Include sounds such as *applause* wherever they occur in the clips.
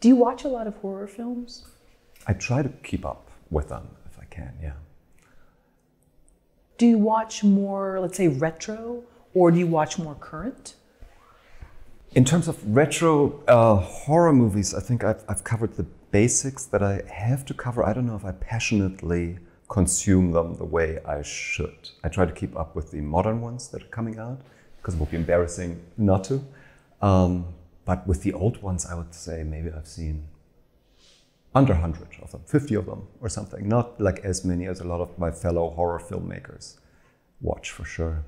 Do you watch a lot of horror films? I try to keep up with them if I can, yeah. Do you watch more, let's say, retro, or do you watch more current? In terms of retro uh, horror movies, I think I've, I've covered the basics that I have to cover. I don't know if I passionately consume them the way I should. I try to keep up with the modern ones that are coming out because it would be embarrassing not to. Um, but with the old ones, I would say maybe I've seen under 100 of them, 50 of them or something. Not like as many as a lot of my fellow horror filmmakers watch for sure.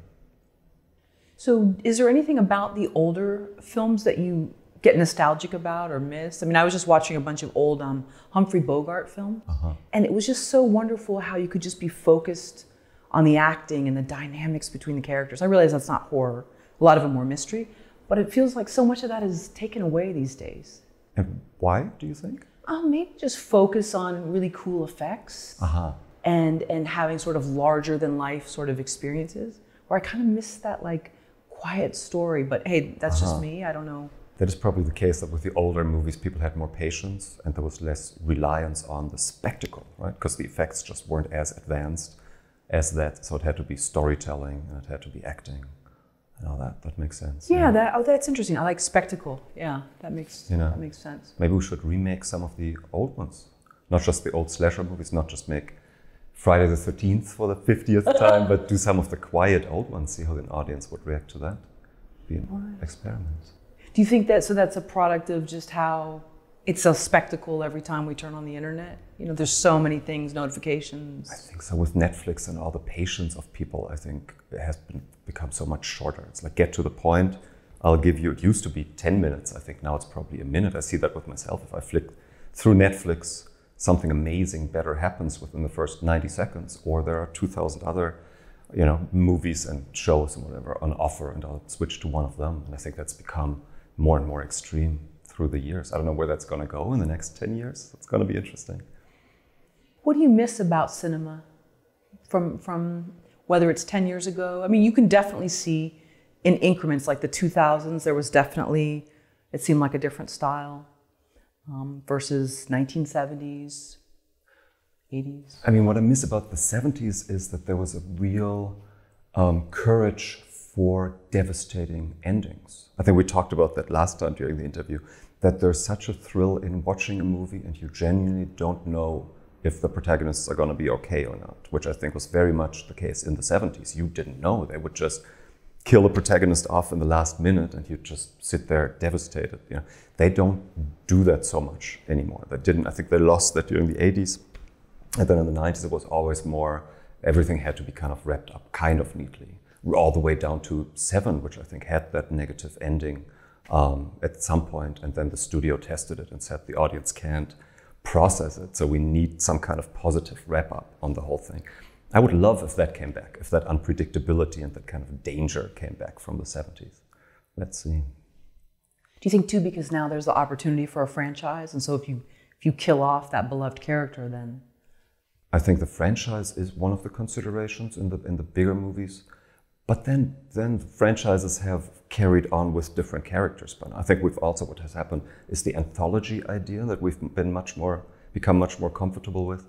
So, is there anything about the older films that you get nostalgic about or miss? I mean, I was just watching a bunch of old um, Humphrey Bogart films, uh-huh. and it was just so wonderful how you could just be focused on the acting and the dynamics between the characters. I realize that's not horror; a lot of them more mystery, but it feels like so much of that is taken away these days. And why do you think? Um, maybe just focus on really cool effects uh-huh. and and having sort of larger than life sort of experiences. Where I kind of miss that like quiet story. But hey, that's uh-huh. just me. I don't know. That is probably the case that with the older movies, people had more patience and there was less reliance on the spectacle, right? Because the effects just weren't as advanced as that. So it had to be storytelling and it had to be acting and all that. That makes sense. Yeah, yeah. That, oh, that's interesting. I like spectacle. Yeah, that makes you know, that makes sense. Maybe we should remake some of the old ones, not just the old slasher movies, not just make Friday the 13th for the 50th *laughs* time, but do some of the quiet old ones, see how the audience would react to that. Be an right. experiment. Do you think that so that's a product of just how it's a spectacle every time we turn on the internet? You know, there's so many things, notifications. I think so. With Netflix and all the patience of people, I think it has been, become so much shorter. It's like get to the point. I'll give you. It used to be 10 minutes. I think now it's probably a minute. I see that with myself. If I flick through Netflix something amazing better happens within the first 90 seconds, or there are 2,000 other you know, movies and shows and whatever on offer, and I'll switch to one of them. And I think that's become more and more extreme through the years. I don't know where that's going to go in the next 10 years. It's going to be interesting. What do you miss about cinema from, from whether it's 10 years ago? I mean, you can definitely see in increments like the 2000s, there was definitely, it seemed like a different style um, versus 1970s, 80s? I mean, what I miss about the 70s is that there was a real um, courage for devastating endings. I think we talked about that last time during the interview, that there's such a thrill in watching a movie and you genuinely don't know if the protagonists are going to be okay or not, which I think was very much the case in the 70s. You didn't know. They would just kill the protagonist off in the last minute and you just sit there devastated. You know, they don't do that so much anymore. They didn't. I think they lost that during the 80s. And then in the 90s, it was always more, everything had to be kind of wrapped up kind of neatly, all the way down to Seven, which I think had that negative ending um, at some. And then the studio tested it and said the audience can't process it. So we need some kind of positive wrap up on the whole thing. I would love if that came back, if that unpredictability and that kind of danger came back from the 70s. Let's see. Do you think too, because now there's the opportunity for a franchise, and so if you if you kill off that beloved character, then I think the franchise is one of the considerations in the in the bigger movies. But then then franchises have carried on with different characters. But I think we've also what has happened is the anthology idea that we've been much more become much more comfortable with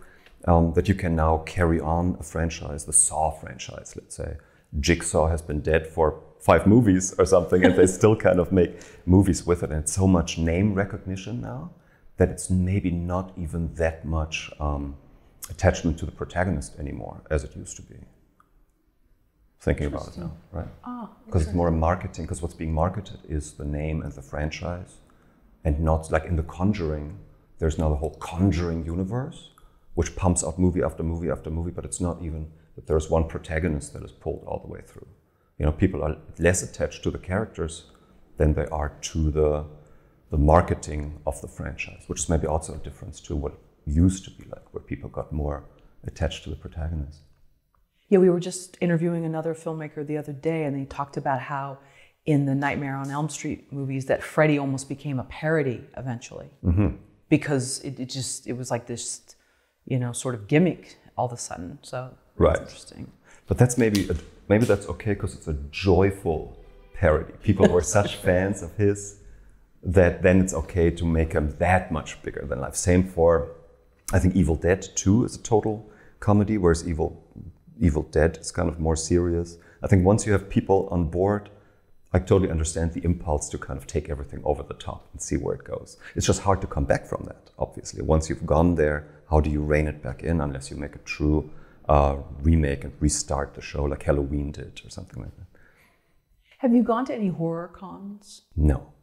um, that you can now carry on a franchise, the Saw franchise, let's say. Jigsaw has been dead for five movies or something, and they *laughs* still kind of make movies with it. And it's so much name recognition now that it's maybe not even that much um, attachment to the protagonist anymore as it used to be. Thinking about it now, right? Ah, because oh, it's more a marketing, because what's being marketed is the name and the franchise, and not like in The Conjuring, there's now the whole Conjuring universe which pumps out movie after movie after movie, but it's not even that there's one protagonist that is pulled all the way through. You know, people are less attached to the characters than they are to the, the marketing of the franchise, which is maybe also a difference to what used to be like, where people got more attached to the protagonist. Yeah, we were just interviewing another filmmaker the other day, and they talked about how in the Nightmare on Elm Street movies that Freddy almost became a parody eventually mm-hmm. because it, it, just it was like this you know, sort of gimmick all of a sudden. So right. interesting. But that's maybe a, maybe that's okay because it's a joyful parody. People were *laughs* such fans of his that then it's okay to make him that much bigger than life. Same for, I think Evil Dead 2 is a total comedy, whereas Evil, Evil Dead is kind of more serious. I think once you have people on board, I totally understand the impulse to kind of take everything over the top and see where it goes. It's just hard to come back from that, obviously. Once you've gone there, how do you rein it back in unless you make a true uh, remake and restart the show like Halloween did or something like that? Have you gone to any horror cons? No.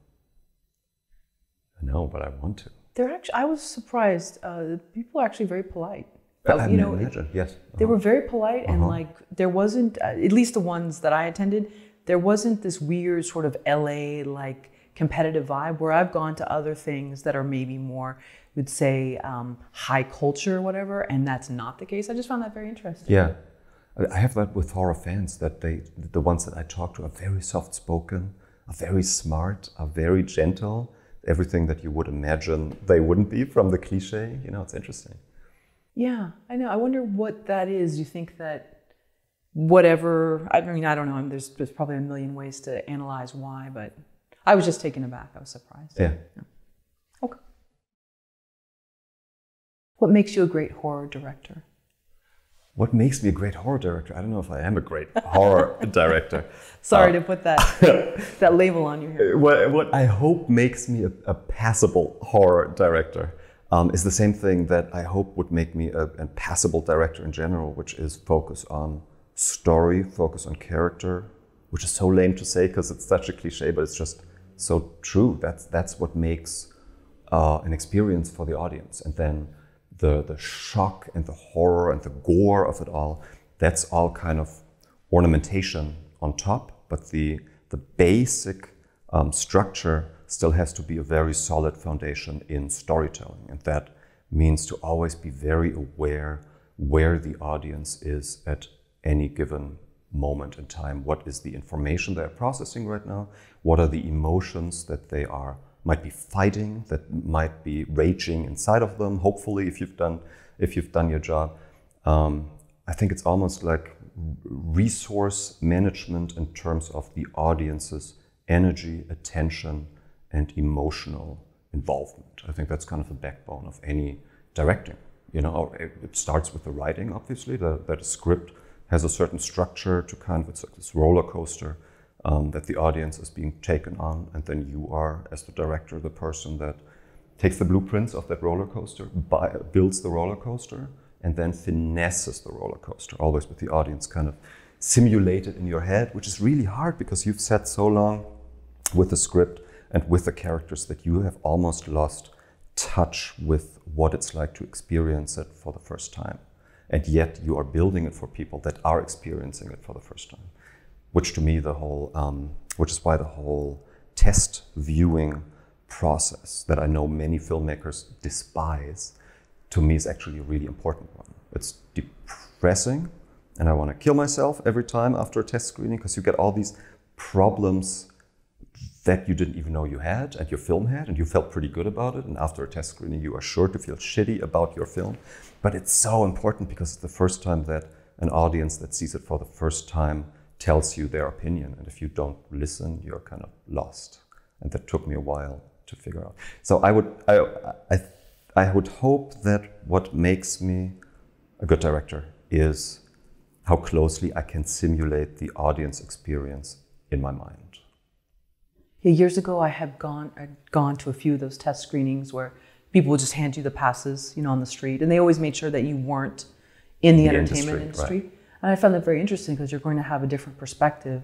No, but I want to. They're actually. I was surprised. Uh, people are actually very polite. I you know, imagine. Yes. Uh-huh. They were very polite, and uh-huh. like there wasn't, uh, at least the ones that I attended, there wasn't this weird sort of LA like competitive vibe. Where I've gone to other things that are maybe more, would say, um, high culture, or whatever, and that's not the case. I just found that very interesting. Yeah, I have that with horror fans that they, the ones that I talk to, are very soft spoken, are very smart, are very gentle. Everything that you would imagine they wouldn't be from the cliche. You know, it's interesting. Yeah, I know. I wonder what that is. You think that whatever, I mean, I don't know. There's, there's probably a million ways to analyze why, but I was just taken aback. I was surprised. Yeah. yeah. Okay. What makes you a great horror director? what makes me a great horror director? I don't know if I am a great *laughs* horror director. Sorry uh, to put that *laughs* that label on you here. What, what I hope makes me a, a passable horror director um, is the same thing that I hope would make me a, a passable director in general, which is focus on story, focus on character, which is so lame to say because it's such a cliche, but it's just so true. That's that's what makes uh, an experience for the audience, and then the, the shock and the horror and the gore of it all, that's all kind of ornamentation on top, but the, the basic um, structure still has to be a very solid foundation in storytelling. And that means to always be very aware where the audience is at any given moment in time. What is the information they're processing right now? What are the emotions that they are might be fighting, that might be raging inside of them. Hopefully, if you've done if you've done your job, um, I think it's almost like resource management in terms of the audience's energy, attention, and emotional involvement. I think that's kind of the backbone of any directing. You know, it starts with the writing, obviously, that, that script has a certain structure to kind of, it's like this roller coaster um, that the audience is being taken on, and then you are, as the director, the person that takes the blueprints of that roller coaster, builds the roller coaster, and then finesses the roller coaster, always with the audience kind of simulated in your head, which is really hard because you've sat so long with the script and with the characters that you have almost lost touch with what it's like to experience it for the first time. And yet you are building it for people that are experiencing it for the first time which to me the whole, um, which is why the whole test viewing process that I know many filmmakers despise, to me is actually a really important one. It's depressing, and I want to kill myself every time after a test screening because you get all these problems that you didn't even know you had and your film had, and you felt pretty good about it. And after a test screening, you are sure to feel shitty about your film. But it's so important because it's the first time that an audience that sees it for the first time tells you their opinion. And if you don't listen, you're kind of lost. And that took me a while to figure out. So I would, I, I, I would hope that what makes me a good director is how closely I can simulate the audience experience in my mind. Years ago, I had gone, I'd gone to a few of those test screenings where people would just hand you the passes, you know, on the street, and they always made sure that you weren't in the, the entertainment industry. industry. Right. And I found that very interesting because you're going to have a different perspective.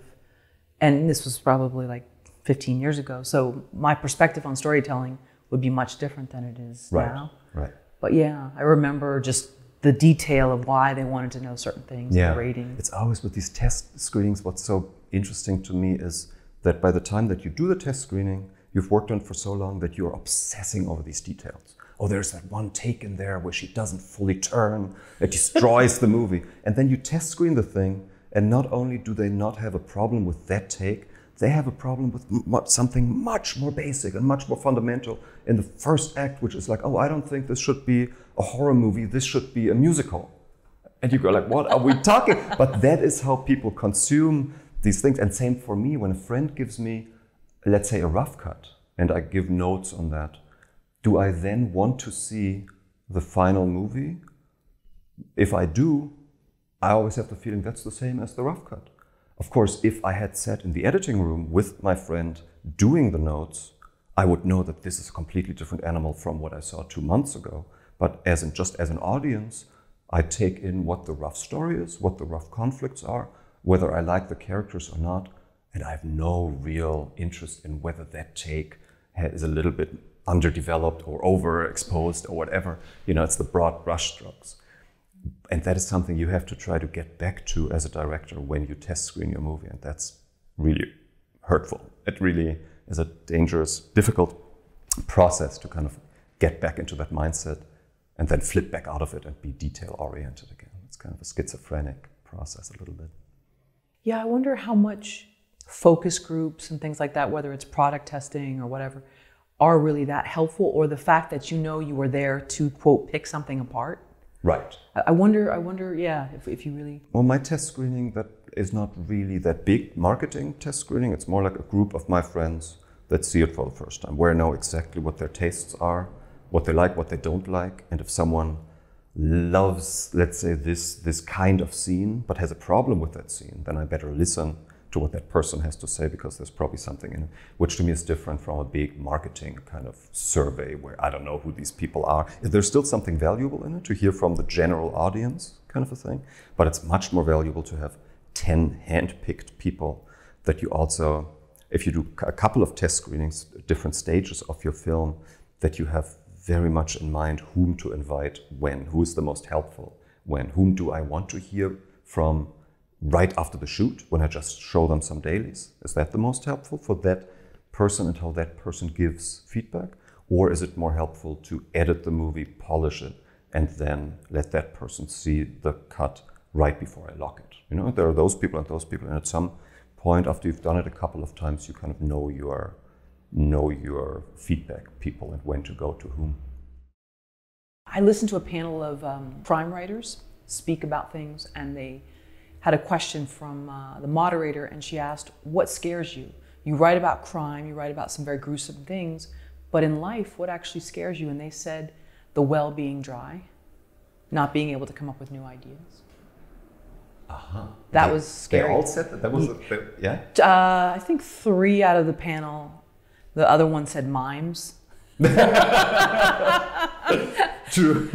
And this was probably like 15 years ago. So my perspective on storytelling would be much different than it is right. now. Right. But yeah, I remember just the detail of why they wanted to know certain things, yeah. the ratings. It's always with these test screenings, what's so interesting to me is that by the time that you do the test screening, you've worked on for so long that you're obsessing over these details oh, there's that one take in there where she doesn't fully turn, it destroys the movie. And then you test screen the thing, and not only do they not have a problem with that take, they have a problem with something much more basic and much more fundamental in the first act, which is like, oh, I don't think this should be a horror movie, this should be a musical. And you go like, what are we talking? but that is how people consume these things. And same for me, when a friend gives me, let's say, a rough cut, and I give notes on that, do I then want to see the final movie? If I do, I always have the feeling that's the same as the rough cut. Of course, if I had sat in the editing room with my friend doing the notes, I would know that this is a completely different animal from what I saw two months ago. But as in, just as an audience, I take in what the rough story is, what the rough conflicts are, whether I like the characters or not, and I have no real interest in whether that take is a little bit underdeveloped or overexposed or whatever. You know, it's the broad brushstrokes. And that is something you have to try to get back to as a director when you test screen your movie, and that's really hurtful. It really is a dangerous, difficult process to kind of get back into that mindset and then flip back out of it and be detail oriented again. It's kind of a schizophrenic process a little bit. Yeah, I wonder how much focus groups and things like that, whether it's product testing or whatever, are really that helpful, or the fact that you know you were there to quote pick something apart. Right. I wonder. I wonder. Yeah, if, if you really. Well, my test screening that is not really that big marketing test screening. It's more like a group of my friends that see it for the first time, where I know exactly what their tastes are, what they like, what they don't like, and if someone loves, let's say, this this kind of scene, but has a problem with that scene, then I better listen to what that person has to say because there's probably something in it, which to me is different from a big marketing kind of survey where I don't know who these people are. There's still something valuable in it to hear from the general audience, kind of a thing, but it's much more valuable to have 10 hand-picked people that you also, if you do a couple of test screenings, different stages of your film, that you have very much in mind whom to invite when, who is the most helpful when, whom do I want to hear from right after the shoot when I just show them some dailies? Is that the most helpful for that person and how that person gives feedback? Or is it more helpful to edit the movie, polish it, and then let that person see the cut right before I lock it? You know, there are those people and those people, and at some point after you've done it a couple of times, you kind of know your know your feedback people and when to go to whom. I listened to a panel of um, crime writers speak about things, and they had a question from uh, the moderator, and she asked, What scares you? You write about crime, you write about some very gruesome things, but in life, what actually scares you? And they said, The well being dry, not being able to come up with new ideas. Uh-huh. That they, was scary. They all said that. That was, a, yeah. Uh, I think three out of the panel. The other one said mimes. *laughs* true.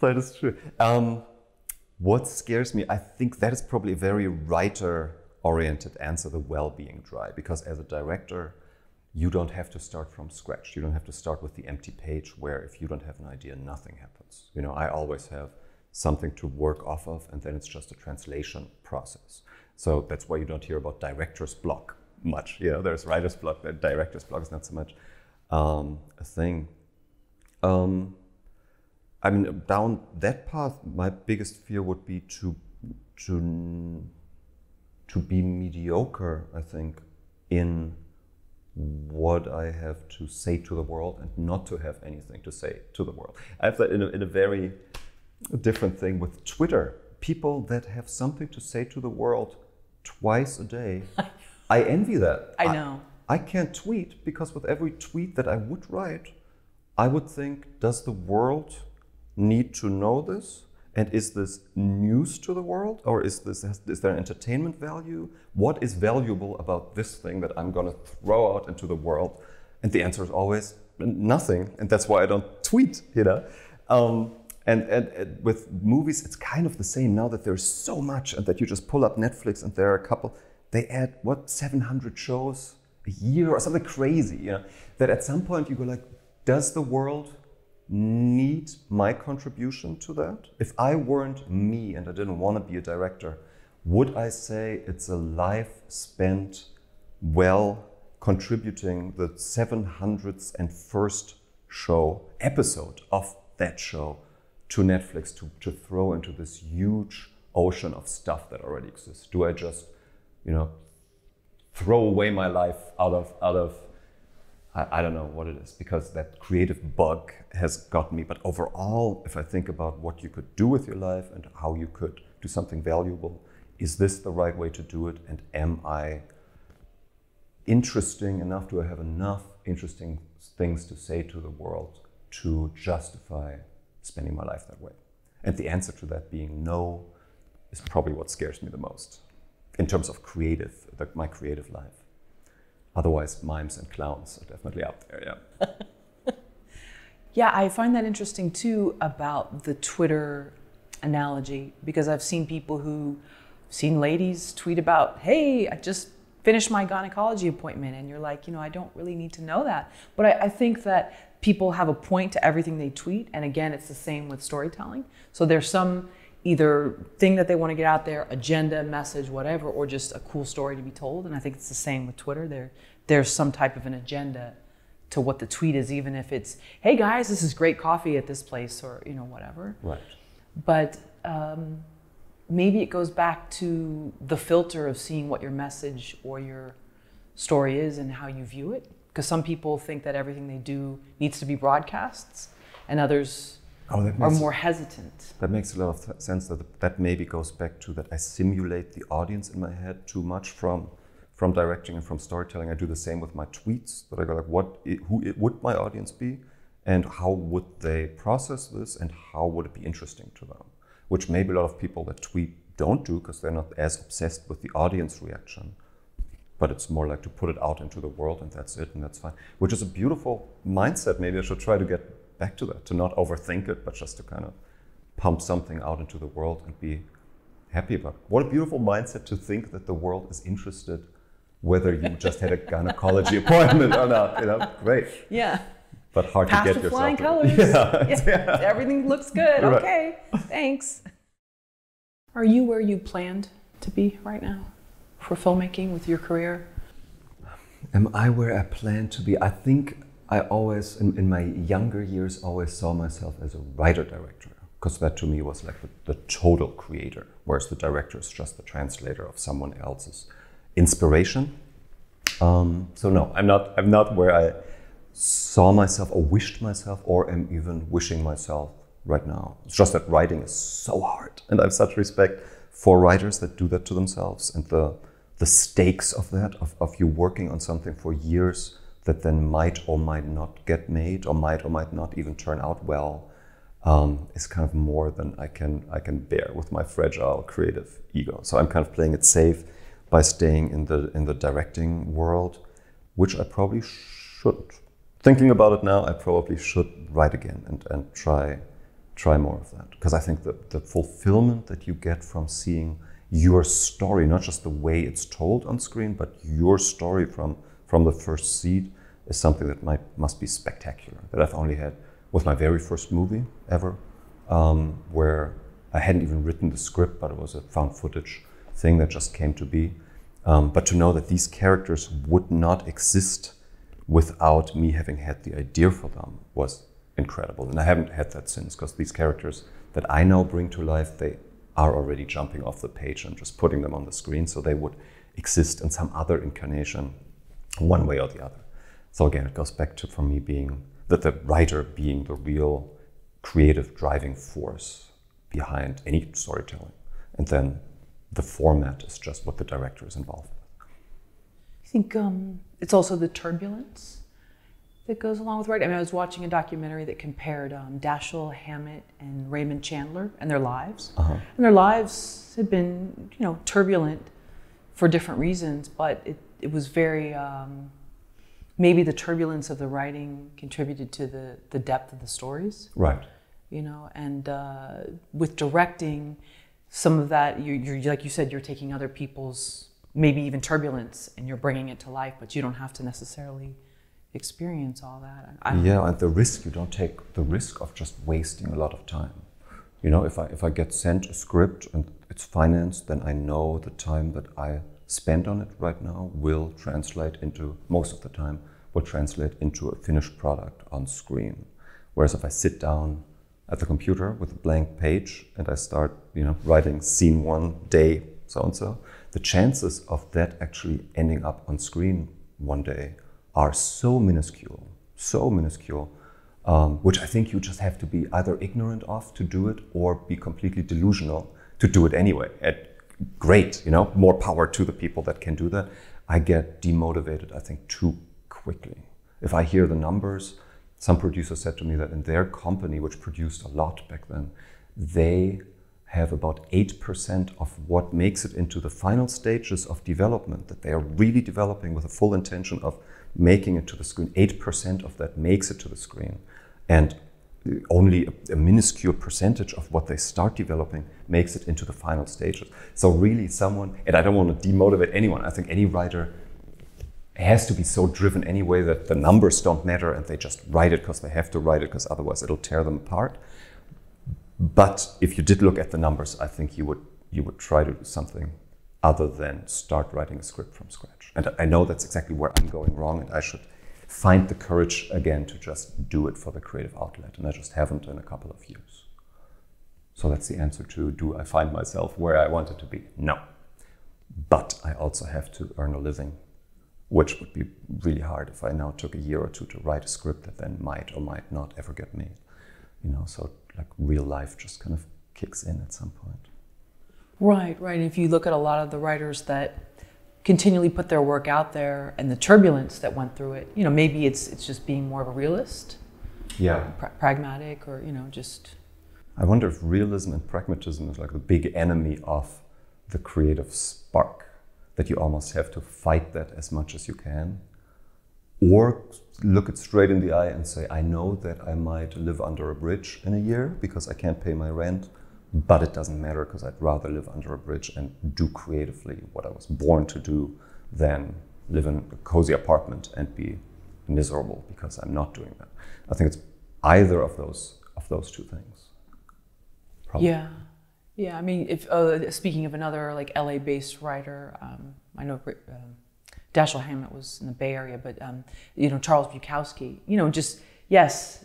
that is true. Um, what scares me, I think that is probably a very writer oriented answer, the well being dry. Because as a director, you don't have to start from scratch. You don't have to start with the empty page where if you don't have an idea, nothing happens. You know, I always have something to work off of, and then it's just a translation process. So that's why you don't hear about director's block much. You know, there's writer's block, but director's block is not so much um, a thing. Um, I mean, down that path, my biggest fear would be to to to be mediocre. I think in what I have to say to the world and not to have anything to say to the world. I have that in a, in a very different thing with Twitter. People that have something to say to the world twice a day, *laughs* I envy that. I know. I, I can't tweet because with every tweet that I would write, I would think, does the world need to know this? And is this news to the world, or is this is there entertainment value? What is valuable about this thing that I'm going to throw out into the world? And the answer is always nothing, and that's why I don't tweet. You know, um, and, and, and, with movies, it's kind of the same now that there's so much, and that you just pull up Netflix, and there are a couple. They add what 700 shows a year or something crazy. You know, that at some point you go like, does the world need my contribution to that? If I weren't me and I didn't want to be a director, would I say it's a life spent well contributing the 701st show, episode of that show to Netflix to, to throw into this huge ocean of stuff that already exists? Do I just, you know, throw away my life out of out of I, I, don't know what it is because that creative bug has got me. But overall, if I think about what you could do with your life and how you could do something valuable, is this the right way to do it? And am I interesting enough? Do I have enough interesting things to say to the world to justify spending my life that way? And the answer to that being no is probably what scares me the most in terms of creative, like my creative life. Otherwise, mimes and clowns are definitely out there, yeah. *laughs* yeah, I find that interesting too about the Twitter analogy because I've seen people who seen ladies tweet about, hey, I just finished my gynecology appointment. And you're like, you know, I don't really need to know that. But I, I think that people have a point to everything they tweet. And again, it's the same with storytelling. So there's some either thing that they want to get out there, agenda, message, whatever, or just a cool story to be told. And I think it's the same with Twitter. There, there's some type of an agenda to what the tweet is, even if it's, "Hey guys, this is great coffee at this place," or you know whatever. Right. But um, maybe it goes back to the filter of seeing what your message or your story is and how you view it. Because some people think that everything they do needs to be broadcasts, and others oh, makes, are more hesitant. That makes a lot of sense. That that maybe goes back to that I simulate the audience in my head too much from from directing and from storytelling. I do the same with my tweets. That I go like, what who would my audience be, and how would they process this, and how would it be interesting to them? Which maybe a lot of people that tweet don't do because they're not as obsessed with the audience reaction. But it's more like to put it out into the world and that's it and that's fine. Which is a beautiful mindset. Maybe I should try to get back to that, to not overthink it, but just to kind of pump something out into the world and be happy about it. What a beautiful mindset to think that the world is interested whether you just had a *laughs* gynecology appointment or not. You know, great. Yeah. But hard Past to get the yourself. flying colors. *laughs* Yeah. *laughs* yeah. Everything looks good. Right. Okay. Thanks. Are you where you planned to be right now for filmmaking with your career? Am I where I plan to be? I think I always, in, in my younger years, always saw myself as a writer director because that to me was like the, the, total creator, whereas the director is just the translator of someone else's inspiration. Um, so no, I'm not. I'm not where I saw myself or wished myself, or am even wishing myself right now. It's just that writing is so hard, and I have such respect for writers that do that to themselves and the the stakes of that, of, of you working on something for years that then might or might not get made, or might or might not even turn out well, um, is kind of more than I can I can bear with my fragile creative ego. So I'm kind of playing it safe by staying in the in the directing world, which I probably shouldn't. Thinking about it now, I probably should write again and, and try try more of that because I think that the fulfillment that you get from seeing your story, not just the way it's told on screen, but your story from from the first seat, is something that might must be spectacular. That I've only had with my very first movie ever, um, where I hadn't even written the script, but it was a found footage thing that just came to be. Um, but to know that these characters would not exist without me having had the idea for them was incredible. And I haven't had that since because these characters that I now bring to life, they are already jumping off the page and just putting them on the screen. So they would exist in some other incarnation, one way or the other. So again, it goes back to for me being that the writer being the real creative driving force behind any storytelling. And then the format is just what the director is involved with. I think um, it's also the turbulence that goes along with writing. I mean, I was watching a documentary that compared um, Dashiell Hammett and Raymond Chandler and their lives, uh-huh. and their lives had been, you know, turbulent for different reasons, but it, it was very um, maybe the turbulence of the writing contributed to the the depth of the stories. Right. You know, and uh, with directing, some of that you, you're like you said, you're taking other people's maybe even turbulence and you're bringing it to life, but you don't have to necessarily experience all that. yeah, and the risk you don't take the risk of just wasting a lot of time. You know, if I if I get sent a script and it's financed, then I know the time that I spend on it right now will translate into most of the time will translate into a finished product on screen. Whereas if I sit down at the computer with a blank page and I start, you know, writing scene one, day so and so, the chances of that actually ending up on screen one day are so minuscule, so minuscule, um, which I think you just have to be either ignorant of to do it or be completely delusional to do it anyway. Great, you know, more power to the people that can do that. I get demotivated, I think, too quickly. If I hear the numbers, some producer said to me that in their company, which produced a lot back then, they have about 8% of what makes it into the final stages of development, that they are really developing with a full intention of making it to the screen. 8% of that makes it to the screen. And only a, a, minuscule percentage of what they start developing makes it into the final stages. So really someone, and I don't want to demotivate anyone, I think any writer has to be so driven anyway that the numbers don't matter and they just write it because they have to write it because otherwise it'll tear them apart. But if you did look at the numbers, I think you would you would try to do something other than start writing a script from scratch. And I know that's exactly where I'm going wrong and I should find the courage again to just do it for the creative outlet. And I just haven't in a couple of years. So that's the answer to do I find myself where I wanted to be? No. But I also have to earn a living, which would be really hard if I now took a year or two to write a script that then might or might not ever get made. You know, so like real life just kind of kicks in at some point. Right, right. And if you look at a lot of the writers that continually put their work out there and the turbulence that went through it. You know, maybe it's it's just being more of a realist. Yeah. pragmatic or, you know, just I wonder if realism and pragmatism is like the big enemy of the creative spark that you almost have to fight that as much as you can or look it straight in the eye and say I know that I might live under a bridge in a year because I can't pay my rent but it doesn't matter because I'd rather live under a bridge and do creatively what I was born to do than live in a cozy apartment and be miserable because I'm not doing that. I think it's either of those of those two things. Yeah, yeah. I mean, if uh, speaking of another like LA-based writer, um, I know um, Dashiell Hammett was in the Bay Area, but um, you know Charles Bukowski. You know, just yes,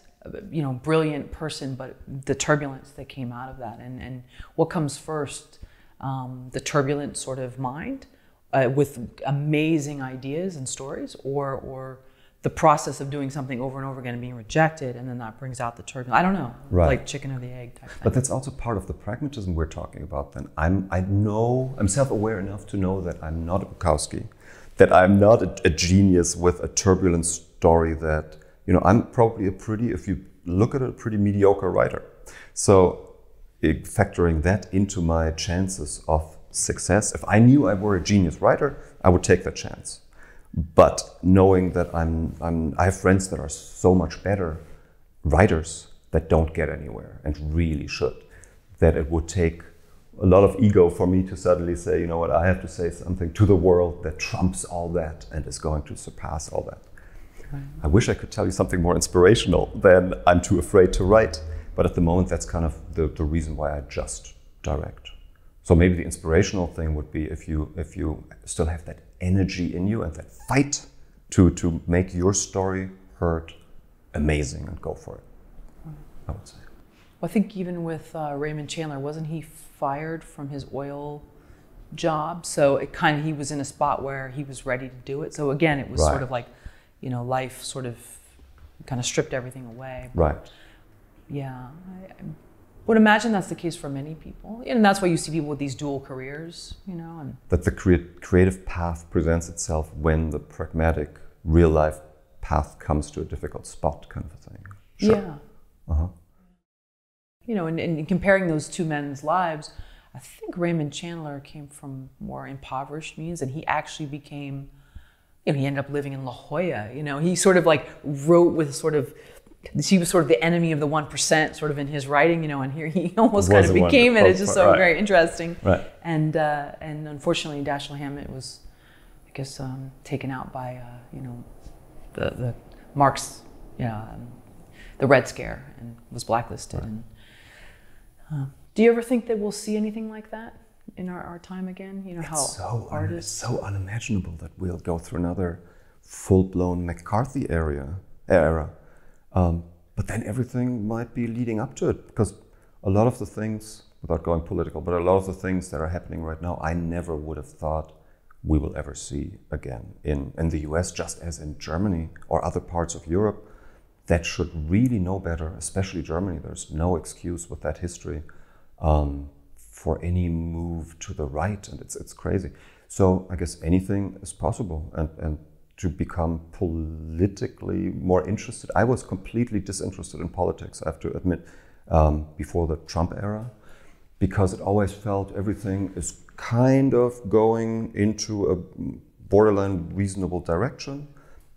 you know, brilliant person, but the turbulence that came out of that, and and what comes first, um, the turbulent sort of mind uh, with amazing ideas and stories, or or the process of doing something over and over again and being rejected, and then that brings out the turbulence. I don't know, right. like chicken or the egg type. Thing. But that's also part of the pragmatism we're talking about. Then I'm I know I'm self-aware enough to know that I'm not a Bukowski, that I'm not a, a genius with a turbulent story that you know, I'm probably a pretty, if you look at it, a pretty mediocre writer. So factoring that into my chances of success, if I knew I were a genius writer, I would take that chance. But knowing that I'm, I'm I have friends that are so much better writers that don't get anywhere and really should, that it would take a lot of ego for me to suddenly say, you know what, I have to say something to the world that trumps all that and is going to surpass all that. I wish I could tell you something more inspirational than I'm too afraid to write. But at the moment, that's kind of the, the reason why I just direct. So maybe the inspirational thing would be if you if you still have that energy in you and that fight to to make your story heard amazing and go for it. I would say. Well, I think even with uh, Raymond Chandler, wasn't he fired from his oil job? So it kind of he was in a spot where he was ready to do it. So again, it was right. sort of like you know, life sort of kind of stripped everything away. Right. Yeah. I, I would imagine that's the case for many people. And that's why you see people with these dual careers, you know. And that the crea- creative path presents itself when the pragmatic, real life path comes to a difficult spot, kind of a thing. Sure. Yeah. Uh-huh. You know, and, and comparing those two men's lives, I think Raymond Chandler came from more impoverished means, and he actually became you know, he ended up living in La Jolla. You know, he sort of like wrote with sort of he was sort of the enemy of the one percent, sort of in his writing. You know, and here he *laughs* almost kind of became it. It's just so right. very interesting. Right. And uh, and unfortunately, Dashiell Hammett was, I guess, um, taken out by uh, you know, the the Marx, yeah, um, the Red Scare, and was blacklisted. Right. And uh, do you ever think that we'll see anything like that? in our, our time again? You know it's how so artists un, so unimaginable that we'll go through another full-blown McCarthy area era. Um, but then everything might be leading up to it because a lot of the things, without going political, but a lot of the things that are happening right now, I never would have thought we will ever see again in, in the US, just as in Germany or other parts of Europe that should really know better, especially Germany. There's no excuse with that history. Um, for any move to the right, and it's it's crazy. So I guess anything is possible, and and to become politically more interested. I was completely disinterested in politics. I have to admit, um, before the Trump era, because it always felt everything is kind of going into a borderline reasonable direction,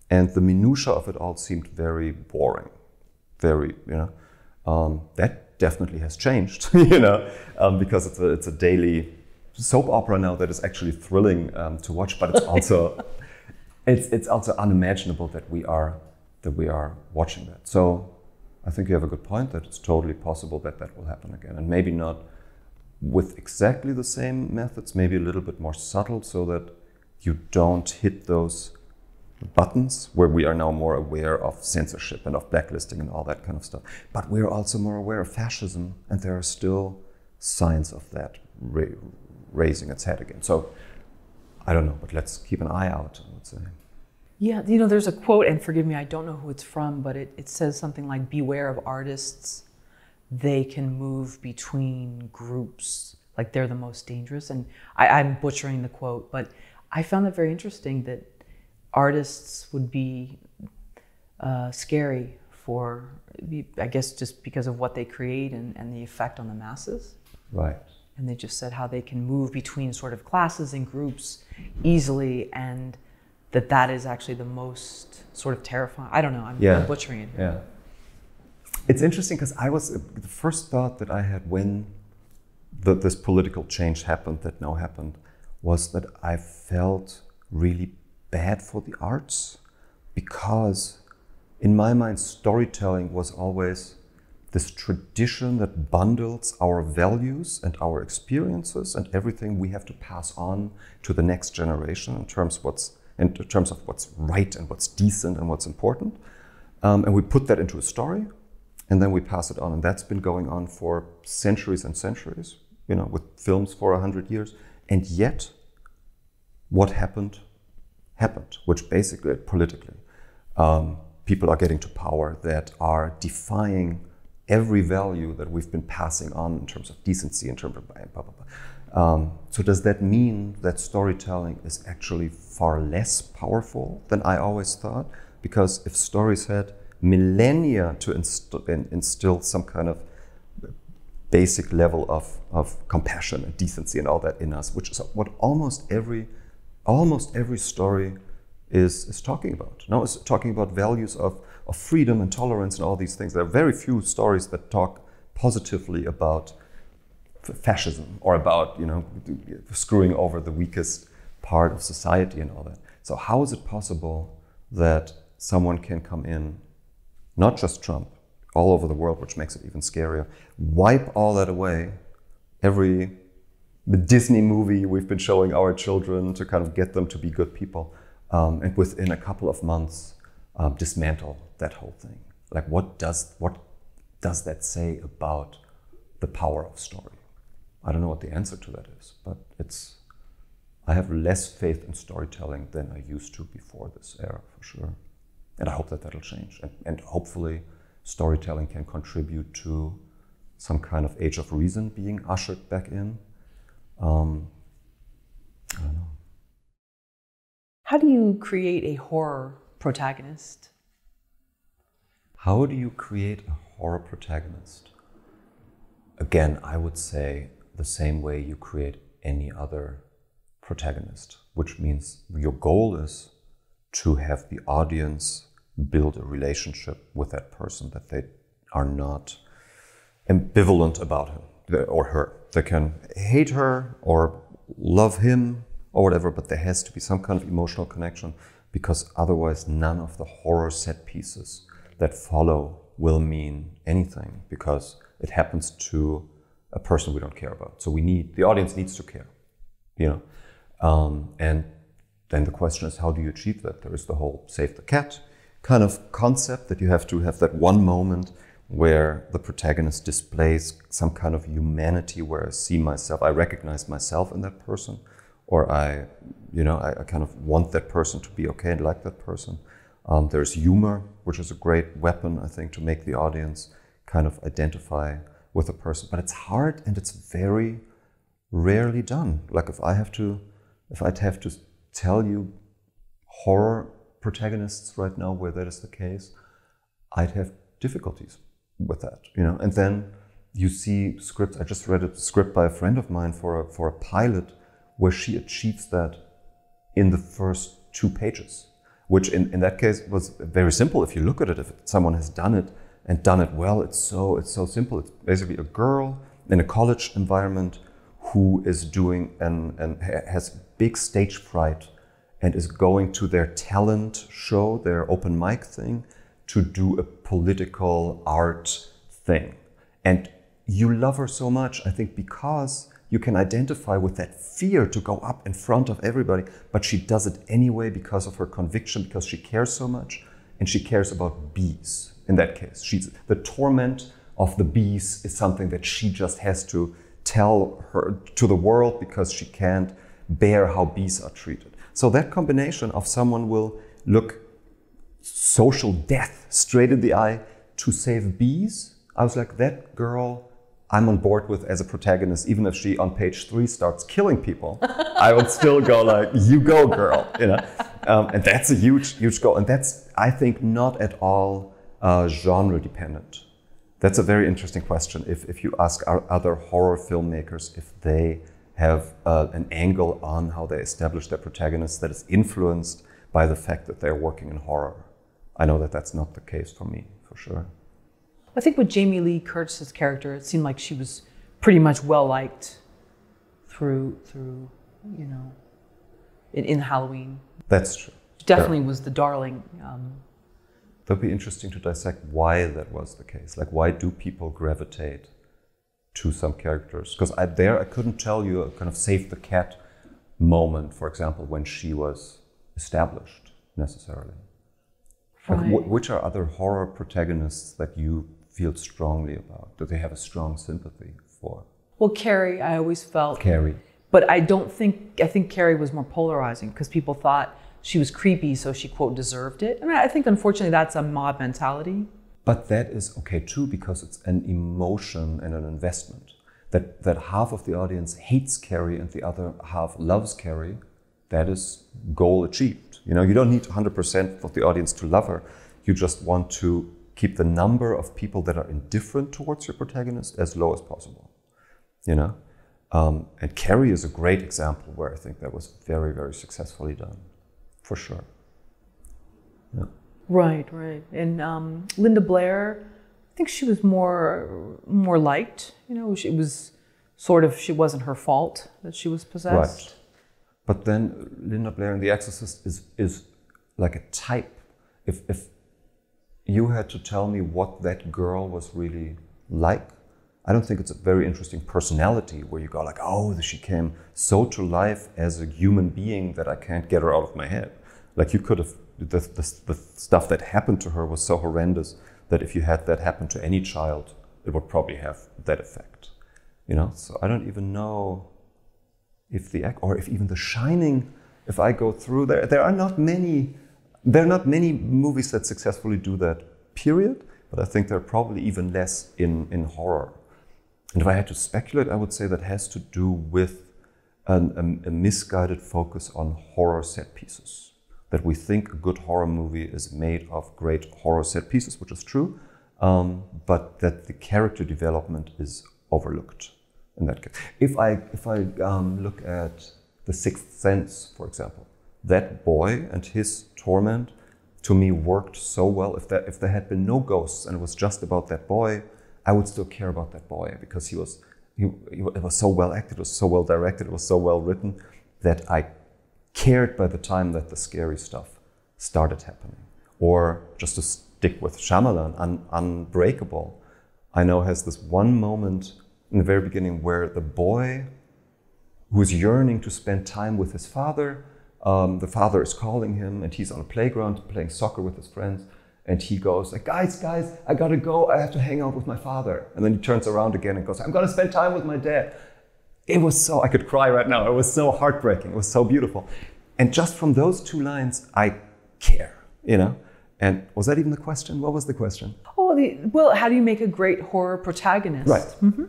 and the minutia of it all seemed very boring, very you know. Um, that definitely has changed, *laughs* you know, um, because it's a, it's a daily soap opera now that is actually thrilling um, to watch, but it's also *laughs* it's it's also unimaginable that we are that we are watching that. So I think you have a good point that it's totally possible that that will happen again, and maybe not with exactly the same methods, maybe a little bit more subtle, so that you don't hit those buttons where we are now more aware of censorship and of blacklisting and all that kind of stuff. But we're also more aware of fascism, and there are still signs of that ra- raising its head again. So I don't know, but let's keep an eye out, would say. Yeah, you know, there's a quote, and forgive me, I don't know who it's from, but it, it says something like Beware of artists. They can move between groups, like they're the most dangerous. And I, I'm butchering the quote, but I found that very interesting that artists would be uh, scary for, I guess, just because of what they create and, and the effect on the masses. Right. And they just said how they can move between sort of classes and groups easily, and that that is actually the most sort of terrifying. I don't know. I'm, Yeah. Butchering it. Yeah. It's interesting because I was the first thought that I had when the, this political change happened that now happened was that I felt really bad for the arts because in my mind storytelling was always this tradition that bundles our values and our experiences and everything we have to pass on to the next generation in terms of what's in terms of what's right and what's decent and what's important um, and we put that into a story and then we pass it on and that's been going on for centuries and centuries you know with films for a hundred years and yet what happened happened which basically politically um, people are getting to power that are defying every value that we've been passing on in terms of decency in terms of blah, blah, blah. Um, so does that mean that storytelling is actually far less powerful than I always thought? Because if stories had millennia to inst- in- instill some kind of basic level of, of compassion and decency and all that in us, which is what almost every almost every story is, is talking about. Now it's talking about values of, of freedom and tolerance and all these things. There are very few stories that talk positively about fascism or about you know screwing over the weakest part of society and all that. So how is it possible that someone can come in, not just Trump, all over the world, which makes it even scarier, wipe all that away, every the Disney movie we've been showing our children to kind of get them to be good people, um, and within a couple of months um, dismantle that whole thing. Like, what does what does that say about the power of story? I don't know what the answer to that is, but it's. I have less faith in storytelling than I used to before this era, for sure, and I hope that that'll change, and, and hopefully, storytelling can contribute to some kind of age of reason being ushered back in. Um, I don't know. How do you create a horror protagonist? How do you create a horror protagonist? Again, I would say the same way you create any other protagonist, which means your goal is to have the audience build a relationship with that person, that they are not ambivalent about him or her. They can hate her or love him or whatever, but there has to be some kind of emotional connection because otherwise, none of the horror set pieces that follow will mean anything because it happens to a person we don't care about. So we need the audience needs to care, you know. Um, and then the question is, how do you achieve that? There is the whole save the cat kind of concept that you have to have that one moment where the protagonist displays some kind of humanity where I see myself, I recognize myself in that person, or I, you know, I, I kind of want that person to be okay and like that person. Um, there's humor, which is a great weapon, I think, to make the audience kind of identify with a person. But it's hard and it's very rarely done. Like if I have to if I'd have to tell you horror protagonists right now where that is the case, I'd have difficulties with that, you know. And then you see scripts. I just read a script by a friend of mine for a, for a pilot where she achieves that in the first two pages, which in, in that case was very simple. If you look at it, if someone has done it and done it well, it's so it's so simple. It's basically a girl in a college environment who is doing and and has big stage fright and is going to their talent show, their open mic thing, to do a political art thing. And you love her so much, I think, because you can identify with that fear to go up in front of everybody, but she does it anyway because of her conviction, because she cares so much, and she cares about bees in that case. She's the torment of the bees is something that she just has to tell her to the world because she can't bear how bees are treated. So that combination of someone will look social death straight in the eye to save bees. I was like, that girl I'm on board with as a protagonist, even if she on page three starts killing people, I would still go like, "You go, girl," you know. Um, and that's a huge, huge goal, and that's I think not at all uh, genre dependent. That's a very interesting question. If if you ask our other horror filmmakers if they have uh, an angle on how they establish their protagonists that is influenced by the fact that they're working in horror, I know that that's not the case for me, for sure. I think with Jamie Lee Curtis's character, it seemed like she was pretty much well liked through through you know in, in Halloween. That's true. She definitely was the darling. Um, That'd be interesting to dissect why that was the case. Like, why do people gravitate to some characters? Because I, there, I couldn't tell you a kind of save the cat moment, for example, when she was established necessarily. Like, wh- which are other horror protagonists that you feel strongly about? Do they have a strong sympathy for? well, Carrie, I always felt, Carrie. but I don't think I think Carrie was more polarizing because people thought she was creepy, so she quote deserved it. I I think unfortunately that's a mob mentality. But that is okay too because it's an emotion and an investment. That that half of the audience hates Carrie and the other half loves Carrie, that is goal achieved. You know, you don't need 100% of the audience to love her. You just want to keep the number of people that are indifferent towards your protagonist as low as possible. You know, um, and Carrie is a great example where I think that was very, very successfully done, for sure. Yeah. Right, right. And um, Linda Blair, I think she was more more liked. You know, she was sort of she wasn't her fault that she was possessed. Right. But then Linda Blair in The Exorcist is is like a type. If if you had to tell me what that girl was really like, I don't think it's a very interesting personality where you go like, oh, she came so to life as a human being that I can't get her out of my head. Like you could have the, the, the stuff that happened to her was so horrendous that if you had that happen to any child, it would probably have that effect. You know, so I don't even know if the or if even The Shining, if I go through there, there are not many, there are not many movies that successfully do that. Period. But I think there are probably even less in in horror. And if I had to speculate, I would say that has to do with an, a, a misguided focus on horror set pieces. That we think a good horror movie is made of great horror set pieces, which is true, um, but that the character development is overlooked in that case. If I if I um, look at The Sixth Sense, for example, that boy and his torment to me worked so well. If that if there had been no ghosts and it was just about that boy, I would still care about that boy because he was he, he it was so well acted, it was so well directed, it was so well written that I cared by the time that the scary stuff started happening. Or just to stick with Shyamalan, Un- Unbreakable, I know has this one moment in the very beginning where the boy who's yearning to spend time with his father, um, the father is calling him and he's on a playground playing soccer with his friends. And he goes like, guys, guys, I gotta go. I have to hang out with my father. And then he turns around again and goes, I'm gonna spend time with my dad. It was so, I could cry right now. It was so heartbreaking. It was so beautiful. And just from those two lines, I care, you know? And was that even the question? What was the question? Oh, the, well, how do you make a great horror protagonist? Right.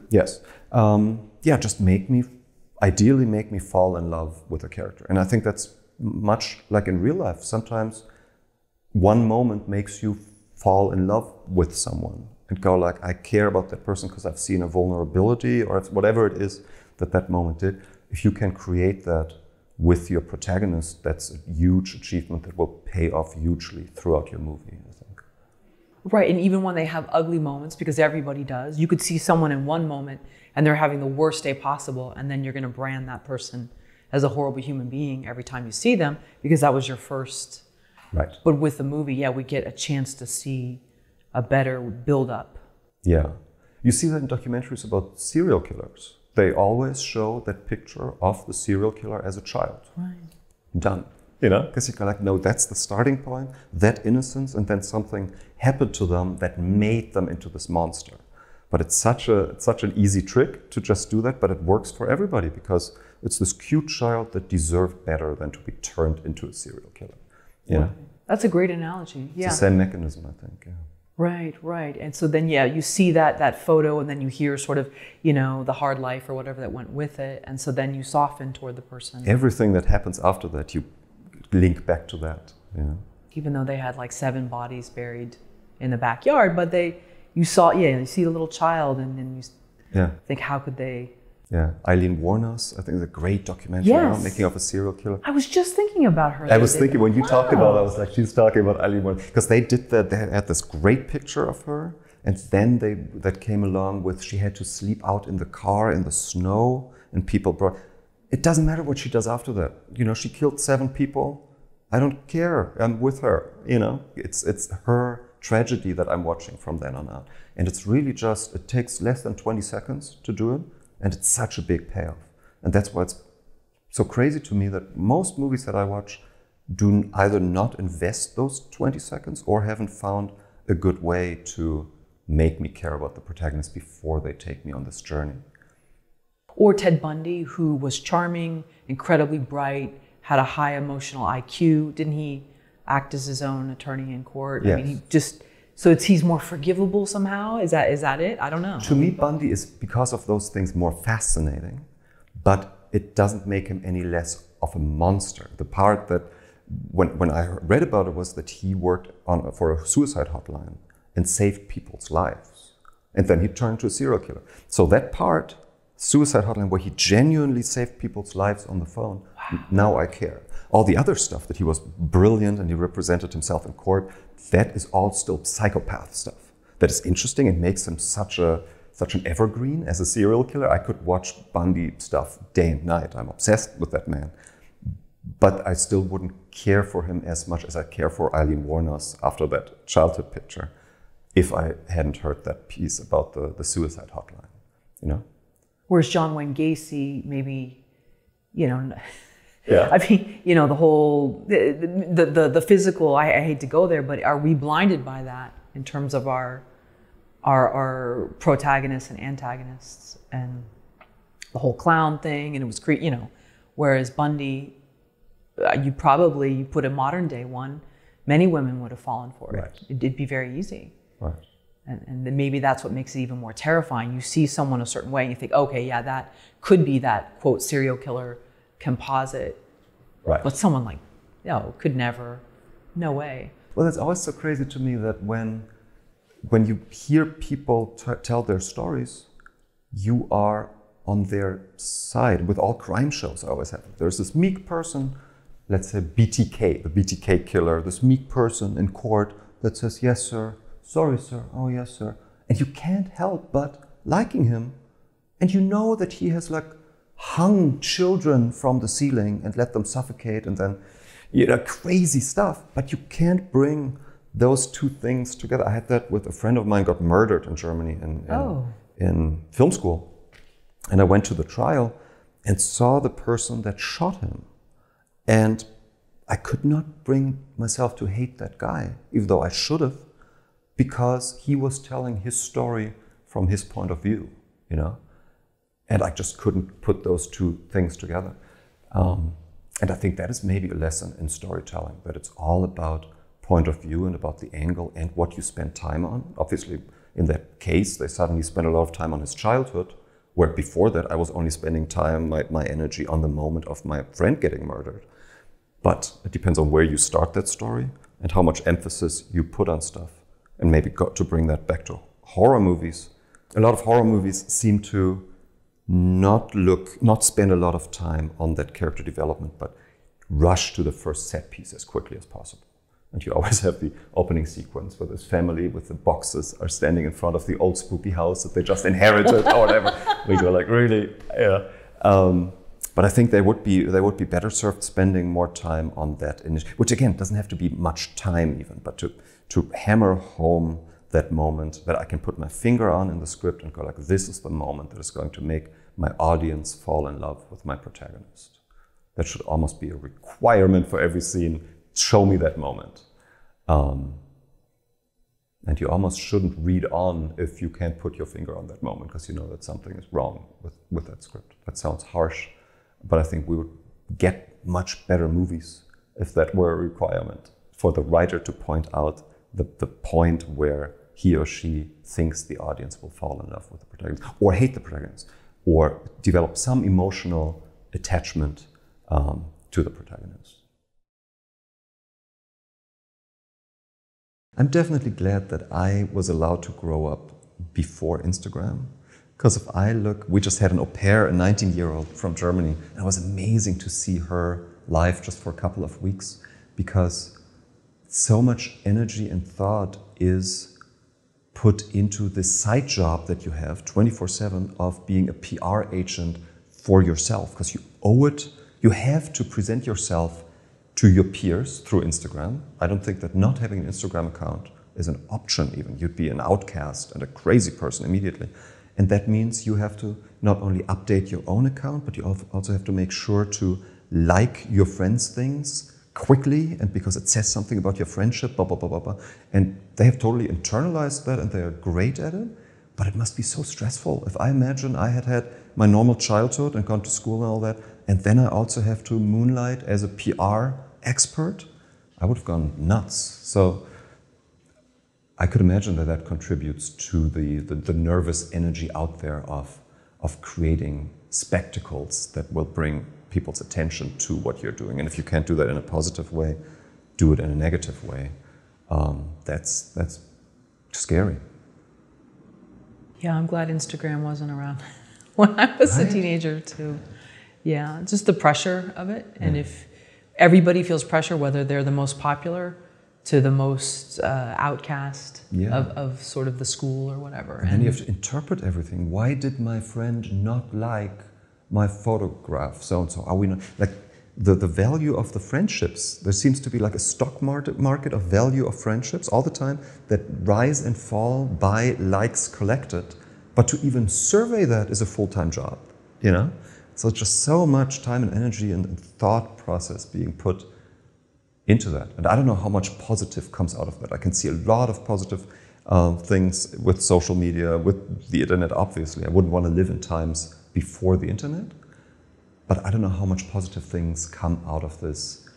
Yes. Um, yeah, just make me. ideally make me fall in love with a character. And I think that's much like in real life. Sometimes one moment makes you fall in love with someone and go like, I care about that person because I've seen a vulnerability or whatever it is that that moment did. If you can create that with your protagonist, that's a huge achievement that will pay off hugely throughout your movie. I think. Right, and even when they have ugly moments, because everybody does, you could see someone in one moment and they're having the worst day possible, and then you're going to brand that person as a horrible human being every time you see them because that was your first. Right. But with the movie, yeah, we get a chance to see a better build up. Yeah. You see that in documentaries about serial killers. They always show that picture of the serial killer as a child. Right. Done. You know, because you go like, no, that's the starting point, that innocence, and then something happened to them that made them into this monster. But it's such a it's such an easy trick to just do that, but it works for everybody because it's this cute child that deserved better than to be turned into a serial killer. Yeah. That's a great analogy. Yeah. It's the same mechanism, I think. Yeah. Right, right. And so then yeah, you see that that photo and then you hear sort of, you know, the hard life or whatever that went with it. And so then you soften toward the person. Everything that happens after that you link back to that. Yeah. Even though they had like seven bodies buried in the backyard, but they you saw, yeah, you see the little child, and then you yeah. think, how could they? Yeah, Aileen Wuornos, I think is a great documentary yes. now, making of a serial killer. I was just thinking about her. I was thinking when you wow. talked about, it, I was like, she's talking about Aileen Wuornos because they did that. They had this great picture of her, and then they that came along with she had to sleep out in the car in the snow, and people brought. It doesn't matter what she does after that. You know, she killed seven people. I don't care. I'm with her. You know, it's it's her tragedy that I'm watching from then on out. And it's really just, it takes less than 20 seconds to do it, and it's such a big payoff. And that's why it's so crazy to me that most movies that I watch do either not invest those 20 seconds or haven't found a good way to make me care about the protagonist before they take me on this journey. Or Ted Bundy, who was charming, incredibly bright, had a high emotional IQ. Didn't he act as his own attorney in court? Yes. I mean, he just so it's he's more forgivable somehow. Is that is that it? I don't know. To me, Bundy is because of those things more fascinating, but it doesn't make him any less of a monster. The part that when when I read about it was that he worked on for a suicide hotline and saved people's lives, and then he turned to a serial killer. So that part, suicide hotline, where he genuinely saved people's lives on the phone, wow. now I care all the other stuff that he was brilliant and he represented himself in court, that is all still psychopath stuff. That is interesting and makes him such a such an evergreen as a serial killer. I could watch Bundy stuff day and night. I'm obsessed with that man. But I still wouldn't care for him as much as I care for Aileen Wuornos after that childhood picture if I hadn't heard that piece about the, the suicide hotline, you know? Whereas John Wayne Gacy, maybe, you know, yeah. I mean, you know, the whole the the the, the physical. I, I, hate to go there, but are we blinded by that in terms of our our our protagonists and antagonists and the whole clown thing? And it was cre- you know, whereas Bundy, uh, you probably you put a modern day one, many women would have fallen for it. Right. It'd be very easy. Right. And, and maybe that's what makes it even more terrifying. You see someone a certain way and you think, okay, yeah, that could be that quote serial killer composite. Right. But someone like, no, could never. No way. Well, it's always so crazy to me that when when you hear people t- tell their stories, you are on their side. With all crime shows, I always have. There's this meek person, let's say BTK, the BTK killer, this meek person in court that says, Yes, sir, sorry, sir, oh, yes, sir. And you can't help but liking him. And you know that he has like hung children from the ceiling and let them suffocate and then you know crazy stuff. But you can't bring those two things together. I had that with a friend of mine got murdered in germany in, in, oh. in film school. And i went to the trial and saw the person that shot him. And i could not bring myself to hate that guy even though i should have because he was telling his story from his point of view you know and I just couldn't put those two things together. Um, and I think that is maybe a lesson in storytelling that it's all about point of view and about the angle and what you spend time on. Obviously, in that case, they suddenly spent a lot of time on his childhood, Where before that, I was only spending time, my, my energy on the moment of my friend getting murdered. But it depends on where you start that story and how much emphasis you put on stuff. And maybe got to bring that back to horror movies. A lot of horror movies seem to not look, not spend a lot of time on that character development, but rush to the first set piece as quickly as possible. And you *laughs* always have the opening sequence where this family with the boxes are standing in front of the old spooky house that they just inherited or whatever. *laughs* We go like, really? Yeah. Um, but I think they would be they would be better served spending more time on that, which again doesn't have to be much time even, but to to hammer home that moment that I can put my finger on in the script and go like, this is the moment that is going to make my audience fall in love with my protagonist. That should almost be a requirement for every scene. Show me that moment. Um, and you almost shouldn't read on if you can't put your finger on that moment because you know that something is wrong with, with that script. That sounds harsh, but I think we would get much better movies if that were a requirement for the writer to point out the, the point where he or she thinks the audience will fall in love with the protagonist or hate the protagonist or develop some emotional attachment um, to the protagonist. I'm definitely glad that I was allowed to grow up before Instagram. Because if I look, we just had an au pair, a 19 year old from Germany, and it was amazing to see her live just for a couple of weeks because so much energy and thought is put into this side job that you have 24 7 of being a PR agent for yourself because you owe it. You have to present yourself to your peers through Instagram. I don't think that not having an Instagram account is an option, even. You'd be an outcast and a crazy person immediately. And that means you have to not only update your own account, but you also have to make sure to like your friends' things quickly and because it says something about your friendship, blah, blah, blah, blah, blah. And they have totally internalized that and they are great at it. But it must be so stressful. If I imagine I had had my normal childhood and gone to school and all that, and then I also have to moonlight as a PR expert, I would have gone nuts. So I could imagine that that contributes to the, the, the nervous energy out there of, of creating spectacles that will bring people's attention to what you're doing. And if you can't do that in a positive way, do it in a negative way. Um, that's that's scary. Yeah, I'm glad Instagram wasn't around *laughs* when I was right? a teenager too. Yeah, just the pressure of it, and if everybody feels pressure, whether they're the most popular to the most uh, outcast yeah. of, of sort of the school or whatever. And, and then you have to interpret everything. Why did my friend not like my photograph, so and so? Are we not like the, the value of the friendships? There seems to be like a stock market market of value of friendships all the time that rise and fall by likes collected. But to even survey that is a full time job, you know? So just so much time and energy and, and thought process being put into that. And I don't know how much positive comes out of that. I can see a lot of positive uh, things with social media, with the internet, obviously. I wouldn't want to live in times before the internet. But I don't know how much positive things come out of this,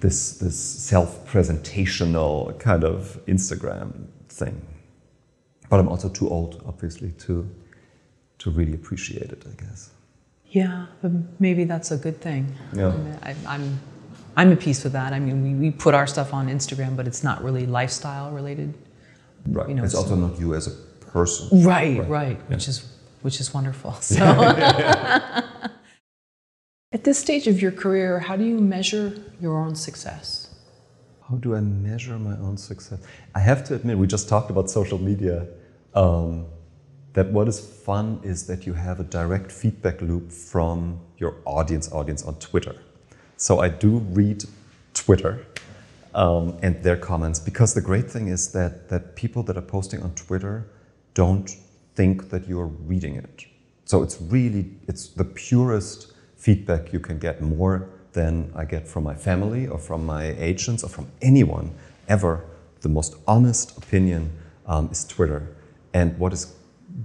this, this self-presentational kind of Instagram thing. But I'm also too old, obviously, to, to really appreciate it, I guess. Yeah, but maybe that's a good thing. Yeah. I, I'm, I'm at peace with that. I mean, we, we put our stuff on Instagram, but it's not really lifestyle related. Right. You know, it's so, also not you as a person. Right, right, right yeah. which is which is wonderful. *laughs* So, at this stage of your career, how do you measure your own success? How do I measure my own success? I have to admit, we just talked about social media. Um, that what is fun is that you have a direct feedback loop from your audience, audience on Twitter. So I do read Twitter um, and their comments because the great thing is that that people that are posting on Twitter don't think that you're reading it. So it's really, it's the purest feedback you can get more than I get from my family or from my agents or from anyone ever. The most honest opinion um, is Twitter. And what is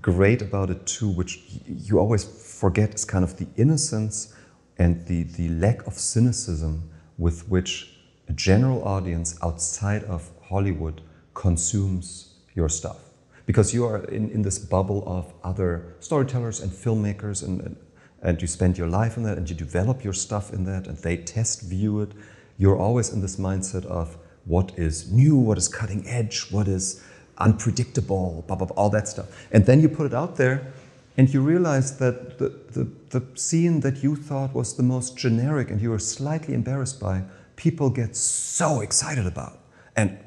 great about it too, which you always forget, is kind of the innocence and the, the lack of cynicism with which a general audience outside of Hollywood consumes your stuff. Because you are in, in this bubble of other storytellers and filmmakers and, and and you spend your life in that and you develop your stuff in that and they test view it you're always in this mindset of what is new what is cutting edge what is unpredictable blah, blah, blah, all that stuff. And then you put it out there and you realize that the, the, the scene that you thought was the most generic and you were slightly embarrassed by people get so excited about. And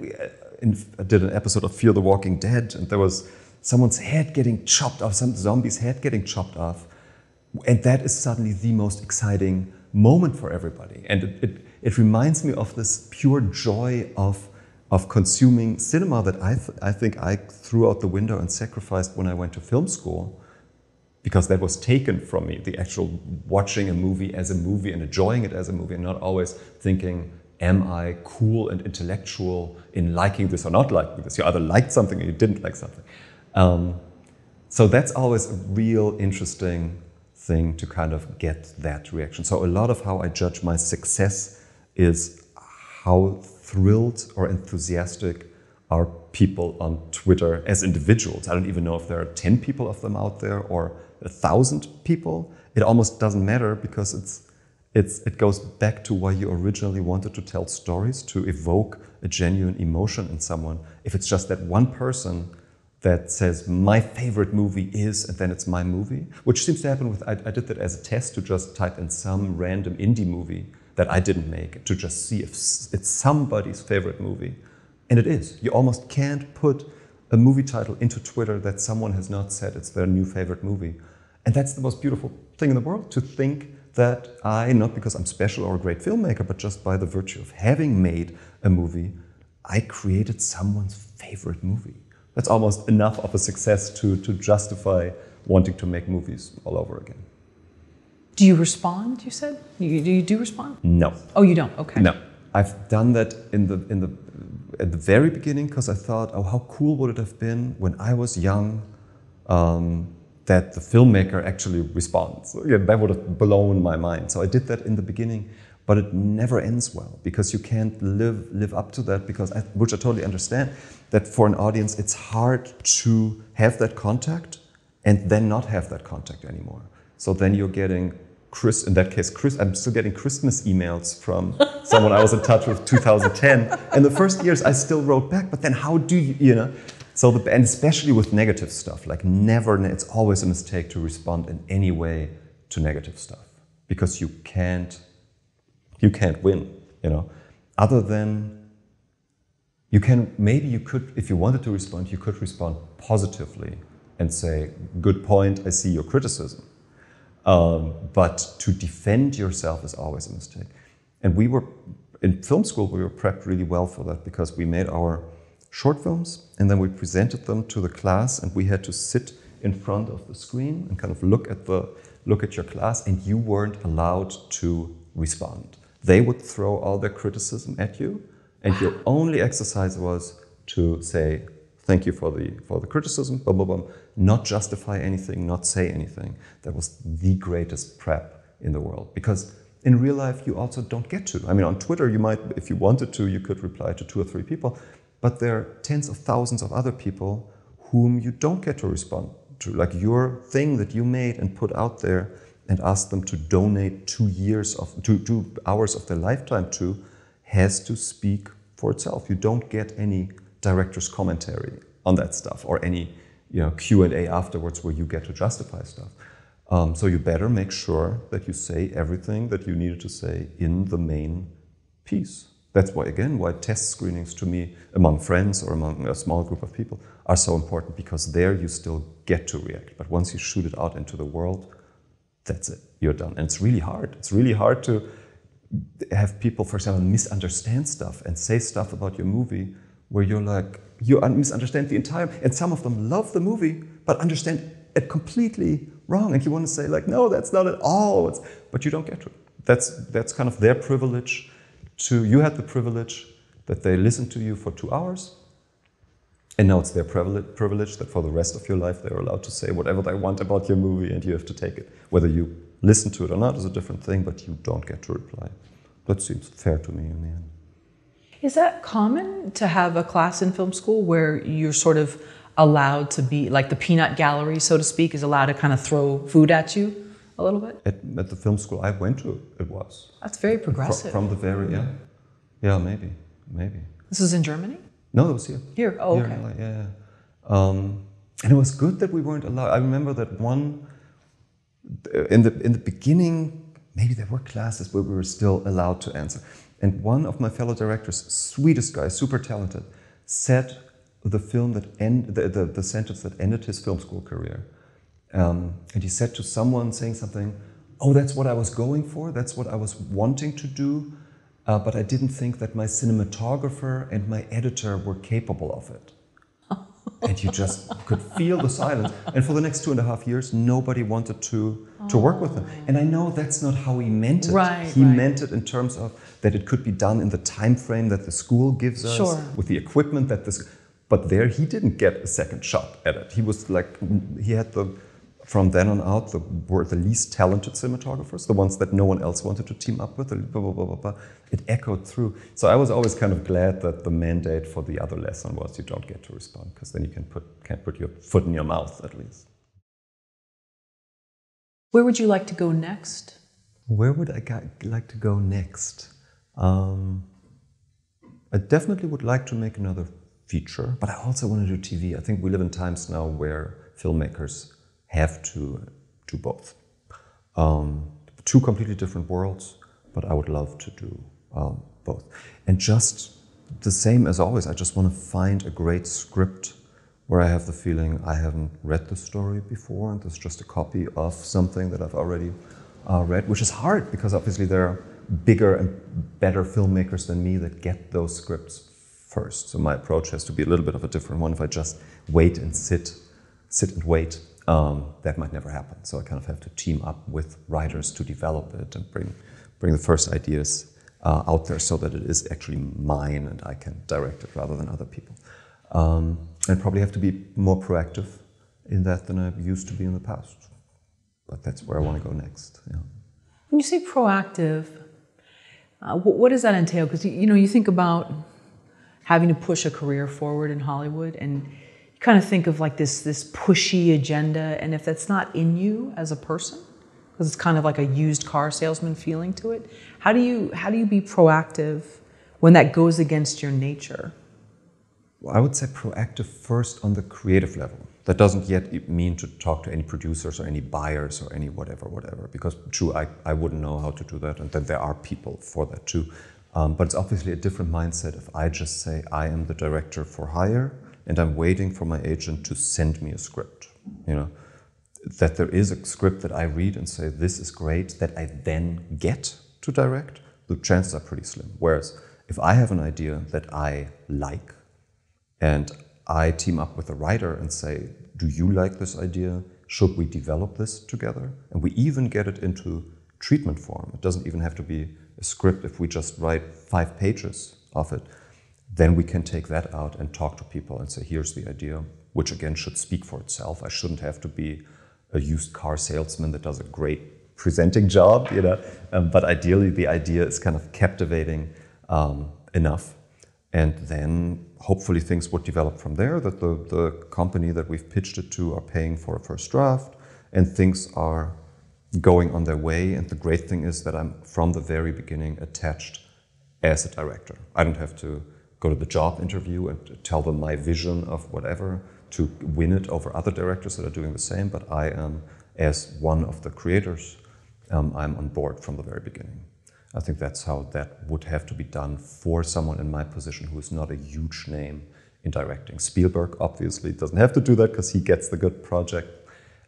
in, did an episode of Fear the Walking Dead, and there was someone's head getting chopped off, some zombie's head getting chopped off. And that is suddenly the most exciting moment for everybody. And it, it, it reminds me of this pure joy of, of consuming cinema that I, th I think I threw out the window and sacrificed when I went to film school because that was taken from me the actual watching a movie as a movie and enjoying it as a movie and not always thinking am I cool and intellectual in liking this or not liking this? You either liked something or you didn't like something. Um, so that's always a real interesting thing to kind of get that reaction. So a lot of how I judge my success is how thrilled or enthusiastic are people on Twitter as individuals. I don't even know if there are 10 people of them out there or a thousand people. It almost doesn't matter because it's it's, it goes back to why you originally wanted to tell stories, to evoke a genuine emotion in someone. If it's just that one person that says, my favorite movie is, and then it's my movie, which seems to happen with, I, I did that as a test to just type in some random indie movie that I didn't make, to just see if it's somebody's favorite movie. And it is. You almost can't put a movie title into Twitter that someone has not said it's their new favorite movie. And that's the most beautiful thing in the world, to think that I, not because I'm special or a great filmmaker, but just by the virtue of having made a movie, I created someone's favorite movie. That's almost enough of a success to, to justify wanting to make movies all over again. Do you respond? You said you, do you do respond? No. Oh, you don't. Okay. No, I've done that in the in the at the very beginning because I thought, oh, how cool would it have been when I was young. Um, that the filmmaker actually responds. Yeah, that would have blown my mind. So I did that in the beginning, but it never ends well because you can't live live up to that because I, which I totally understand that for an audience it's hard to have that contact and then not have that contact anymore. So then you're getting Chris, in that case, Chris, I'm still getting Christmas emails from someone I was in touch with 2010. And the first years I still wrote back, but then how do you, you know? So, the, and especially with negative stuff, like never, it's always a mistake to respond in any way to negative stuff because you can't, you can't win, you know. Other than, you can, maybe you could, if you wanted to respond, you could respond positively and say, good point, I see your criticism. Um, but to defend yourself is always a mistake. And we were, in film school, we were prepped really well for that because we made our short films, and then we presented them to the class, and we had to sit in front of the screen and kind of look at the look at your class, and you weren't allowed to respond. They would throw all their criticism at you, and your *sighs* only exercise was to say thank you for the for the criticism, blah blah blah, not justify anything, not say anything. That was the greatest prep in the world because in real life you also don't get to. I mean, on Twitter you might, if you wanted to, you could reply to two or three people, but there are tens of thousands of other people whom you don't get to respond to. Like your thing that you made and put out there and ask them to donate two years of two, two hours of their lifetime to has to speak for itself. You don't get any director's commentary on that stuff or any you know Q&A afterwards where you get to justify stuff. Um, so you better make sure that you say everything that you needed to say in the main piece. That's why, again, why test screenings to me, among friends or among a small group of people, are so important because there you still get to react. But once you shoot it out into the world, that's it, you're done. And it's really hard. It's really hard to have people, for example, misunderstand stuff and say stuff about your movie where you're like, you misunderstand the entire, and some of them love the movie, but understand it completely wrong. And you want to say, like, no, that's not at all. It's, but you don't get to it. That's, that's kind of their privilege to you had the privilege that they listened to you for two hours, and now it's their privilege that for the rest of your life they're allowed to say whatever they want about your movie and you have to take it. Whether you listen to it or not is a different thing, but you don't get to reply. That seems fair to me in the end. Is that common to have a class in film school where you're sort of allowed to be like the peanut gallery, so to speak, is allowed to kind of throw food at you a little bit? At, at the film school I went to, it was. That's very progressive. From, from the very, yeah. Yeah, maybe, maybe. This is in Germany? No, it was here. Here, oh, Here, okay. yeah. yeah. Um, and it was good that we weren't allowed. I remember that one in the in the beginning. Maybe there were classes where we were still allowed to answer. And one of my fellow directors, sweetest guy, super talented, said the film that end the, the, the sentence that ended his film school career. Um, and he said to someone saying something, "Oh, that's what I was going for. That's what I was wanting to do." Uh, but I didn't think that my cinematographer and my editor were capable of it. *laughs* and you just could feel the silence. And for the next two and a half years, nobody wanted to, to work with him. And I know that's not how he meant it. Right, he right. meant it in terms of that it could be done in the time frame that the school gives us, Sure. with the equipment that this. But there, he didn't get a second shot at it. He was like, he had the from then on out, the, were the least talented cinematographers, the ones that no one else wanted to team up with. Blah, blah, blah, blah, blah. It echoed through. So I was always kind of glad that the mandate for the other lesson was you don't get to respond, because then you can put, can't put your foot in your mouth at least. Where would you like to go next? Where would I like to go next? Um, I definitely would like to make another feature, but I also want to do TV. I think we live in times now where filmmakers have to do both. Um, two completely different worlds, but I would love to do um, both. And just the same as always, I just want to find a great script where I have the feeling I haven't read the story before and there's just a copy of something that I've already uh, read, which is hard because obviously there are bigger and better filmmakers than me that get those scripts first. So my approach has to be a little bit of a different one. If I just wait and sit, sit and wait, um, that might never happen. So I kind of have to team up with writers to develop it and bring bring the first ideas uh, out there so that it is actually mine and I can direct it rather than other people. Um, and probably have to be more proactive in that than I used to be in the past. But that's where I want to go next. Yeah. When you say proactive, uh, what, what does that entail? Because you, know, you think about having to push a career forward in Hollywood, and kind of think of like this this pushy agenda. And if that's not in you as a person, because it's kind of like a used car salesman feeling to it, how do you how do you be proactive when that goes against your nature? Well, I would say proactive first on the creative level. That doesn't yet mean to talk to any producers or any buyers or any whatever, whatever. Because true, I, I wouldn't know how to do that, and then there are people for that too. Um, but it's obviously a different mindset if I just say I am the director for hire and I'm waiting for my agent to send me a script. You know, that there is a script that I read and say this is great that I then get to direct. The chances are pretty slim. Whereas if I have an idea that I like and I team up with a writer and say, Do you like this idea? Should we develop this together? And we even get it into treatment form. It doesn't even have to be a script. If we just write five pages of it, then we can take that out and talk to people and say, Here's the idea, which again should speak for itself. I shouldn't have to be a used car salesman that does a great presenting job, you know. Um, but ideally, the idea is kind of captivating um, enough and then hopefully things would develop from there that the, the company that we've pitched it to are paying for a first draft and things are going on their way. And the great thing is that I'm from the very beginning attached as a director. I don't have to go to the job interview and tell them my vision of whatever to win it over other directors that are doing the same, but I am, as one of the creators, um, I'm on board from the very beginning. I think that's how that would have to be done for someone in my position who is not a huge name in directing. Spielberg obviously doesn't have to do that because he gets the good project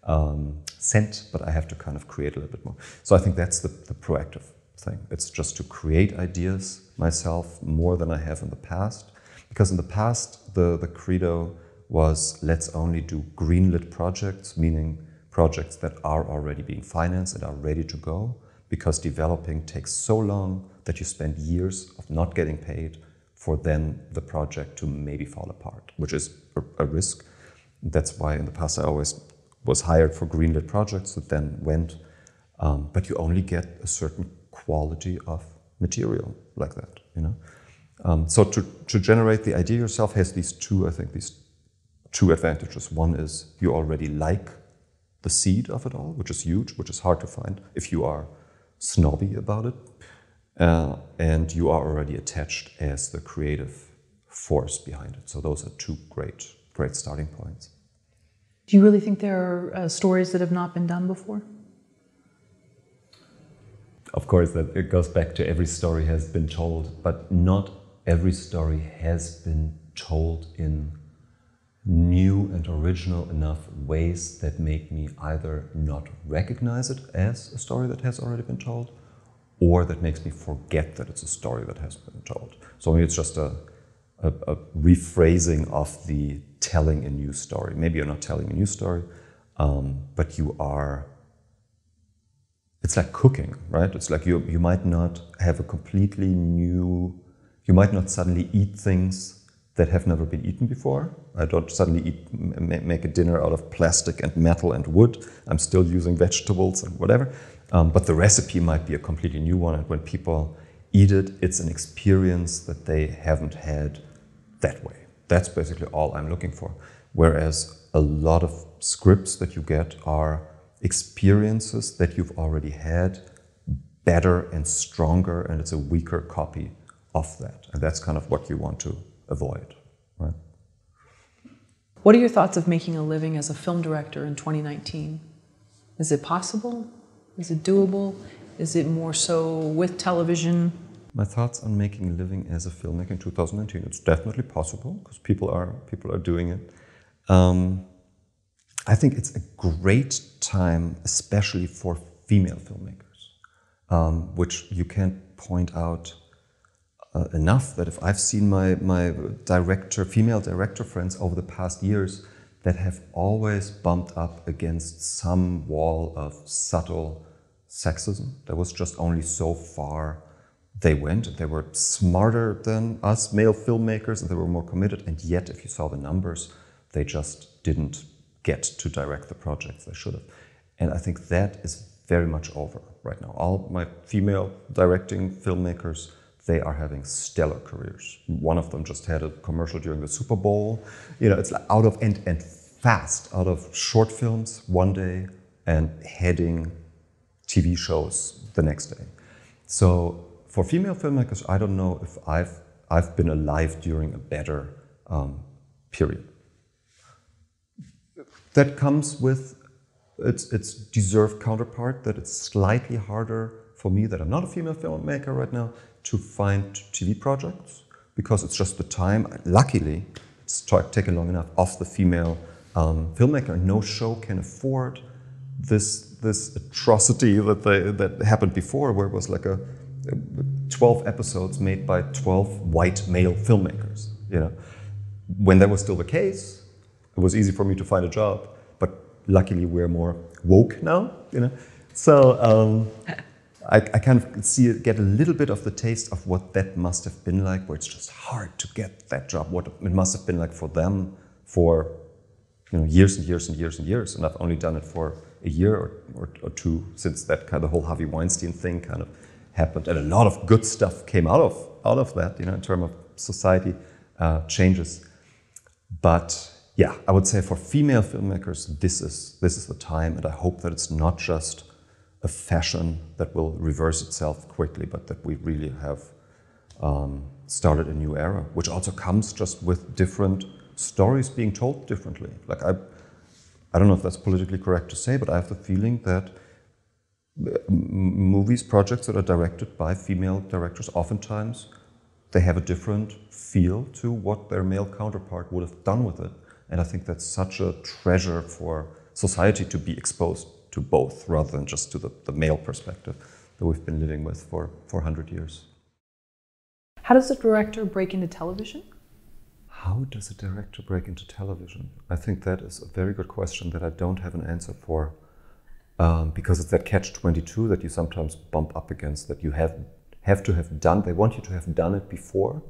um, sent, but I have to kind of create a little bit more. So I think that's the, the proactive thing. It's just to create ideas myself more than I have in the past. Because in the past, the, the credo was let's only do greenlit projects, meaning projects that are already being financed and are ready to go because developing takes so long that you spend years of not getting paid for then the project to maybe fall apart, which is a, a risk. That's why in the past I always was hired for greenlit projects that then went, um, but you only get a certain quality of material like that, you know. Um, so to, to generate the idea yourself has these two, I think, these two advantages. One is you already like the seed of it all, which is huge, which is hard to find if you are snobby about it. Uh, and you are already attached as the creative force behind it. So those are two great, great starting points. Do you really think there are uh, stories that have not been done before? Of course, that it goes back to every story has been told, but not every story has been told in new and original enough ways that make me either not recognize it as a story that has already been told or that makes me forget that it's a story that has been told. So maybe it's just a, a, a rephrasing of the telling a new story. Maybe you're not telling a new story, um, but you are. It's like cooking, right? It's like you, you might not have a completely new, you might not suddenly eat things that have never been eaten before. I don't suddenly eat, make a dinner out of plastic and metal and wood. I'm still using vegetables and whatever. Um, but the recipe might be a completely new one. And when people eat it, it's an experience that they haven't had that way. That's basically all I'm looking for. Whereas a lot of scripts that you get are experiences that you've already had better and stronger, and it's a weaker copy of that. And that's kind of what you want to avoid. Right? What are your thoughts of making a living as a film director in 2019? Is it possible? Is it doable? Is it more so with television? My thoughts on making a living as a filmmaker in 2019. It's definitely possible because people are people are doing it. Um, I think it's a great time, especially for female filmmakers, um, which you can't point out uh, enough that if I've seen my, my director, female director friends over the past years that have always bumped up against some wall of subtle sexism. There was just only so far they went. They were smarter than us male filmmakers and they were more committed. And yet, if you saw the numbers, they just didn't get to direct the projects they should have. And I think that is very much over right now. All my female directing filmmakers they are having stellar careers. One of them just had a commercial during the Super Bowl. You know, it's out of and, and fast, out of short films one day and heading TV shows the next day. So for female filmmakers, I don't know if I've I've been alive during a better um, period. That comes with its its deserved counterpart that it's slightly harder for me that I'm not a female filmmaker right now to find TV projects because it's just the time. Luckily, it's taken long enough off the female um, filmmaker. No show can afford this this atrocity that they, that happened before, where it was like a 12 episodes made by 12 white male filmmakers. You know, when that was still the case, it was easy for me to find a job. But luckily, we're more woke now. You know, so. Um, I, I, kind of see get a little bit of the taste of what that must have been like, where it's just hard to get that job. What it must have been like for them for you know years and years and years and years. And I've only done it for a year or, or, or two since that kind of the whole Harvey Weinstein thing kind of happened, and a lot of good stuff came out of out of that. You know, in terms of society uh, changes. But yeah, I would say for female filmmakers, this is this is the time, and I hope that it's not just a fashion that will reverse itself quickly, but that we really have um, started a new era, which also comes just with different stories being told differently. Like I, I don't know if that's politically correct to say, but I have the feeling that movies, projects that are directed by female directors, oftentimes they have a different feel to what their male counterpart would have done with it. And I think that's such a treasure for society to be exposed to both rather than just to the, the male perspective that we've been living with for 400 years. How does a director break into television? How does a director break into television? I think that is a very good question that I don't have an answer for um, because it's that catch 22 that you sometimes bump up against that you have, have to have done. They want you to have done it before,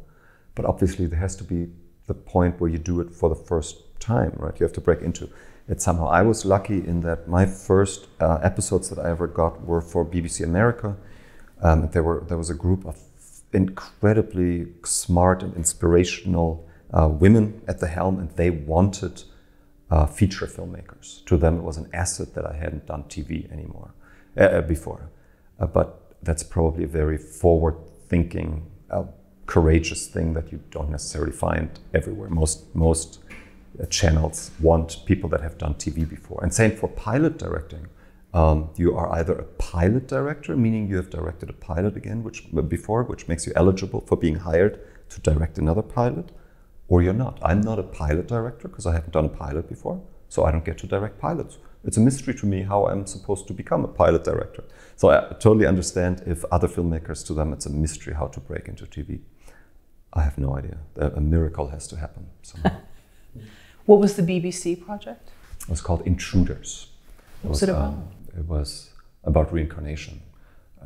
but obviously there has to be the point where you do it for the first time, right? You have to break into it somehow I was lucky in that my first uh, episodes that I ever got were for BBC America. Um, there were there was a group of incredibly smart and inspirational uh, women at the helm, and they wanted uh, feature filmmakers. To them, it was an asset that I hadn't done TV anymore uh, uh, before. Uh, but that's probably a very forward-thinking, courageous thing that you don't necessarily find everywhere. Most most channels want people that have done TV before. And same for pilot directing. Um, you are either a pilot director, meaning you have directed a pilot again, which before, which makes you eligible for being hired to direct another pilot, or you're not. I'm not a pilot director because I haven't done a pilot before, so I don't get to direct pilots. It's a mystery to me how I'm supposed to become a pilot director. So I totally understand if other filmmakers, to them, it's a mystery how to break into TV. I have no idea. A miracle has to happen. *laughs* what was the BBC project? It was called Intruders. What was, was it about? Um, it was about reincarnation.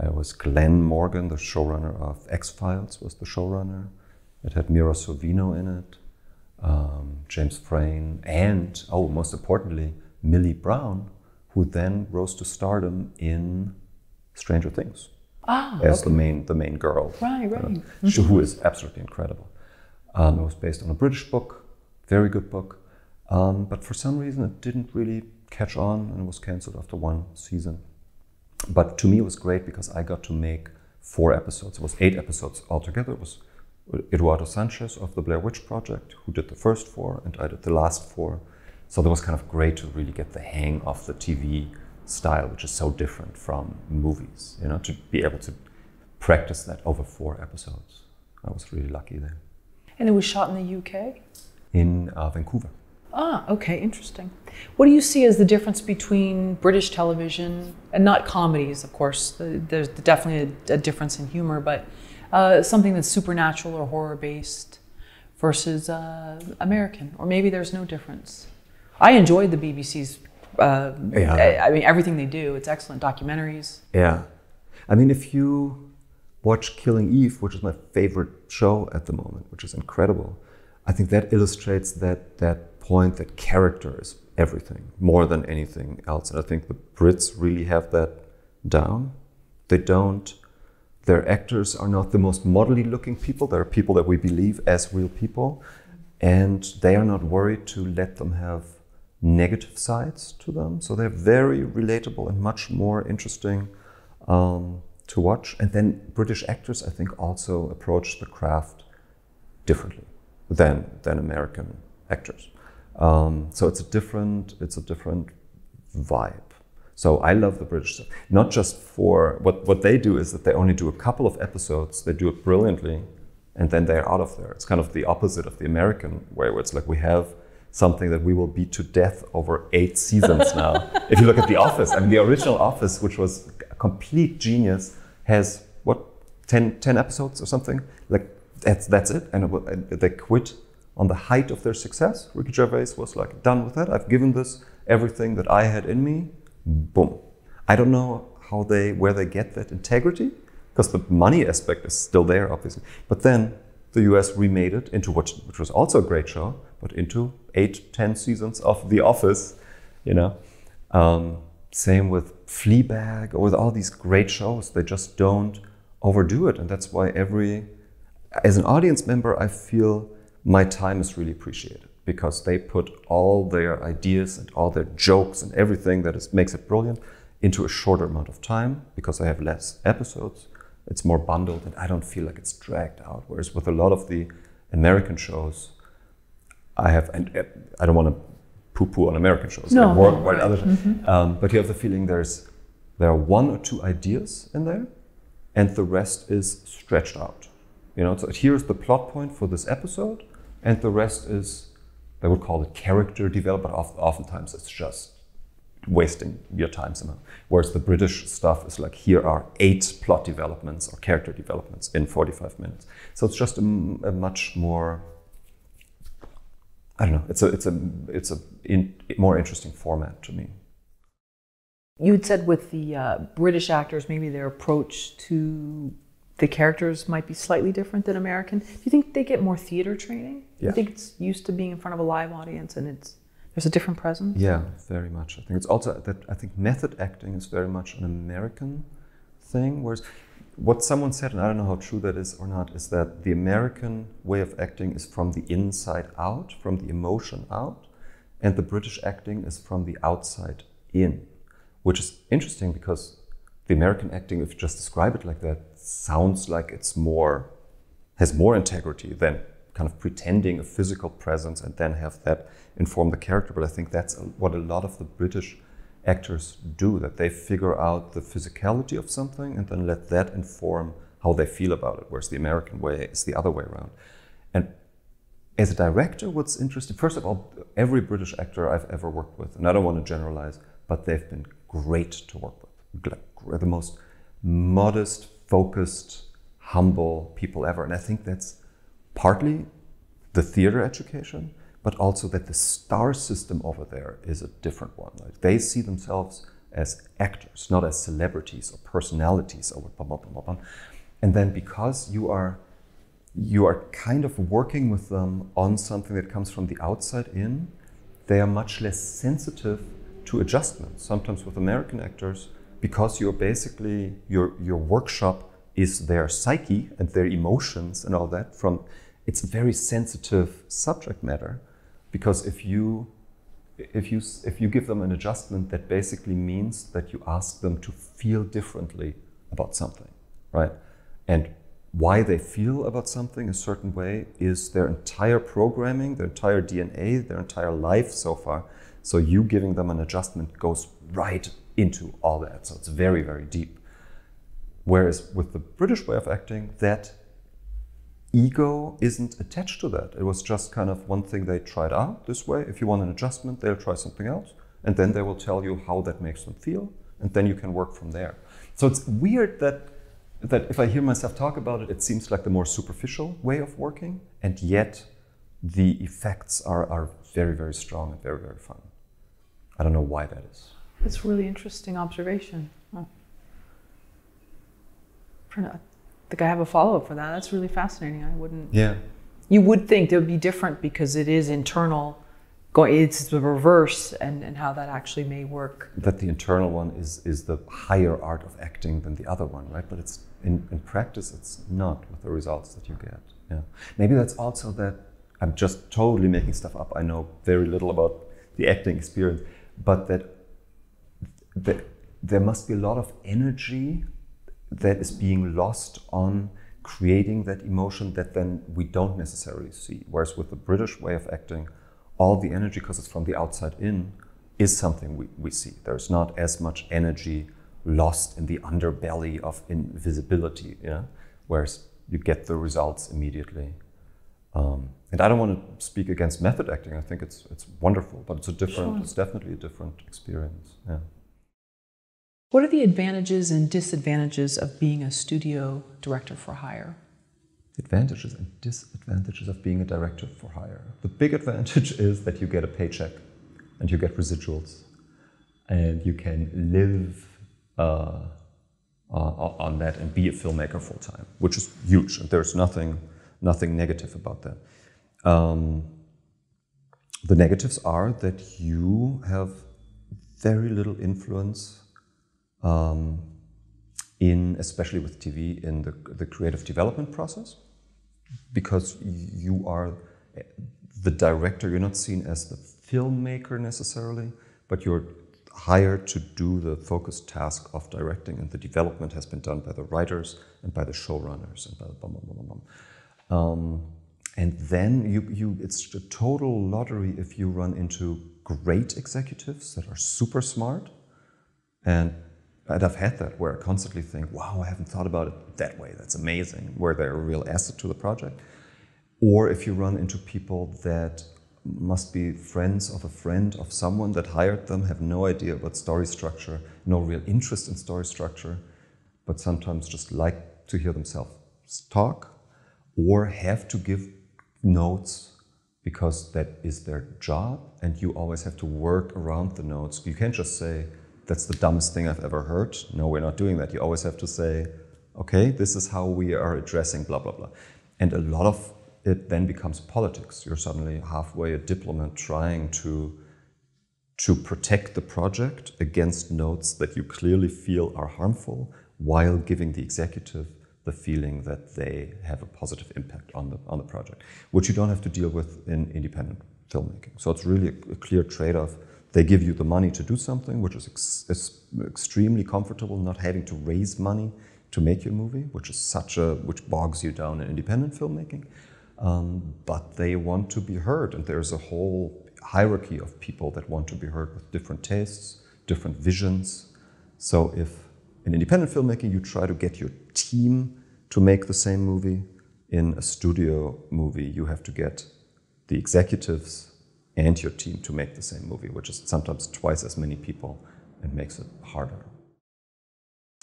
It was Glen Morgan, the showrunner of X Files, was the showrunner. It had Mira Sorvino in it, um, James Frain, and oh, most importantly, Millie Brown, who then rose to stardom in Stranger Things ah, as okay. the main the main girl, right, right, uh, mm-hmm. who is absolutely incredible. Um, it was based on a British book, very good book, um, but for some reason it didn't really catch on and was cancelled after one season. But to me, it was great because I got to make four episodes. It was eight episodes altogether. It was Eduardo Sanchez of the Blair Witch Project who did the first four, and I did the last four. So that was kind of great to really get the hang of the TV style, which is so different from movies. You know, to be able to practice that over four episodes. I was really lucky there. And it was shot in the UK. In uh, Vancouver. Ah, okay, interesting. What do you see as the difference between British television and not comedies, of course? There's definitely a, a difference in humor, but uh, something that's supernatural or horror based versus uh, American, or maybe there's no difference. I enjoyed the BBC's. Uh, yeah. I mean, everything they do, it's excellent documentaries. Yeah, I mean, if you watch Killing Eve, which is my favorite show at the moment, which is incredible, I think that illustrates that that point that character is everything more than anything else. And I think the Brits really have that down. They don't, their actors are not the most modelly looking people. They're people that we believe as real people. And they are not worried to let them have negative sides to them. So they're very relatable and much more interesting um, to watch. And then British actors, I think, also approach the craft differently than, than American actors. Um, so it's a different, it's a different vibe. So I love the British stuff. Not just for what what they do is that they only do a couple of episodes. They do it brilliantly, and then they're out of there. It's kind of the opposite of the American way, where it's like we have something that we will beat to death over eight seasons now. *laughs* if you look at The Office, I mean, the original Office, which was a complete genius, has what 10, 10 episodes or something. Like that's that's it, and, it, and they quit on the height of their success. Ricky Gervais was like, done with that. I've given this everything that I had in me. Boom. I don't know how they where they get that integrity because the money aspect is still there, obviously. But then the US remade it into what, which was also a great show, but into eight, ten seasons of The Office, you know. Um, same with Fleabag or with all these great shows. They just don't overdo it, and that's why every, as an audience member, I feel my time is really appreciated because they put all their ideas and all their jokes and everything that is, makes it brilliant into a shorter amount of time because I have less episodes. It's more bundled and I don't feel like it's dragged out. Whereas with a lot of the American shows, I have, and uh, I don't want to poo-poo on American shows. No, more, no, right. other, mm-hmm. um, but you have the feeling there's there are one or two ideas in there, and the rest is stretched out. You know, so here's the plot point for this episode, and the rest is they would call it character development. But oftentimes, it's just wasting your time somehow. Whereas the British stuff is like here are eight plot developments or character developments in 45 minutes. So it's just a, a much more I don't know. It's a it's a it's a in, more interesting format to me. You'd said with the uh, British actors, maybe their approach to the characters might be slightly different than American. Do you think they get more theater training? Yeah. I think it's used to being in front of a live audience and it's there's a different presence. Yeah, very much. I think it's also that I think method acting is very much an American thing, whereas what someone said, and I don't know how true that is or not, is that the American way of acting is from the inside out, from the emotion out, and the British acting is from the outside in, which is interesting because the American acting, if you just describe it like that, sounds like it's more has more integrity than kind of pretending a physical presence and then have that inform the character. But I think that's what a lot of the British actors do that they figure out the physicality of something and then let that inform how they feel about it, whereas the American way is the other way around. And as a director, what's interesting, first of all, every British actor I've ever worked with, and I don't want to generalize, but they've been great to work with. The most modest, focused, humble people ever. And I think that's partly the theater education, but also that the star system over there is a different one. Like they see themselves as actors, not as celebrities or personalities or blah, blah, blah, blah. And then because you are you are kind of working with them on something that comes from the outside in, they are much less sensitive to adjustments. Sometimes with American actors, because you're basically your your workshop is their psyche and their emotions and all that from it's a very sensitive subject matter because if you if you if you give them an adjustment that basically means that you ask them to feel differently about something right? And why they feel about something a certain way is their entire programming their entire dna their entire life so far. So you giving them an adjustment goes right into all that so it's very very deep whereas with the british way of acting that ego isn't attached to that. It was just kind of one thing they tried out this way. If you want an adjustment, they'll try something else. And then they will tell you how that makes them feel. And then you can work from there. So it's weird that, that if I hear myself talk about it, it seems like the more superficial way of working. And yet the effects are, are very, very strong and very, very fun. I don't know why that is. That's a really interesting observation. Hmm. Oh think I have a follow up for that. That's really fascinating. I wouldn't. Yeah. You would think it would be different because it is internal. It's the reverse, and, and how that actually may work. That the internal one is is the higher art of acting than the other one, right? But it's in, in practice, it's not with the results that you get. Yeah. Maybe that's also that I'm just totally making stuff up. I know very little about the acting experience, but that that there must be a lot of energy that is being lost on creating that emotion that then we don't necessarily see. Whereas with the British way of acting, all the energy, because it's from the outside in, is something we, we see. There's not as much energy lost in the underbelly of invisibility, yeah? whereas you get the results immediately. Um, and I don't want to speak against method acting. I think it's it's wonderful, but it's a different. Sure. It's definitely a different experience. Yeah. What are the advantages and disadvantages of being a studio director for hire? Advantages and disadvantages of being a director for hire. The big advantage *laughs* is that you get a paycheck and you get residuals and you can live uh, uh, on that and be a filmmaker full time, which is huge. And there's nothing, nothing negative about that. Um, the negatives are that you have very little influence um, in, especially with TV, in the, the creative development process, because you are the director, you're not seen as the filmmaker necessarily, but you're hired to do the focused task of directing, and the development has been done by the writers and by the showrunners and by the blah, blah, blah. Um, and then you, you, it's a total lottery if you run into great executives that are super smart and and I've had that where I constantly think, wow, I haven't thought about it that way. That's amazing, where they're a real asset to the project. Or if you run into people that must be friends of a friend of someone that hired them, have no idea about story structure, no real interest in story structure, but sometimes just like to hear themselves talk, or have to give notes because that is their job, and you always have to work around the notes. You can't just say, that's the dumbest thing I've ever heard. No, we're not doing that. You always have to say, okay, this is how we are addressing blah, blah, blah. And a lot of it then becomes politics. You're suddenly halfway a diplomat trying to, to protect the project against notes that you clearly feel are harmful while giving the executive the feeling that they have a positive impact on the, on the project, which you don't have to deal with in independent filmmaking. So it's really a, a clear trade-off. They give you the money to do something, which is, ex- is extremely comfortable, not having to raise money to make your movie, which is such a which bogs you down in independent filmmaking. Um, but they want to be heard, and there's a whole hierarchy of people that want to be heard with different tastes, different visions. So if in independent filmmaking you try to get your team to make the same movie, in a studio movie you have to get the executives and your team to make the same movie, which is sometimes twice as many people and makes it harder.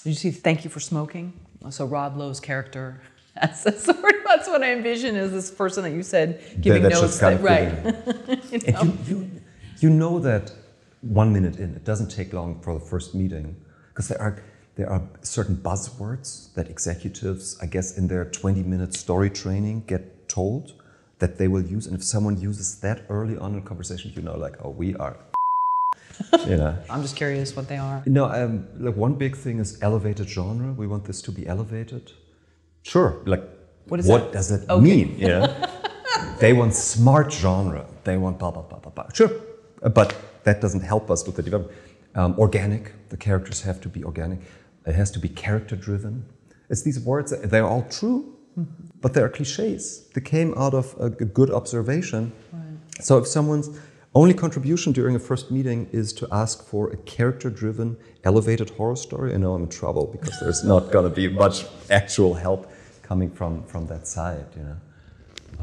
Did you see Thank You for Smoking? So Rob Lowe's character, *laughs* that's, that's, sort of, that's what I envision is this person that you said giving that's notes. That, right. *laughs* you, know? and you, you, you know that one minute in, it doesn't take long for the first meeting because there are there are certain buzzwords that executives, I guess, in their 20 minute story training get told that they will use. And if someone uses that early on in a conversation, you know, like, oh, we are. *laughs* you know. I'm just curious what they are. No, um, like one big thing is elevated genre. We want this to be elevated. Sure, like what, is what that? does it okay. mean? You know? *laughs* they want smart genre. They want blah blah blah blah blah. Sure, but that doesn't help us with the development. Um, organic. The characters have to be organic. It has to be character driven. It's these words, they're all true, but they're cliches. They came out of a, good observation. Right. So if someone's only contribution during a first meeting is to ask for a character driven, elevated horror story, I know I'm in trouble because there's *laughs* not going to be much actual help coming from, from that side, you know.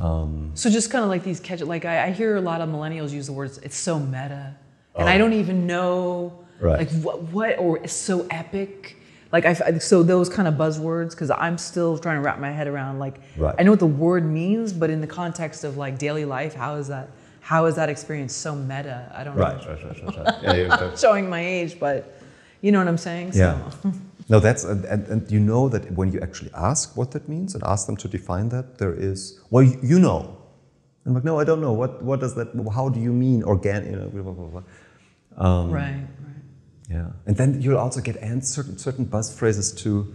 Um, so just kind of like these catch, like I, I, hear a lot of millennials use the words, it's so meta. And oh. I don't even know right. like what, what, or it's so epic like I so those kind of buzzwords because I'm still trying to wrap my head around like right. I know what the word means, but in the context of like daily life, how is that how is that experience so meta? I don't right, know. Right, right, right, right. Yeah, yeah, *laughs* showing my age, but you know what I'm saying. Yeah. *laughs* no, that's and, and, and, you know that when you actually ask what that means and ask them to define that, there is well, you, you know. I'm like, no, I don't know. What what does that? How do you mean organic? You know, blah, blah, blah. Um, right. Yeah, and then you'll also get certain certain buzz phrases to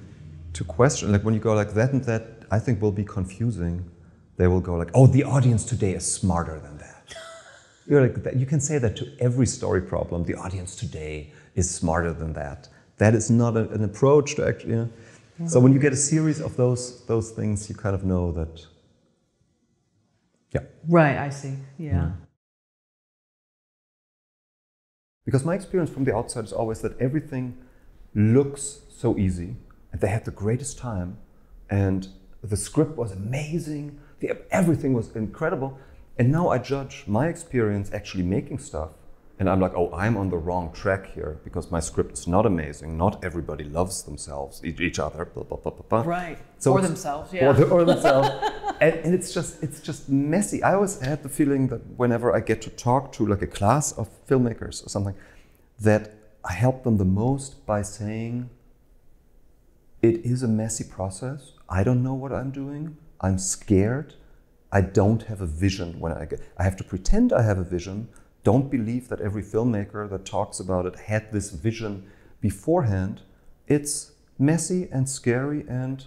to question. Like when you go like that and that, I think will be confusing. They will go like, "Oh, the audience today is smarter than that." *laughs* You're like that. You can say that to every story problem. The audience today is smarter than that. That is not a, an approach to actually. You know? mm-hmm. So when you get a series of those those things, you kind of know that. Yeah. Right. I see. yeah. yeah. Because my experience from the outside is always that everything looks so easy, and they had the greatest time, and the script was amazing, the, everything was incredible. And now I judge my experience actually making stuff, and I'm like, oh, I'm on the wrong track here because my script is not amazing. Not everybody loves themselves, each other, blah, blah, blah, blah, blah. Right. So or themselves, yeah. Or, or themselves. *laughs* and, and, it's just it's just messy. I always had the feeling that whenever I get to talk to like a class of filmmakers or something, that I help them the most by saying, it is a messy process. I don't know what I'm doing. I'm scared. I don't have a vision when I get. I have to pretend I have a vision. Don't believe that every filmmaker that talks about it had this vision beforehand. It's messy and scary and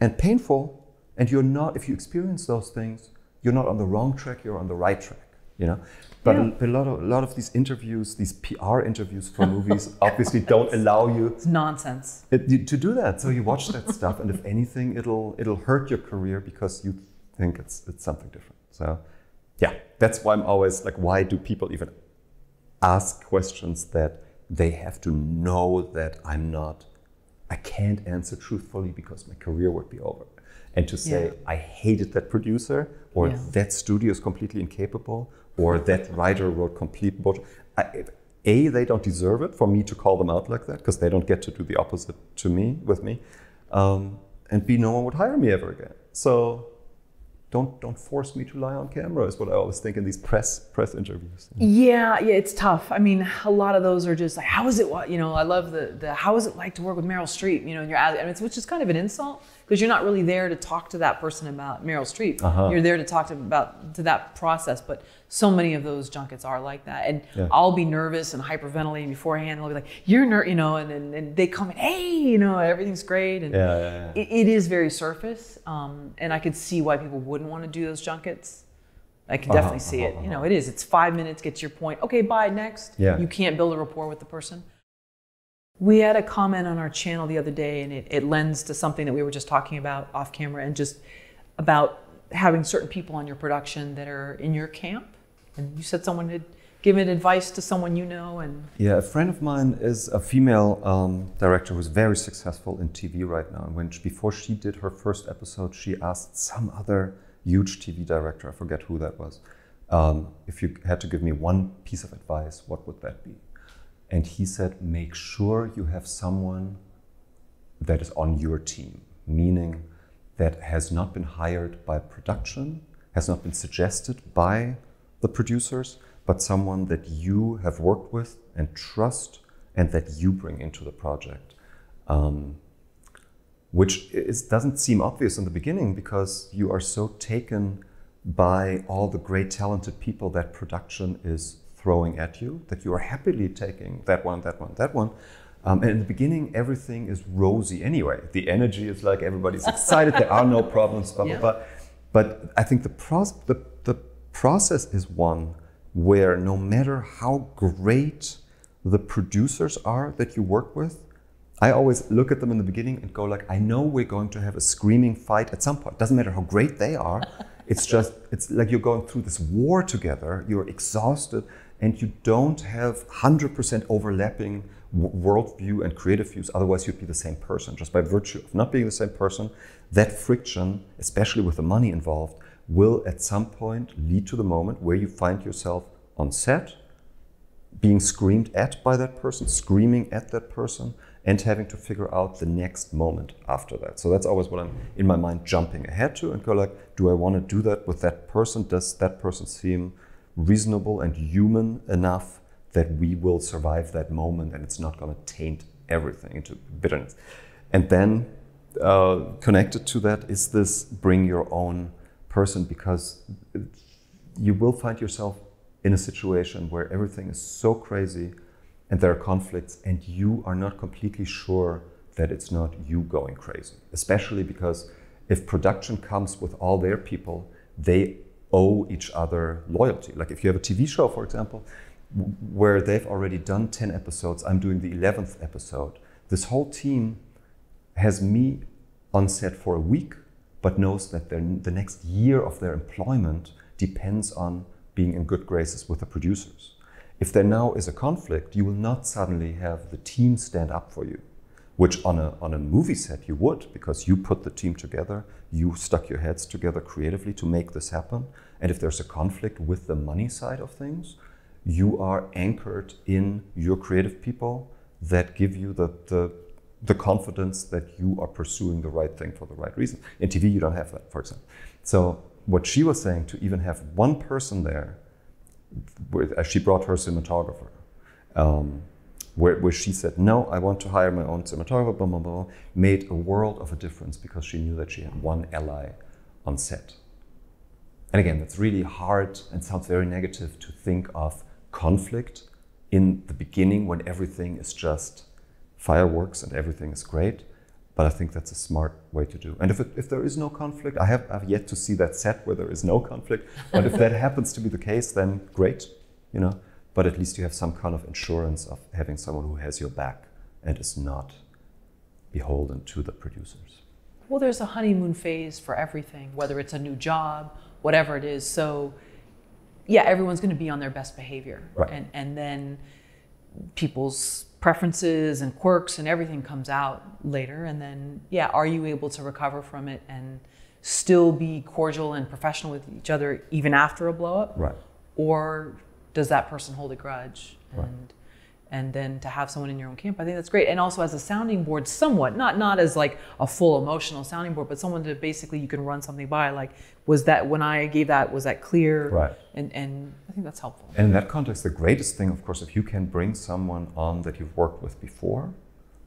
and painful and you're not, if you experience those things, you're not on the wrong track, you're on the right track. You know? But yeah. a, lot of a lot of these interviews, these PR interviews for movies, *laughs* obviously don't allow you. It's nonsense. It, to do that. So you watch that stuff, and if *laughs* anything, it'll it'll hurt your career because you think it's it's something different. So, yeah, that's why I'm always like, why do people even ask questions that they have to know that I'm not, I can't answer truthfully because my career would be over and to say yeah. I hated that producer or yeah. that studio is completely incapable or that writer wrote complete bullshit. A, they don't deserve it for me to call them out like that because they don't get to do the opposite to me with me. Um, and B, no one would hire me ever again. So don't don't force me to lie on camera is what I always think in these press press interviews. Yeah, yeah, it's tough. I mean, a lot of those are just like, how is it? What you know? I love the the how is it like to work with Meryl Streep? You know, and you're I mean, which is kind of an insult because you're not really there to talk to that person about Meryl Streep. Uh-huh. You're there to talk to about to that process. But so many of those junkets are like that, and yeah. I'll be nervous and hyperventilating beforehand. And I'll be like, "You're ner," you know, and then and they come in, "Hey, you know, everything's great," and yeah, yeah, it, it is very surface. Um, and I could see why people wouldn't want to do those junkets. I can definitely uh-huh, see uh-huh, it. You know, uh-huh. it is. It's five minutes, gets your point. Okay, bye, next. Yeah. You can't build a rapport with the person. We had a comment on our channel the other day, and it, it lends to something that we were just talking about off camera, and just about having certain people on your production that are in your camp. And you said someone had given advice to someone you know, and Yeah, a friend of mine is a female um, director who's very successful in TV right now. And when she, before she did her first episode, she asked some other huge TV director, I forget who that was, um, if you had to give me one piece of advice, what would that be? And he said, make sure you have someone that is on your team, meaning that has not been hired by production, has not been suggested by the producers, but someone that you have worked with and trust and that you bring into the project. Um, which is, doesn't seem obvious in the beginning because you are so taken by all the great talented people that production is throwing at you that you are happily taking that one, that one, that one. Um, and in the beginning, everything is rosy anyway. The energy is like everybody's excited. there are no problems, blah, blah, Yeah. blah. But I think the, the, the process is one where no matter how great the producers are that you work with, I always look at them in the beginning and go like, I know we're going to have a screaming fight at some point. Doesn't matter how great they are. *laughs* It's just, it's like you're going through this war together. You're exhausted and you don't have 100% overlapping w- worldview and creative views. Otherwise, you'd be the same person. Just by virtue of not being the same person, that friction, especially with the money involved, will at some point lead to the moment where you find yourself on set being screamed at by that person, screaming at that person, and having to figure out the next moment after that. So that's always what I'm in my mind jumping ahead to and go like, do I want to do that with that person? Does that person seem reasonable and human enough that we will survive that moment and it's not going to taint everything into bitterness? And then uh, connected to that is this bring your own person because you will find yourself in a situation where everything is so crazy and there are conflicts and you are not completely sure that it's not you going crazy especially because if production comes with all their people they owe each other loyalty. Like if you have a tv show for example where they've already done 10 episodes i'm doing the 11th episode this whole team has me on set for a week, but knows that the next year of their employment depends on being in good graces with the producers. If there now is a conflict, you will not suddenly have the team stand up for you, which on a, on a movie set you would, because you put the team together, you stuck your heads together creatively to make this happen. And if there's a conflict with the money side of things, you are anchored in your creative people that give you the, the the confidence that you are pursuing the right thing for the right reason. In TV, you don't have that, for example. So what she was saying to even have one person there, with, as she brought her cinematographer, um, where, where she said, no, I want to hire my own cinematographer, blah, blah, blah, made a world of a difference because she knew that she had one ally on set. And again, that's really hard and sounds very negative to think of conflict in the beginning when everything is just fireworks and everything is great. But I think that's a smart way to do. And if, it, if there is no conflict, I have I've yet to see that set where there is no conflict. But if that *laughs* happens to be the case, then great, you know. But at least you have some kind of insurance of having someone who has your back and is not beholden to the producers. well, there's a honeymoon phase for everything, whether it's a new job, whatever it is. So, yeah, everyone's going to be on their best behavior, Right. and and then people's preferences and quirks and everything comes out later. And then, yeah, are you able to recover from it and still be cordial and professional with each other even after a blow up? Right. Or does that person hold a grudge? Right. And and then to have someone in your own camp, I think that's great. And also as a sounding board, somewhat not not as like a full emotional sounding board, but someone that basically you can run something by. Like, was that when I gave that was that clear? Right. And and I think that's helpful. And in that context, the greatest thing, of course, if you can bring someone on that you've worked with before,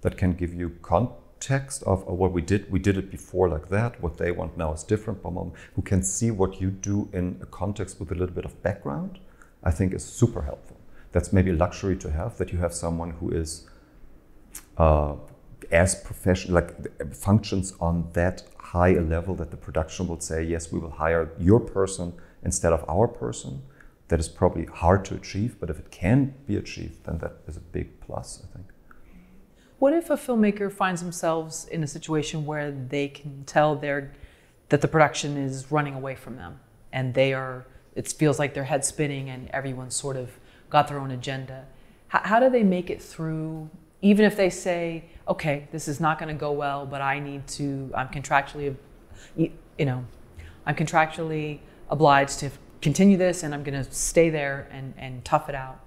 that can give you context of oh, what we did, we did it before like that, what they want now is different, blah, who can see what you do in a context with a little bit of background, I think is super helpful. That's maybe a luxury to have, that you have someone who is uh, as professional, like functions on that high a level that the production will say, yes, we will hire your person instead of our person, that is probably hard to achieve. But if it can be achieved, then that is a big plus, I think. What if a filmmaker finds themselves in a situation where they can tell their that the production is running away from them and they are it feels like their head spinning and everyone's sort of got their own agenda. How, how do they make it through even if they say, okay, this is not going to go well, but I need to, I'm contractually, you know, I'm contractually obliged to continue this and I'm going to stay there and, and tough it out.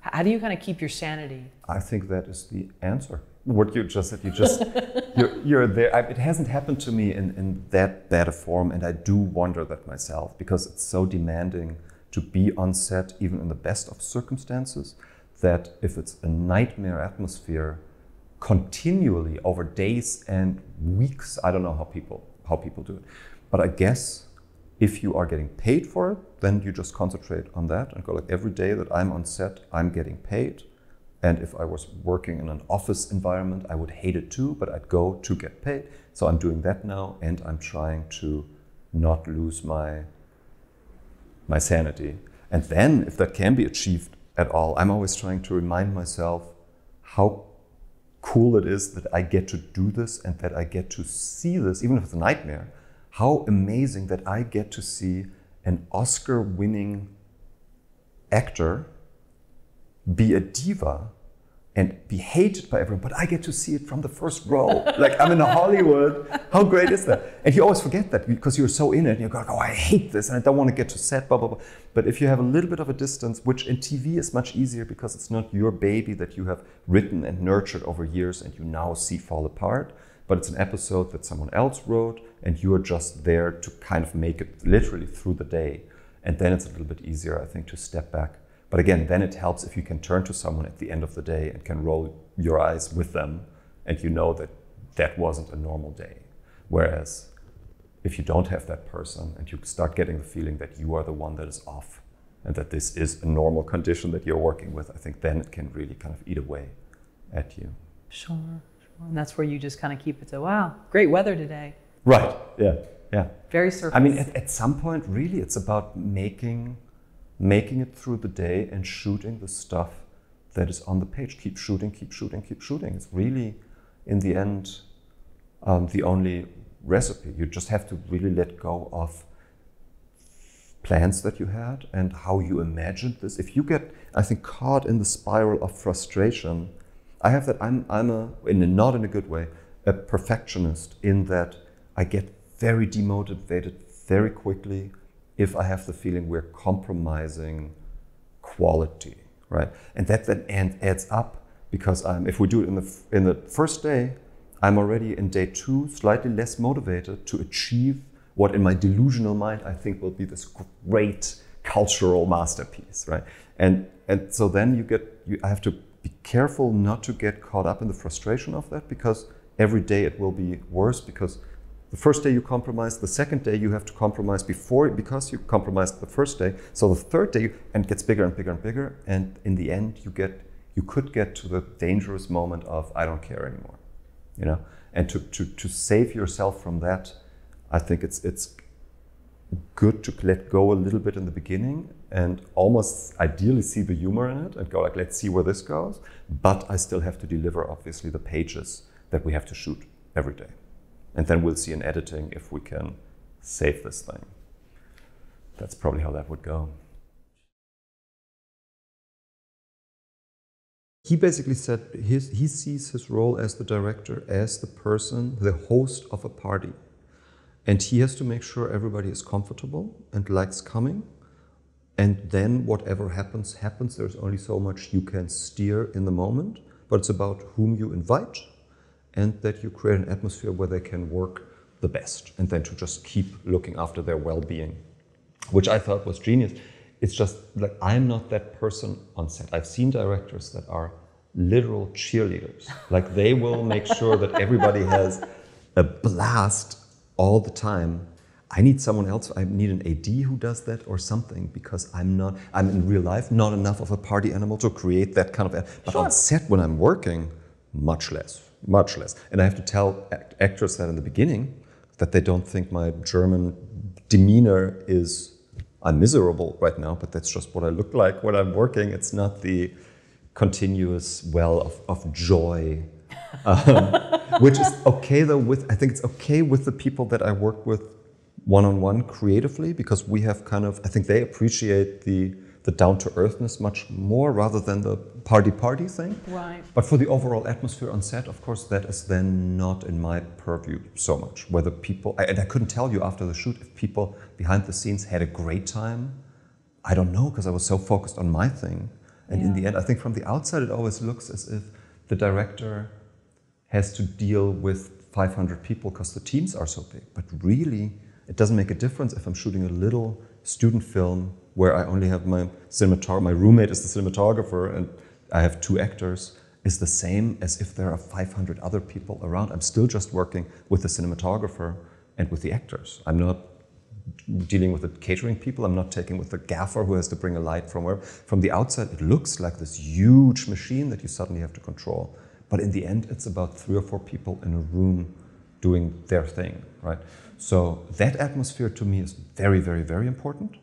How do you kind of keep your sanity? I think that is the answer. What you just said, you just, *laughs* you're, you're there. I, it hasn't happened to me in, in that bad a form, and I do wonder that myself because it's so demanding to be on set, even in the best of circumstances, that if it's a nightmare atmosphere continually over days and weeks, I don't know how people, how people do it. But I guess if you are getting paid for it, then you just concentrate on that and go like every day that I'm on set, I'm getting paid. And if I was working in an office environment, I would hate it too, but I'd go to get paid. So I'm doing that now and I'm trying to not lose my my sanity. And then if that can be achieved at all, I'm always trying to remind myself how cool it is that I get to do this and that I get to see this, even if it's a nightmare how amazing that I get to see an Oscar winning actor be a diva and be hated by everyone, but I get to see it from the first row. like I'm in Hollywood. How great is that? And you always forget that because you're so in it. And you go, oh, I hate this and I don't want to get to set, blah, blah, blah. But if you have a little bit of a distance, which in TV is much easier because it's not your baby that you have written and nurtured over years and you now see fall apart but it's an episode that someone else wrote and you're just there to kind of make it literally through the day. And then it's a little bit easier, I think, to step back. But again, then it helps if you can turn to someone at the end of the day and can roll your eyes with them and you know that that wasn't a normal day. Whereas if you don't have that person and you start getting the feeling that you are the one that is off and that this is a normal condition that you're working with, I think then it can really kind of eat away at you. Sure. sure. And that's where you just kind of keep it to, wow, great weather today. Right. Yeah. Yeah. Very surface. I mean, at, at some point, really, it's about making making it through the day and shooting the stuff that is on the page. Keep shooting, keep shooting, keep shooting. It's really, in the end, um, the only recipe. You just have to really let go of plans that you had and how you imagined this. If you get, I think, caught in the spiral of frustration, I have that I'm, I'm a, in a, not in a good way, a perfectionist in that I get very demotivated very quickly if I have the feeling we're compromising quality, right? And that then adds up because I'm, if we do it in the, in the first day, I'm already in day two slightly less motivated to achieve what in my delusional mind I think will be this great cultural masterpiece, right? And, and so then you get, you, I have to be careful not to get caught up in the frustration of that because every day it will be worse because the first day you compromise, the second day you have to compromise before because you compromised the first day. So the third day and it gets bigger and bigger and bigger, and in the end you get you could get to the dangerous moment of I don't care anymore, you know. And to to to save yourself from that, I think it's it's good to let go a little bit in the beginning and almost ideally see the humor in it and go like let's see where this goes but i still have to deliver obviously the pages that we have to shoot every day and then we'll see in editing if we can save this thing that's probably how that would go he basically said his, he sees his role as the director as the person the host of a party and he has to make sure everybody is comfortable and likes coming. And then whatever happens, happens. There's only so much you can steer in the moment, but it's about whom you invite and that you create an atmosphere where they can work the best and then to just keep looking after their well-being, which I thought was genius. It's just like I'm not that person on set. I've seen directors that are literal cheerleaders. Like they will make sure that everybody has a blast all the time. I need someone else. I need an AD who does that or something because I'm not. I'm in real life not enough of a party animal to create that kind of. But sure. on set when I'm working, much less, much less. And I have to tell act actors that in the beginning that they don't think my German demeanor is I'm miserable right now, but that's just what I look like when I'm working. It's not the continuous well of, of joy, *laughs* um, which is okay though. With I think it's okay with the people that I work with one on one creatively because we have kind of I think they appreciate the the down to earthness much more rather than the party party thing. Right. But for the overall atmosphere on set, of course, that is then not in my purview so much. Whether people, and I couldn't tell you after the shoot if people behind the scenes had a great time. I don't know because I was so focused on my thing. And yeah. in the end, I think from the outside, it always looks as if the director has to deal with 500 people because the teams are so big. But really, it doesn't make a difference if I'm shooting a little student film where I only have my cinematographer, my roommate is the cinematographer, and I have two actors, is the same as if there are 500 other people around. I'm still just working with the cinematographer and with the actors. I'm not dealing with the catering people. I'm not taking with the gaffer who has to bring a light from where. From the outside, it looks like this huge machine that you suddenly have to control. But in the end, it's about three or four people in a room doing their thing, right? So that atmosphere to me is very, very, very important.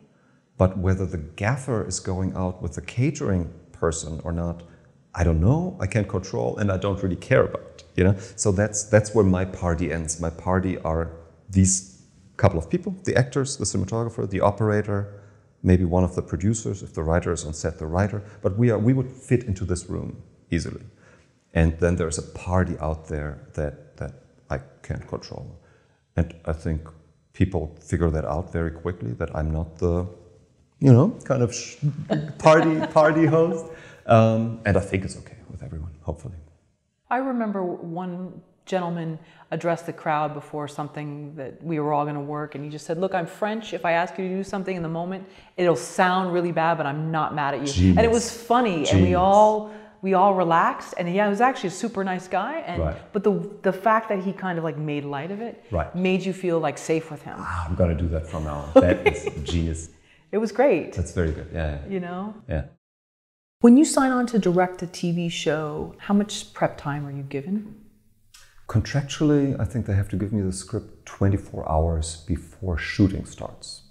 But whether the gaffer is going out with the catering person or not, I don't know. I can't control, and I don't really care about. You know, so that's that's where my party ends. My party are these couple of people: the actors, the cinematographer, the operator, maybe one of the producers. If the writer is on set, the writer. But we are we would fit into this room easily. And then there's a party out there that that I can't control, and I think people figure that out very quickly. That I'm not the you know, kind of party party host. Um, and I think it's okay with everyone, hopefully. I remember one gentleman addressed the crowd before something that we were all going to work, and he just said, "Look, I'm French. If I ask you to do something in the moment, it'll sound really bad, but I'm not mad at you." Genius. And it was funny, Genius. and we all we all relaxed and yeah, he was actually a super nice guy and right. but the the fact that he kind of like made light of it right. made you feel like safe with him. Ah, I'm gonna do that from now on. That is genius. It was great. That's very good. Yeah, yeah. You know? Yeah. When you sign on to direct a TV show, how much prep time are you given? Contractually, I think they have to give me the script 24 hours before shooting starts.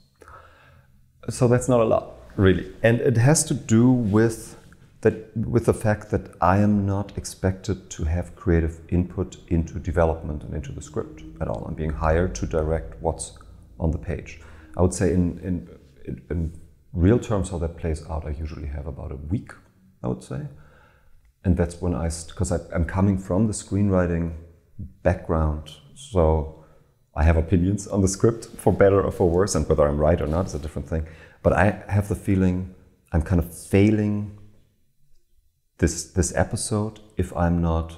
So that's not a lot, really. And it has to do with that with the fact that I am not expected to have creative input into development and into the script at all. I'm being hired to direct what's on the page. I would say in, in in, real terms, how that plays out, I usually have about a week, I would say. And that's when I, because I'm coming from the screenwriting background, so I have opinions on the script for better or for worse, and whether I'm right or not is a different thing. But I have the feeling I'm kind of failing this, this episode if I'm not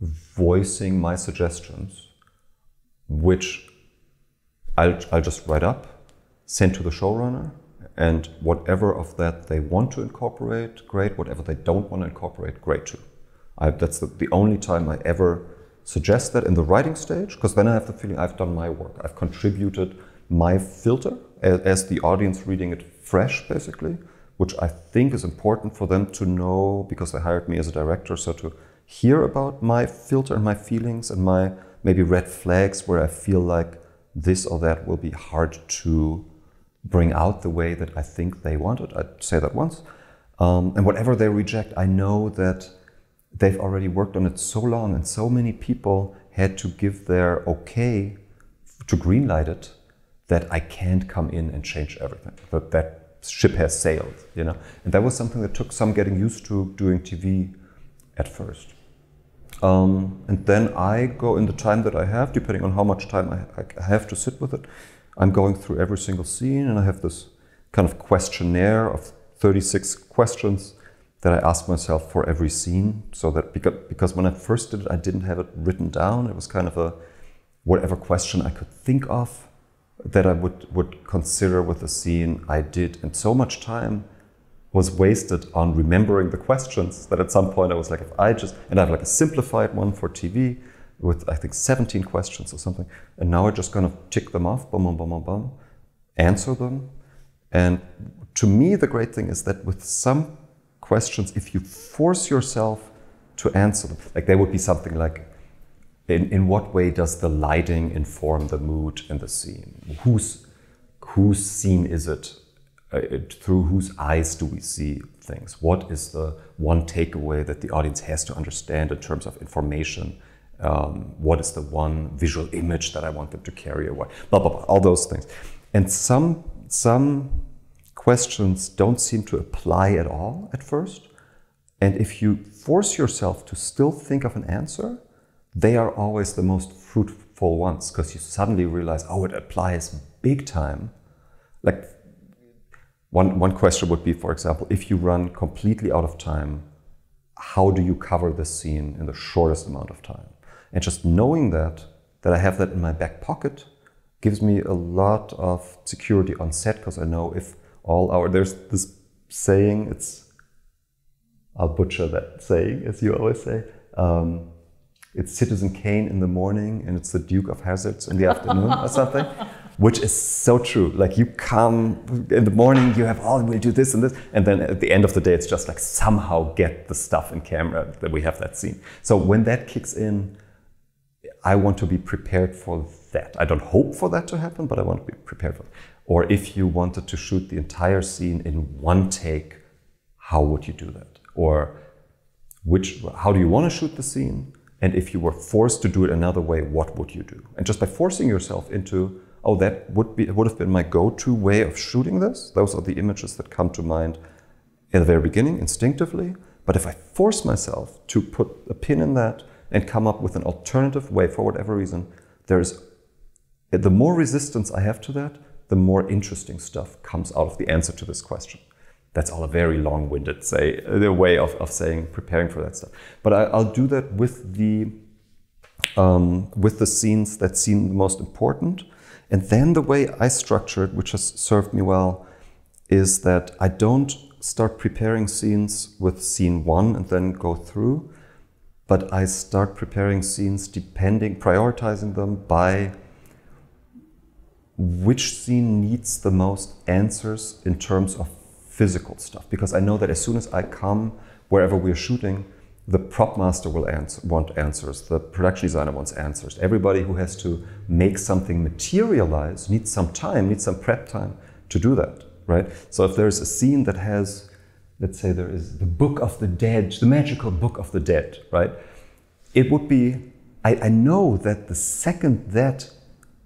voicing my suggestions, which I'll, I'll just write up sent to the showrunner, and whatever of that they want to incorporate, great. Whatever they don't want to incorporate, great too. I, that's the, the only time I ever suggest that in the writing stage, because then I have the feeling I've done my work. I've contributed my filter as, as the audience reading it fresh, basically, which I think is important for them to know because they hired me as a director. So to hear about my filter and my feelings and my maybe red flags where I feel like this or that will be hard to bring out the way that I think they want it. I'd say that once. Um, and whatever they reject, I know that they've already worked on it so long and so many people had to give their okay to greenlight it that I can't come in and change everything. That that ship has sailed, you know. And that was something that took some getting used to doing TV at first. Um, and then I go in the time that I have, depending on how much time I, I have to sit with it. I'm going through every single scene and I have this kind of questionnaire of 36 questions that I ask myself for every scene. So that because, because when I first did it, I didn't have it written down. It was kind of a whatever question I could think of that I would, would consider with the scene I did. And so much time was wasted on remembering the questions that at some point I was like, if I just, and I have like a simplified one for TV with I think 17 questions or something. And now we're just kind of tick them off, boom, boom, boom, boom, answer them. And to me, the great thing is that with some questions, if you force yourself to answer them, like there would be something like, in, in what way does the lighting inform the mood in the scene? Whose, whose scene is it? uh, through whose eyes do we see things? What is the one takeaway that the audience has to understand in terms of information? Um, what is the one visual image that I want them to carry away? Blah blah blah. All those things, and some some questions don't seem to apply at all at first. And if you force yourself to still think of an answer, they are always the most fruitful ones because you suddenly realize, oh, it applies big time. Like one, one question would be, for example, if you run completely out of time, how do you cover this scene in the shortest amount of time? And just knowing that, that I have that in my back pocket, gives me a lot of security on set because I know if all our, there's this saying, it's, I'll butcher that saying, as you always say. Um, it's Citizen Kane in the morning and it's the Duke of Hazzards in the afternoon or something *laughs* which is so true. Like you come in the morning, you have, oh, we'll do this and this. And then at the end of the day, it's just like somehow get the stuff in camera that we have that scene. So when that kicks in, I want to be prepared for that. I don't hope for that to happen, but I want to be prepared for it. Or if you wanted to shoot the entire scene in one take, how would you do that? Or which, how do you want to shoot the scene? And if you were forced to do it another way, what would you do? And just by forcing yourself into oh, that would be would have been my go-to way of shooting this. Those are the images that come to mind at the very beginning, instinctively. But if I force myself to put a pin in that and come up with an alternative way for whatever reason, there's the more resistance I have to that, the more interesting stuff comes out of the answer to this question. That's all a very long-winded say the way of, of saying preparing for that stuff. But I, will do that with the um, with the scenes that seem most important and then the way I structure it, which has served me well, is that I don't start preparing scenes with scene one and then go through, but I start preparing scenes depending, prioritizing them by which scene needs the most answers in terms of physical stuff. Because I know that as soon as I come wherever we're shooting, the prop master will answer, want answers, the production designer wants answers. Everybody who has to make something materialize needs some time, needs some prep time to do that, right? So if there's a scene that has, let's say there is the Book of the Dead, the magical Book of the Dead, right? It would be, I, I know that the second that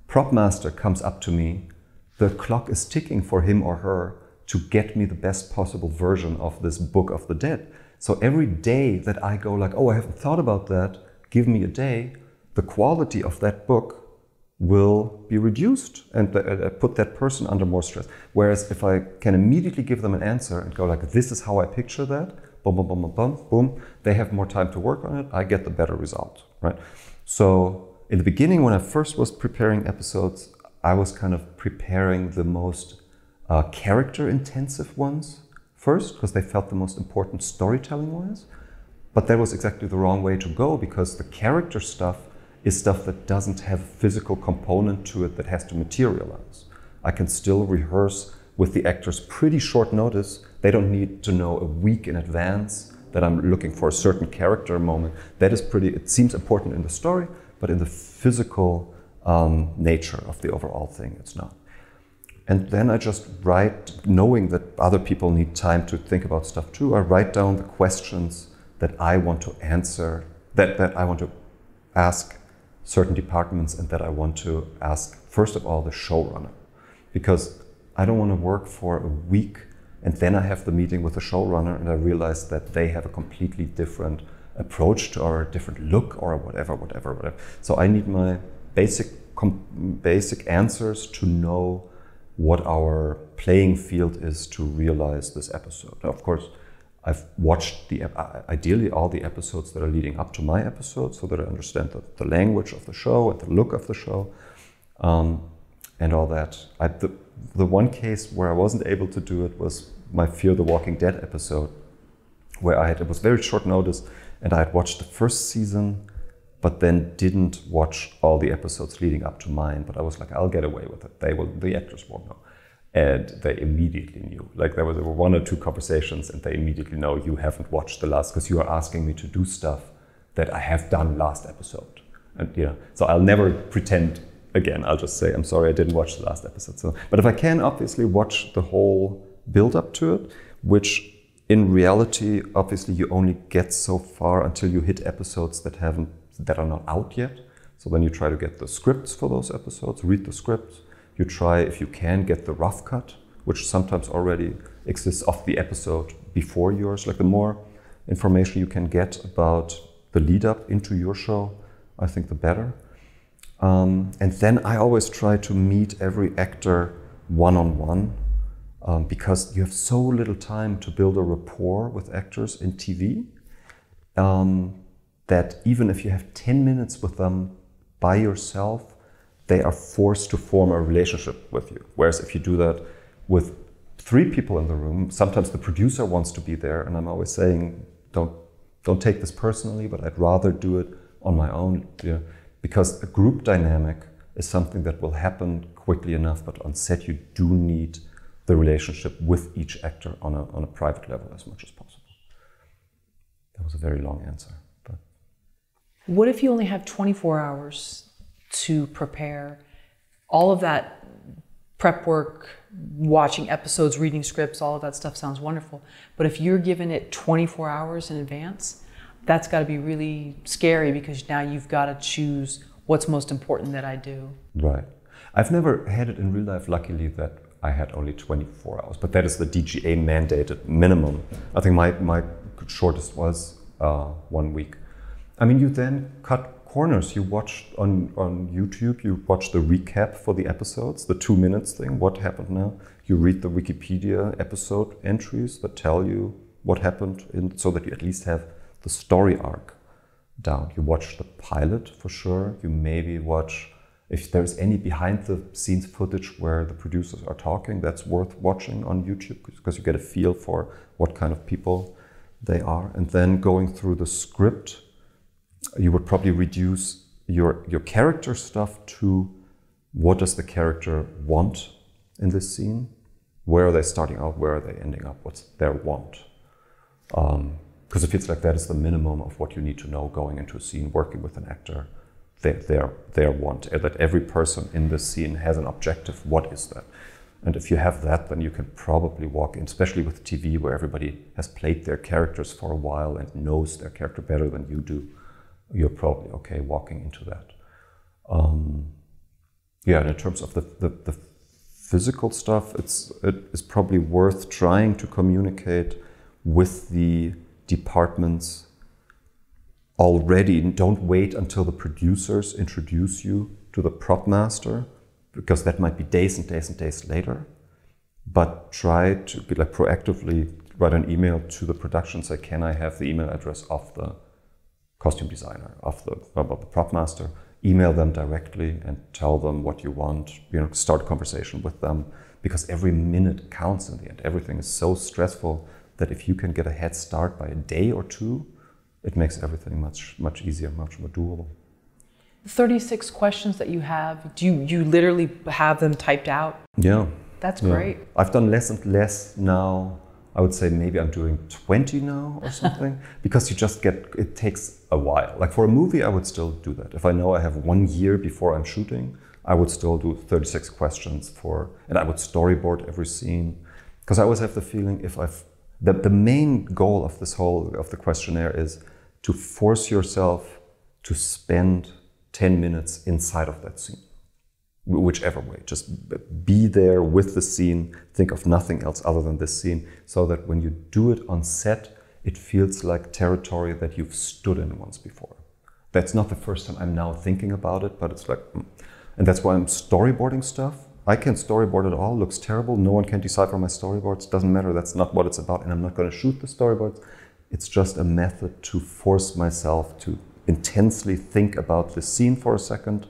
prop master comes up to me, the clock is ticking for him or her to get me the best possible version of this Book of the Dead. So every day that I go like, oh, I haven't thought about that, give me a day, the quality of that book will be reduced and uh, put that person under more stress. Whereas if I can immediately give them an answer and go like, this is how I picture that, boom, boom, boom, boom, boom, boom, they have more time to work on it, I get the better result, right? So in the beginning, when I first was preparing episodes, I was kind of preparing the most uh, character intensive ones first because they felt the most important storytelling wise. But that was exactly the wrong way to go because the character stuff is stuff that doesn't have a physical component to it that has to materialize. I can still rehearse with the actors pretty short notice. They don't need to know a week in advance that I'm looking for a certain character moment. That is pretty, it seems important in the story, but in the physical um, nature of the overall thing, it's not. And then I just write, knowing that other people need time to think about stuff too, I write down the questions that I want to answer, that, that I want to ask certain departments and that I want to ask, first of all, the showrunner. Because I don't want to work for a week and then I have the meeting with the showrunner and I realize that they have a completely different approach to or a different look or whatever, whatever, whatever. So I need my basic, basic answers to know what our playing field is to realize this episode. Of course, I've watched the ideally all the episodes that are leading up to my episode, so that I understand the, the language of the show and the look of the show, um, and all that. I, the, the one case where I wasn't able to do it was my Fear the Walking Dead episode, where I had it was very short notice, and I had watched the first season but then didn't watch all the episodes leading up to mine. But I was like, I'll get away with it. They will, the actors won't know. And they immediately knew. Like there, was, one or two conversations, and they immediately know you haven't watched the last because you are asking me to do stuff that I have done last episode. And you know, so I'll never pretend again. I'll just say, I'm sorry, I didn't watch the last episode. So, but if I can, obviously watch the whole build up to it, which in reality, obviously, you only get so far until you hit episodes that haven't that are not out yet. So then you try to get the scripts for those episodes, read the scripts. You try, if you can, get the rough cut, which sometimes already exists of the episode before yours. Like the more information you can get about the lead up into your show, I think the better. Um, and then I always try to meet every actor one on one because you have so little time to build a rapport with actors in TV um, that even if you have 10 minutes with them by yourself, they are forced to form a relationship with you. Whereas if you do that with three people in the room, sometimes the producer wants to be there, and I'm always saying, don't don't take this personally, but I'd rather do it on my own. Know, because a group dynamic is something that will happen quickly enough, but on set you do need the relationship with each actor on a, on a private level as much as possible. That was a very long answer. But. What if you only have 24 hours to prepare all of that prep work, watching episodes, reading scripts, all of that stuff sounds wonderful. But if you're given it 24 hours in advance, that's got to be really scary because now you've got to choose what's most important that I do. Right. I've never had it in real life, luckily, that I had only 24 hours, but that is the DGA mandated minimum. I think my, my shortest was uh, one week. I mean, you then cut corners. You watch on, on YouTube, you watch the recap for the episodes, the two minutes thing, what happened now. You read the Wikipedia episode entries that tell you what happened in, so that you at least have the story arc down. You watch the pilot for sure. You maybe watch if there's any behind the scenes footage where the producers are talking, that's worth watching on YouTube because you get a feel for what kind of people they are. And then going through the script, you would probably reduce your your character stuff to what does the character want in this scene? Where are they starting out? Where are they ending up? What's their want? Um, because it feels like that is the minimum of what you need to know going into a scene, working with an actor. Their, their, their want, that every person in the scene has an objective. What is that? And if you have that, then you can probably walk in, especially with TV, where everybody has played their characters for a while and knows their character better than you do. You're probably okay walking into that. Um, yeah, and in terms of the, the, the physical stuff, it's, it is probably worth trying to communicate with the departments already. Don't wait until the producers introduce you to the prop master, because that might be days and days and days later. But try to be like proactively write an email to the production, say, can I have the email address of the costume designer, of the, of the prop master? Email them directly and tell them what you want. You know, start a conversation with them because every minute counts in the end. Everything is so stressful that if you can get a head start by a day or two, it makes everything much much easier, much more doable. 36 questions that you have, do you, you literally have them typed out? Yeah. That's yeah. great. I've done less and less now. I would say maybe I'm doing 20 now or *laughs* something because you just get it takes a while. Like for a movie, I would still do that. If I know I have one year before I'm shooting, I would still do 36 questions for, and I would storyboard every scene because I always have the feeling if I've the, the main goal of this whole of the questionnaire is to force yourself to spend 10 minutes inside of that scene whichever way just be there with the scene think of nothing else other than this scene so that when you do it on set it feels like territory that you've stood in once before that's not the first time i'm now thinking about it but it's like hmm. and that's why i'm storyboarding stuff I can storyboard it all, looks terrible, no one can decipher my storyboards, doesn't matter, that's not what it's about, and I'm not going to shoot the storyboards. It's just a method to force myself to intensely think about the scene for a second.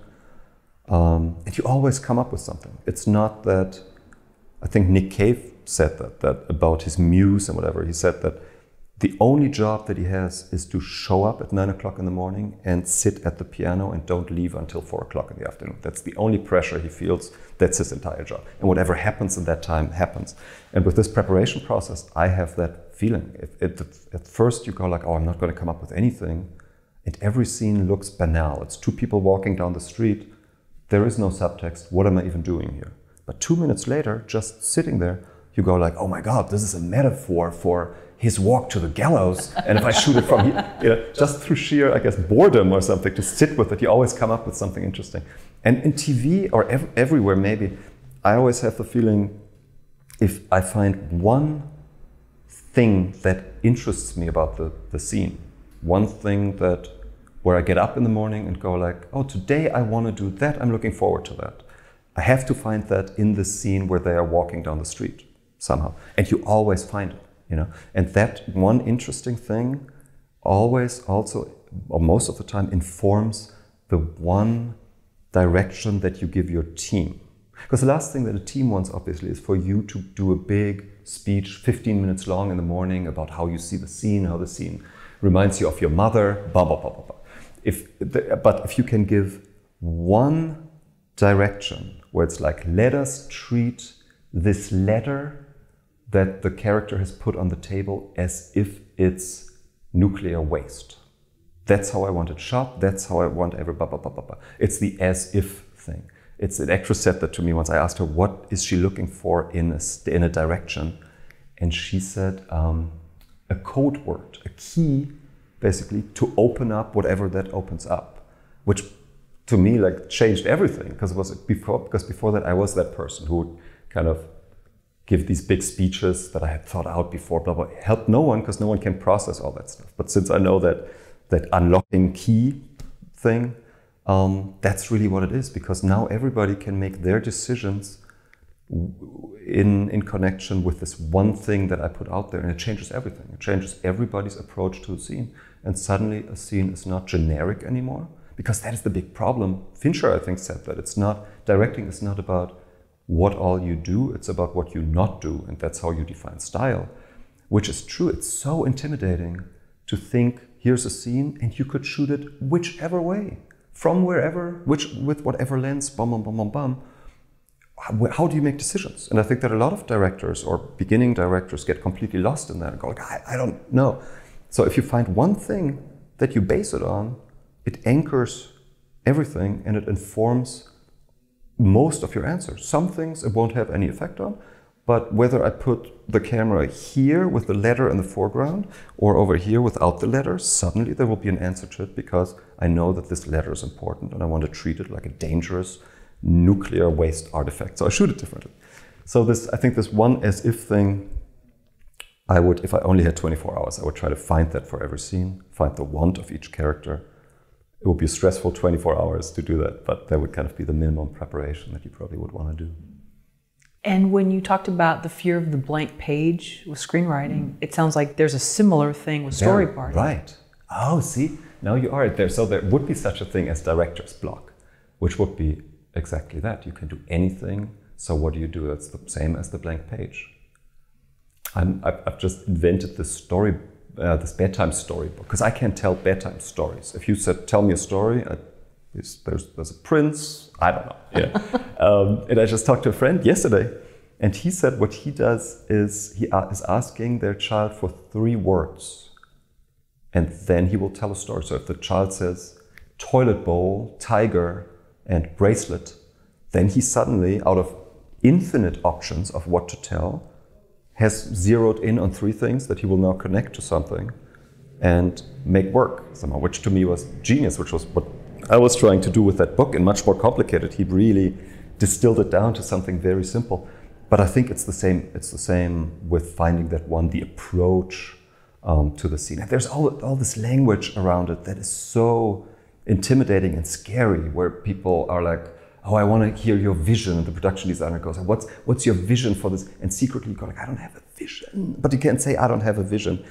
Um, and you always come up with something. It's not that, I think Nick Cave said that, that about his muse and whatever. He said that the only job that he has is to show up at nine o'clock in the morning and sit at the piano and don't leave until four o'clock in the afternoon. That's the only pressure he feels. That's his entire job. And whatever happens in that time happens. And with this preparation process, I have that feeling. If, if, at first you go like, oh, I'm not going to come up with anything, and every scene looks banal. It's two people walking down the street. There is no subtext. What am I even doing here? But two minutes later, just sitting there, you go like, oh my God, this is a metaphor for his walk to the gallows. And if I shoot it from here, you know, just through sheer, I guess, boredom or something, to sit with it, you always come up with something interesting. And in TV or ev- everywhere, maybe, I always have the feeling if I find one thing that interests me about the, the scene, one thing that where I get up in the morning and go like, oh, today I want to do that. I'm looking forward to that. I have to find that in the scene where they are walking down the street somehow. And you always find it, you know. And that one interesting thing always also, or most of the time, informs the one direction that you give your team. Because the last thing that a team wants, obviously, is for you to do a big speech, 15 minutes long in the morning, about how you see the scene, how the scene reminds you of your mother, blah, blah, blah, blah, blah. If the, but if you can give one direction where it's like, let us treat this letter that the character has put on the table as if it's nuclear waste. That's how I want it shot. That's how I want every blah, blah, blah, blah, blah. It's the as if thing. It's an actress said that to me once. I asked her, what is she looking for in a, in a direction? And she said, um, a code word, a key, basically, to open up whatever that opens up, which to me like changed everything because it was before because before that I was that person who kind of give these big speeches that I had thought out before, blah blah, help no one because no one can process all that stuff. But since I know that that unlocking key thing, um, that's really what it is because now everybody can make their decisions in, in connection with this one thing that I put out there, and it changes everything. It changes everybody's approach to a scene, and suddenly a scene is not generic anymore because that is the big problem. Fincher, I think, said that it's not directing is not about what all you do; it's about what you not do, and that's how you define style, which is true. It's so intimidating to think here's a scene and you could shoot it whichever way from wherever, which with whatever lens, bum, bum, bum, bum, bum. How, do you make decisions? And I think that a lot of directors or beginning directors get completely lost in that and go like, I, I don't know. So if you find one thing that you base it on, it anchors everything and it informs most of your answers. Some things it won't have any effect on, but whether I put the camera here with the letter in the foreground or over here without the letter, suddenly there will be an answer to it because I know that this letter is important and I want to treat it like a dangerous nuclear waste artifact. So I shoot it differently. So this, I think this one as if thing, I would, if I only had 24 hours, I would try to find that for every scene, find the want of each character. It would be a stressful 24 hours to do that, but that would kind of be the minimum preparation that you probably would want to do. And when you talked about the fear of the blank page with screenwriting, it sounds like there's a similar thing with storyboarding. Right. Oh, see, now you are there. So there would be such a thing as director's block, which would be exactly that. You can do anything. So what do you do? It's the same as the blank page. i have just invented this story, uh, this bedtime storybook, because I can't tell bedtime stories. If you said, "Tell me a story," I, there's, there's a prince. I don't know. Yeah. *laughs* um, and I just talked to a friend yesterday, and he said what he does is he is asking their child for three words, and then he will tell a story. So if the child says toilet bowl, tiger, and bracelet, then he suddenly, out of infinite options of what to tell, has zeroed in on three things that he will now connect to something and make work somehow, which to me was genius, which was what I was trying to do with that book and much more complicated. He really distilled it down to something very simple. But I think it's the same. It's the same with finding that one, the approach um, to the scene. And there's all, all this language around it that is so intimidating and scary, where people are like, "Oh, I want to hear your vision," and the production designer goes, "What's what's your vision for this?" And secretly, you go like, "I don't have a vision," but you can't say, "I don't have a vision."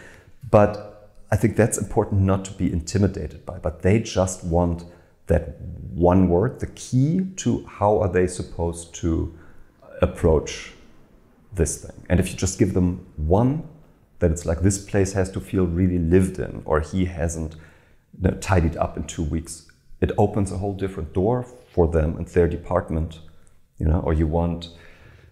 But I think that's important not to be intimidated by. But they just want that one word, the key to how are they supposed to approach this thing. And if you just give them one, that it's like this place has to feel really lived in, or he hasn't you know, tidied up in two weeks, it opens a whole different door for them and their department. You know, or you want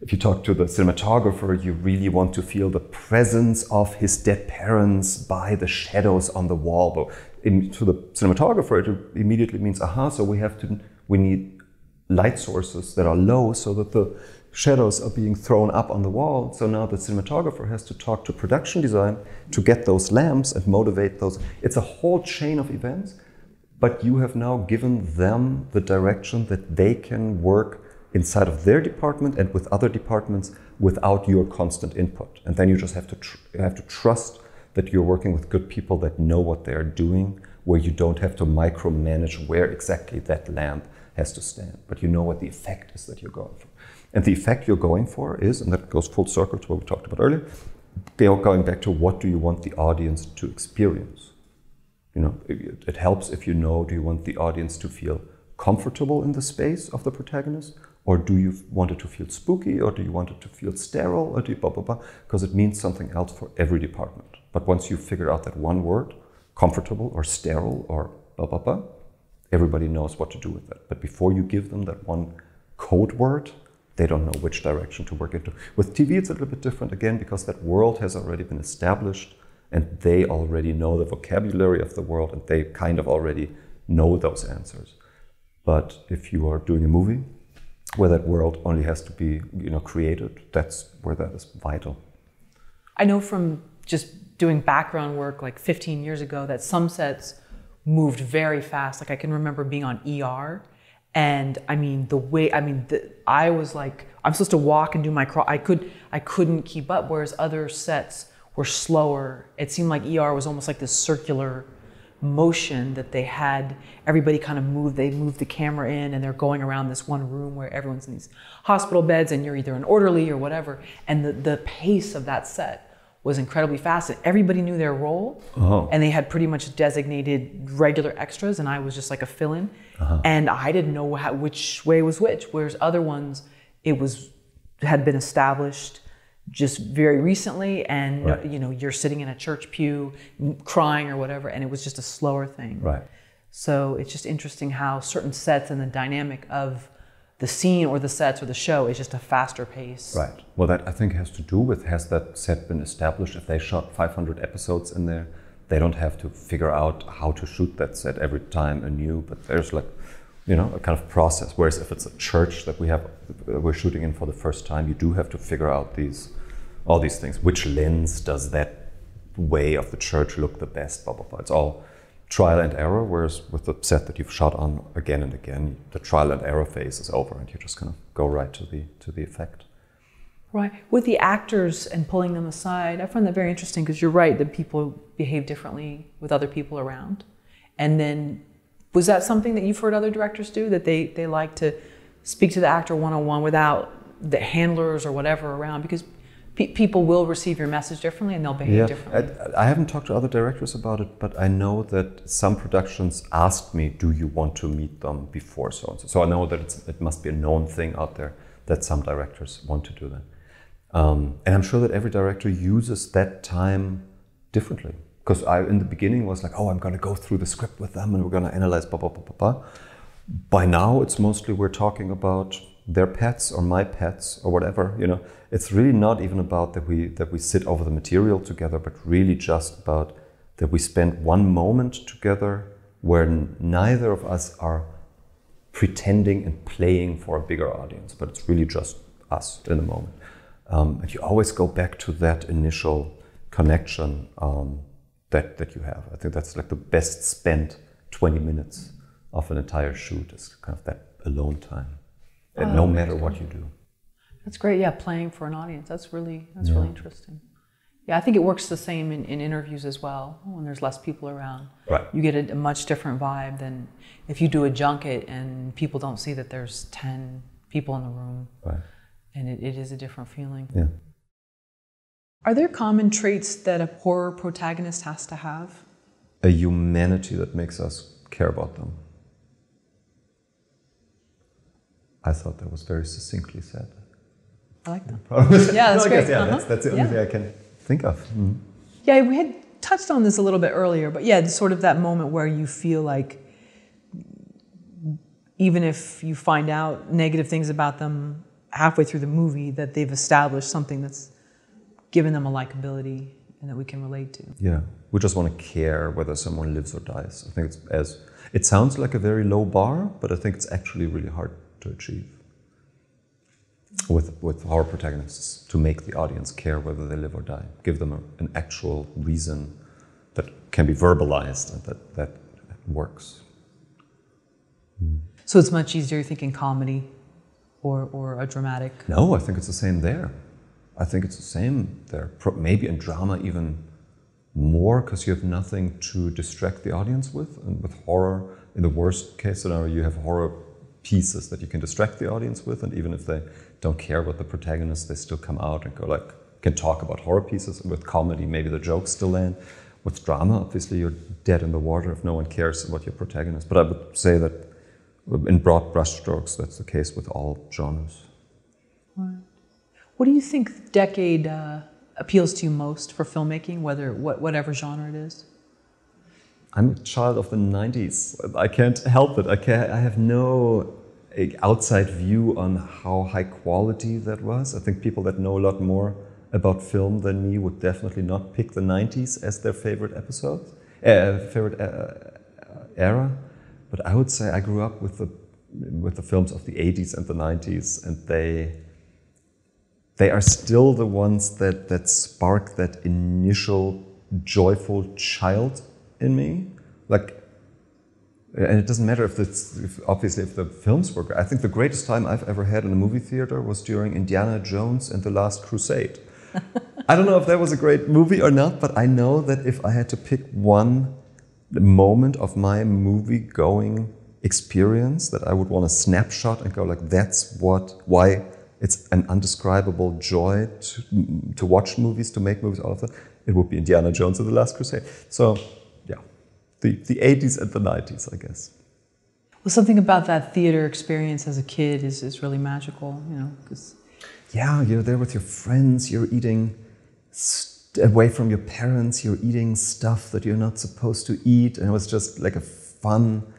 if you talk to the cinematographer, you really want to feel the presence of his dead parents by the shadows on the wall. But in, to the cinematographer, it immediately means, aha, so we have to, we need light sources that are low so that the shadows are being thrown up on the wall. So now the cinematographer has to talk to production design to get those lamps and motivate those. It's a whole chain of events, but you have now given them the direction that they can work inside of their department and with other departments without your constant input. And then you just have to have to trust that you're working with good people that know what they're doing, where you don't have to micromanage where exactly that lamp has to stand, but you know what the effect is that you're going for. And the effect you're going for is, and that goes full circle to what we talked about earlier, they are going back to what do you want the audience to experience? You know, it, it helps if you know do you want the audience to feel comfortable in the space of the protagonist, or do you want it to feel spooky, or do you want it to feel sterile, or do you blah blah blah? Because it means something else for every department. But once you figure out that one word, comfortable or sterile or blah blah blah, everybody knows what to do with that. But before you give them that one code word, they don't know which direction to work into. With TV, it's a little bit different again because that world has already been established and they already know the vocabulary of the world and they kind of already know those answers. But if you are doing a movie where that world only has to be you know created, that's where that is vital. I know from just doing background work like 15 years ago that some sets moved very fast. Like I can remember being on ER and I mean the way I mean the, I was like I'm supposed to walk and do my crawl. I could I couldn't keep up. Whereas other sets were slower. It seemed like ER was almost like this circular motion that they had. Everybody kind of moved. They moved the camera in and they're going around this one room where everyone's in these hospital beds and you're either an orderly or whatever. And the the pace of that set was incredibly fast. And everybody knew their role, oh. and they had pretty much designated regular extras, and I was just like a fill-in, uh-huh. and I didn't know how, which way was which. Whereas other ones, it was had been established just very recently, and right. you know you're sitting in a church pew crying or whatever, and it was just a slower thing. Right. So it's just interesting how certain sets and the dynamic of the scene or the sets or the show is just a faster pace. Right. Well, that I think has to do with has that set been established? If they shot 500 episodes in there, they don't have to figure out how to shoot that set every time anew. But there's like, you know, a kind of process. Whereas if it's a church that we have, we're shooting in for the first time, you do have to figure out these, all these things. Which lens does that way of the church look the best? Blah blah blah. It's all trial and error, whereas with the set that you've shot on again and again, the trial and error phase is over and you just kind of go right to the to the effect. Right. With the actors and pulling them aside, I find that very interesting because you're right that people behave differently with other people around. And then was that something that you've heard other directors do that they, they like to speak to the actor one on one without the handlers or whatever around because pe- people will receive your message differently and they'll behave yeah, differently. I, I, haven't talked to other directors about it, but I know that some productions asked me, "Do you want to meet them before so and so?" So I know that it must be a known thing out there that some directors want to do that, um, and I'm sure that every director uses that time differently. Because I, in the beginning, was like, "Oh, I'm going to go through the script with them, and we're going to analyze blah blah blah blah blah." By now, it's mostly we're talking about their pets or my pets or whatever you know it's really not even about that we that we sit over the material together but really just about that we spend one moment together where neither of us are pretending and playing for a bigger audience but it's really just us in the moment. Um, and you always go back to that initial connection um, that that you have. I think that's like the best spent 20 minutes of an entire shoot is kind of that alone time. And no matter what you do. That's great. Yeah, playing for an audience. That's really that's yeah. really interesting. Yeah, I think it works the same in, in interviews as well. When there's less people around, right. you get a, a, much different vibe than if you do a junket and people don't see that there's ten people in the room, right. and it, it is a different feeling. Yeah. Are there common traits that a horror protagonist has to have? A humanity that makes us care about them. I thought that was very succinctly said. I like that. *laughs* yeah, that's no, great. Guess, yeah, uh-huh. that's, that's, the only yeah. thing I can think of. Mm-hmm. Yeah, we had touched on this a little bit earlier, but yeah, sort of that moment where you feel like even if you find out negative things about them halfway through the movie, that they've established something that's given them a likability and that we can relate to. Yeah, we just want to care whether someone lives or dies. I think it's as it sounds like a very low bar, but I think it's actually really hard to achieve. With, with horror protagonists to make the audience care whether they live or die. Give them a, an actual reason that can be verbalized and that, that works. So it's much easier you think, in comedy or, or a dramatic. No, I think it's the same there. I think it's the same there. Maybe in drama even more because you have nothing to distract the audience with. And with horror, in the worst case scenario, you have horror pieces that you can distract the audience with. And even if they don't care about the protagonist, they still come out and go like, can talk about horror pieces. With comedy, maybe the jokes still land. With drama, obviously, you're dead in the water if no one cares about your protagonist. But I would say that in broad brushstrokes, that's the case with all genres. What do you think decade uh, appeals to you most for filmmaking, whether what, whatever genre it is? I'm a child of the 90s. I can't help it. I, can't, I have no outside view on how high quality that was. I think people that know a lot more about film than me would definitely not pick the 90s as their favorite episode, uh, favorite uh, era. But I would say I grew up with the with the films of the 80s and the 90s, and they they are still the ones that that spark that initial joyful child in me. Like, and it doesn't matter if it's if, obviously if the films were. I think the greatest time I've ever had in a movie theater was during Indiana Jones and the Last Crusade. *laughs* I don't know if that was a great movie or not, but I know that if I had to pick one moment of my movie going experience that I would want a snapshot and go like, that's what, why it's an undescribable joy to, to watch movies, to make movies out of that, it would be Indiana Jones and the Last Crusade. So the, the 80s and the 90s, I guess. Well, something about that theater experience as a kid is, is really magical, you know, because. Yeah, you're there with your friends, you're eating away from your parents, you're eating stuff that you're not supposed to eat, and it was just like a fun,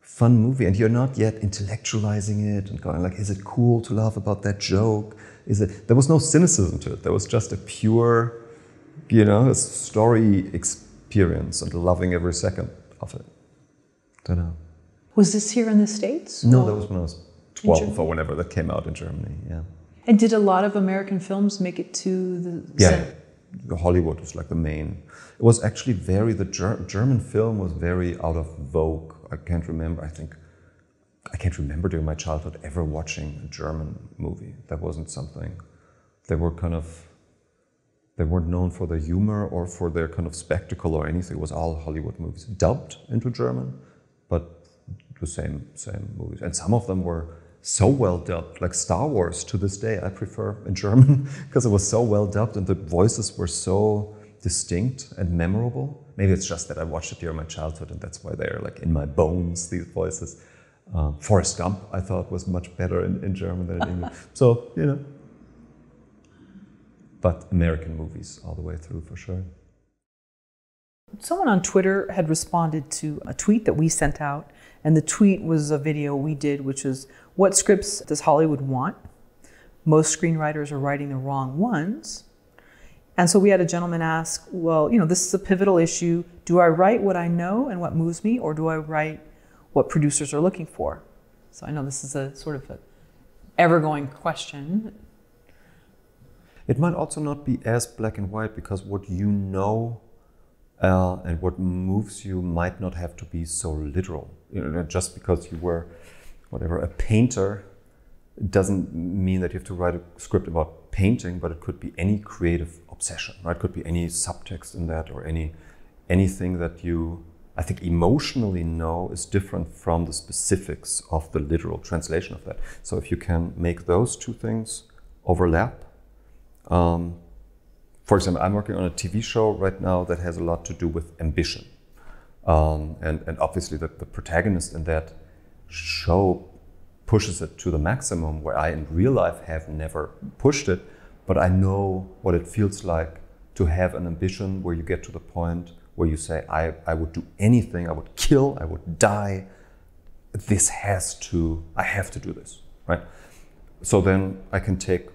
fun movie. And you're not yet intellectualizing it and going like, is it cool to laugh about that joke? Is it? There was no cynicism to it. There was just a pure, you know, a story experience experience and loving every second of it. Don't know. Was this here in the States? No, that was when I was 12 or whenever that came out in Germany, yeah. And did a lot of American films make it to the Yeah, Hollywood was like the main. It was actually very, the Ger German film was very out of vogue. I can't remember, I think, I can't remember during my childhood ever watching a German movie. That wasn't something. They were kind of they weren't known for their humor or for their kind of spectacle or anything. It was all Hollywood movies, dubbed into German, but the same same movies. And some of them were so well dubbed, like Star Wars. To this day, I prefer in German *laughs* because it was so well dubbed and the voices were so distinct and memorable. Maybe it's just that I watched it during my childhood and that's why they're like in my bones. These voices. Uh, Forrest Gump, I thought, was much better in, in German than in English. So you know, but American movies all the way through for sure. Someone on Twitter had responded to a tweet that we sent out, and the tweet was a video we did, which is What scripts does Hollywood want? Most screenwriters are writing the wrong ones. And so we had a gentleman ask, Well, you know, this is a pivotal issue. Do I write what I know and what moves me, or do I write what producers are looking for? So I know this is a sort of an ever going question. It might also not be as black and white because what you know uh, and what moves you might not have to be so literal. You know, just because you were, whatever, a painter doesn't mean that you have to write a script about painting, but it could be any creative obsession, right? It could be any subtext in that or any anything that you, I think, emotionally know is different from the specifics of the literal translation of that. So if you can make those two things overlap, um, for example, I'm working on a TV show right now that has a lot to do with ambition. Um, and, and obviously, the, the protagonist in that show pushes it to the maximum, where I in real life have never pushed it, but I know what it feels like to have an ambition where you get to the point where you say, I, I would do anything, I would kill, I would die. This has to, I have to do this, right? So then I can take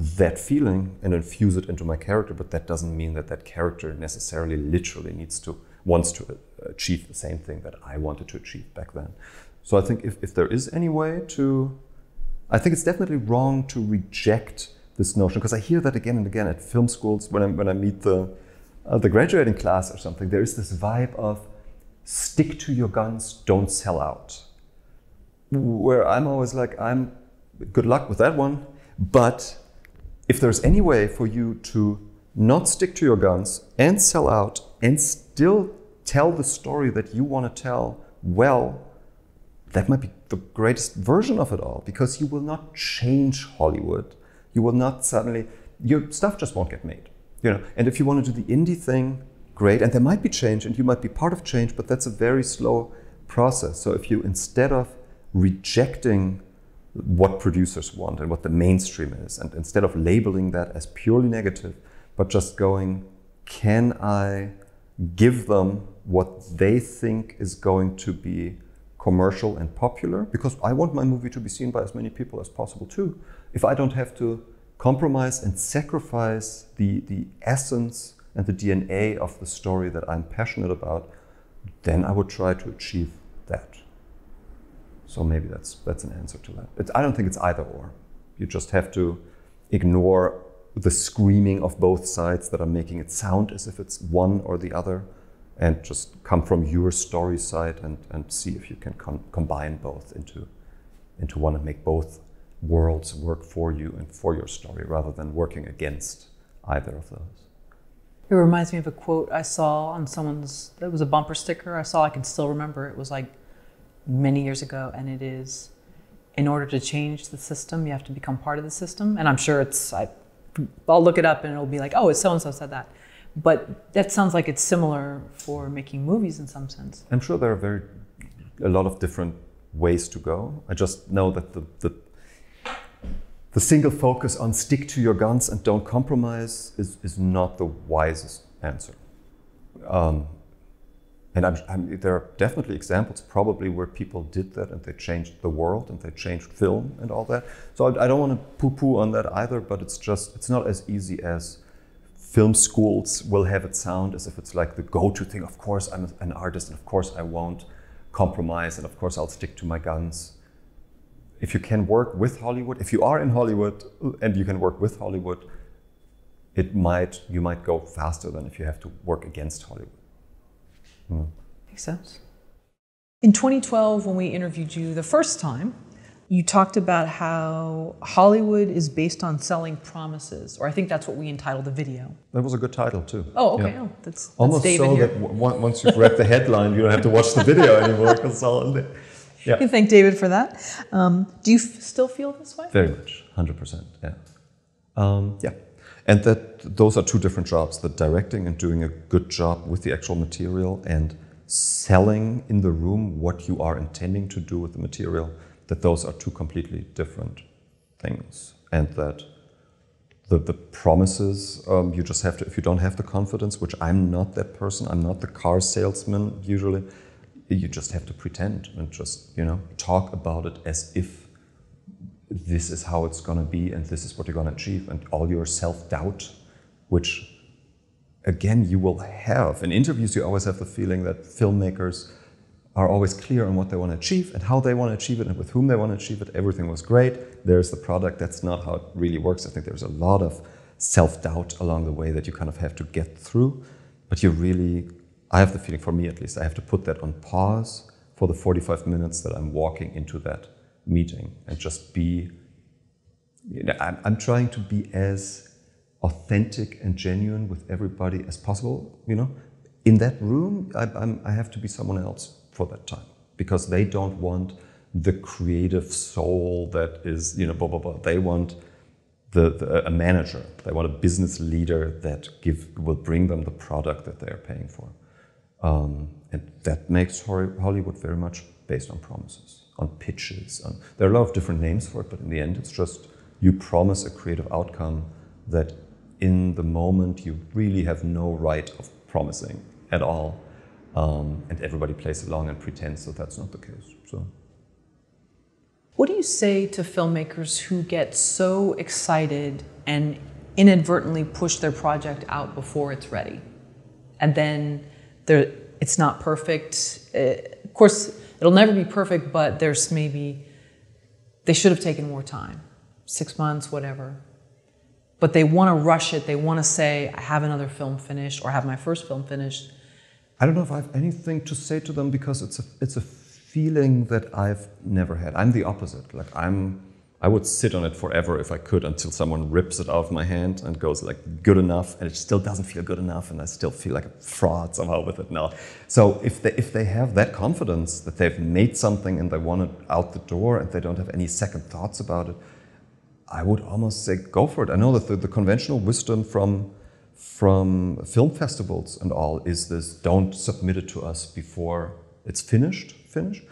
that feeling and infuse it into my character, but that doesn't mean that that character necessarily literally needs to wants to achieve the same thing that I wanted to achieve back then. So I think if, if there is any way to I think it's definitely wrong to reject this notion because I hear that again and again at film schools when I, when I meet the, uh, the graduating class or something. There is this vibe of stick to your guns, don't sell out. Where I'm always like, I'm good luck with that one. But if there's any way for you to not stick to your guns and sell out and still tell the story that you want to tell well, that might be the greatest version of it all because you will not change Hollywood. You will not suddenly, your stuff just won't get made. You know, and if you want to do the indie thing, great. And there might be change and you might be part of change, but that's a very slow process. So if you, instead of rejecting what producers want and what the mainstream is, and instead of labeling that as purely negative, but just going, can I give them what they think is going to be commercial and popular? Because I want my movie to be seen by as many people as possible too. If I don't have to compromise and sacrifice the, the essence and the DNA of the story that I'm passionate about, then I would try to achieve. So maybe that's that's an answer to that. It's, I don't think it's either or. You just have to ignore the screaming of both sides that are making it sound as if it's one or the other, and just come from your story side and, and see if you can com- combine both into into one and make both worlds work for you and for your story rather than working against either of those. It reminds me of a quote I saw on someone's, it was a bumper sticker I saw, I can still remember. It was like many years ago, and it is in order to change the system, you have to become part of the system. And I'm sure it's, I, I'll look it up and it'll be like, oh, it's so and so said that. But that sounds like it's similar for making movies in some sense. I'm sure there are very, a lot of different ways to go. I just know that the, the the single focus on stick to your guns and don't compromise is, is not the wisest answer. Um, and I'm, I'm, there are definitely examples, probably, where people did that and they changed the world and they changed film and all that. So I, I don't want to poo-poo on that either, but it's just it's not as easy as film schools will have it sound as if it's like the go-to thing. Of course, I'm an artist, and of course I won't compromise, and of course I'll stick to my guns if you can work with Hollywood, if you are in Hollywood and you can work with Hollywood, it might you might go faster than if you have to work against Hollywood. Mm. Makes sense. In 2012, when we interviewed you the first time, you talked about how Hollywood is based on selling promises, or I think that's what we entitled the video. That was a good title too. Oh, okay. Yeah. Oh, that's, that's almost David so here. that once you've read the headline, you don't have to watch the video anymore because it's all in there. Yeah. You thank David for that. Um, do you f- still feel this way? Very much, hundred percent. Yeah, um, yeah. And that those are two different jobs: the directing and doing a good job with the actual material, and selling in the room what you are intending to do with the material. That those are two completely different things, and that the, the promises um, you just have to if you don't have the confidence which i'm not that person i'm not the car salesman usually you just have to pretend and just you know talk about it as if this is how it's going to be and this is what you're going to achieve and all your self-doubt which again you will have. In interviews you always have the feeling that filmmakers are always clear on what they want to achieve and how they want to achieve it and with whom they want to achieve it. Everything was great. There's the product. That's not how it really works. I think there's a lot of self-doubt along the way that you kind of have to get through. But you really I have the feeling, for me at least, I have to put that on pause for the 45 minutes that I'm walking into that meeting and just be. You know, I'm, I'm trying to be as authentic and genuine with everybody as possible. You know, in that room, I, I have to be someone else for that time because they don't want the creative soul that is, you know, blah blah blah. They want the, the, a manager. They want a business leader that give will bring them the product that they are paying for. Um, and that makes Hollywood very much based on promises, on pitches. There are a lot of different names for it, but in the end, it's just you promise a creative outcome that in the moment you really have no right of promising at all. Um, and everybody plays along and pretends that that's not the case. So. What do you say to filmmakers who get so excited and inadvertently push their project out before it's ready? And then it's not perfect. Uh, of course, it'll never be perfect, but there's maybe they should have taken more time, six months, whatever. But they want to rush it. They want to say, I have another film finished or have my first film finished. I don't know if I have anything to say to them because it's a, it's a feeling that I've never had. I'm the opposite. Like I'm I would sit on it forever if I could until someone rips it out of my hand and goes like good enough and it still doesn't feel good enough and I still feel like a fraud somehow with it now. So if they, if they have that confidence that they've made something and they want it out the door and they don't have any second thoughts about it, I would almost say go for it. I know that the, the conventional wisdom from from film festivals and all is this don't submit it to us before it's finished, finished.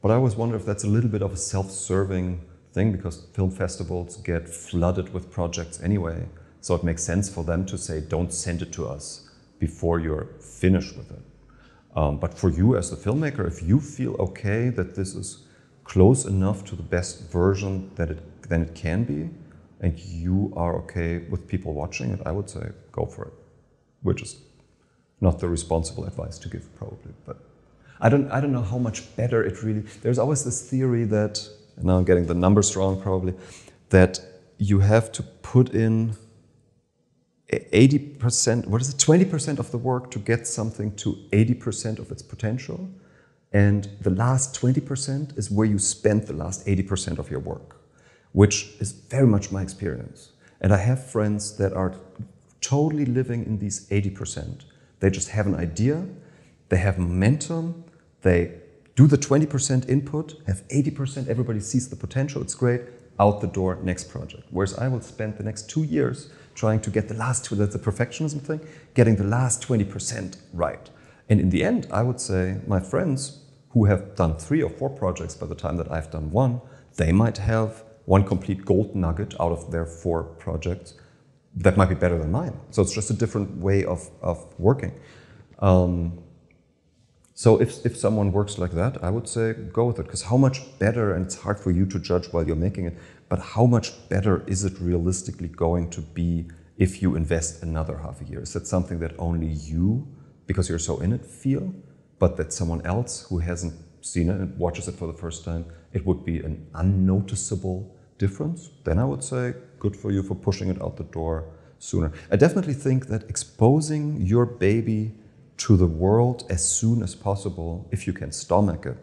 But I always wonder if that's a little bit of a self-serving thing because film festivals get flooded with projects anyway. So it makes sense for them to say, don't send it to us before you're finished with it. Um, but for you as the filmmaker, if you feel okay that this is close enough to the best version that it, than it can be, and you are okay with people watching it, I would say go for it. Which is not the responsible advice to give, probably. But I don't, I don't know how much better it really. There's always this theory that now I'm getting the numbers wrong probably, that you have to put in 80%, what is it, 20% of the work to get something to 80% of its potential. And the last 20% is where you spend the last 80% of your work, which is very much my experience. And I have friends that are totally living in these 80%. They just have an idea, they have momentum, they do the 20% input, have 80%, everybody sees the potential, it's great, out the door, next project. Whereas I will spend the next two years trying to get the last that's a perfectionism thing, getting the last 20% right. And in the end, I would say my friends who have done three or four projects by the time that I've done one, they might have one complete gold nugget out of their four projects that might be better than mine. So it's just a different way of, of working. Um, so if, if someone works like that, I would say go with it. Because how much better, and it's hard for you to judge while you're making it, but how much better is it realistically going to be if you invest another half a year? Is that something that only you, because you're so in it, feel? But that someone else who hasn't seen it and watches it for the first time, it would be an unnoticeable difference? Then I would say good for you for pushing it out the door sooner. I definitely think that exposing your baby to the world as soon as possible, if you can stomach it,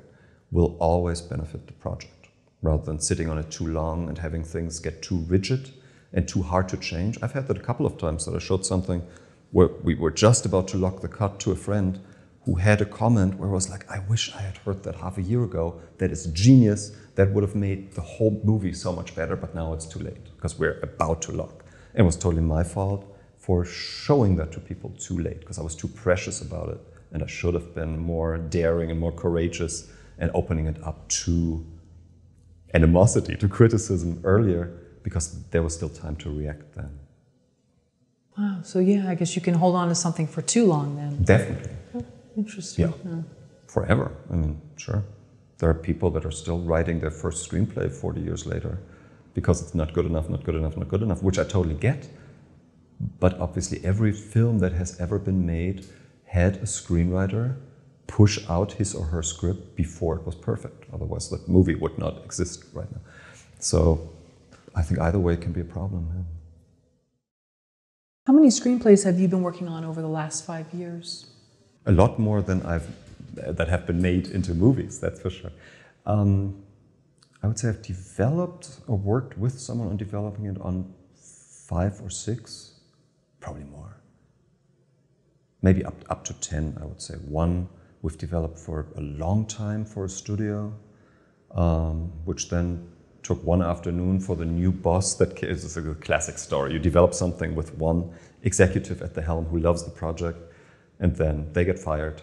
will always benefit the project rather than sitting on it too long and having things get too rigid and too hard to change. I've had that a couple of times that I showed something where we were just about to lock the cut to a friend who had a comment where I was like, I wish I had heard that half a year ago. That is genius. That would have made the whole movie so much better, but now it's too late because we're about to lock. It was totally my fault for showing that to people too late because I was too precious about it and I should have been more daring and more courageous and opening it up to animosity, to criticism earlier because there was still time to react then. Wow, so yeah, I guess you can hold on to something for too long then. Definitely. Oh, interesting. Yeah. yeah. Forever. I mean, sure. There are people that are still writing their first screenplay 40 years later because it's not good enough, not good enough, not good enough, which I totally get. But obviously, every film that has ever been made had a screenwriter push out his or her script before it was perfect. Otherwise, the movie would not exist right now. So I think either way can be a problem. Yeah. How many screenplays have you been working on over the last five years? A lot more than I've that have been made into movies. That's for sure. Um, I would say I've developed or worked with someone on developing it on five or six probably more. Maybe up, up to 10, I would say. One we've developed for a long time for a studio, um, which then took one afternoon for the new boss. That is a classic story. You develop something with one executive at the helm who loves the project, and then they get fired,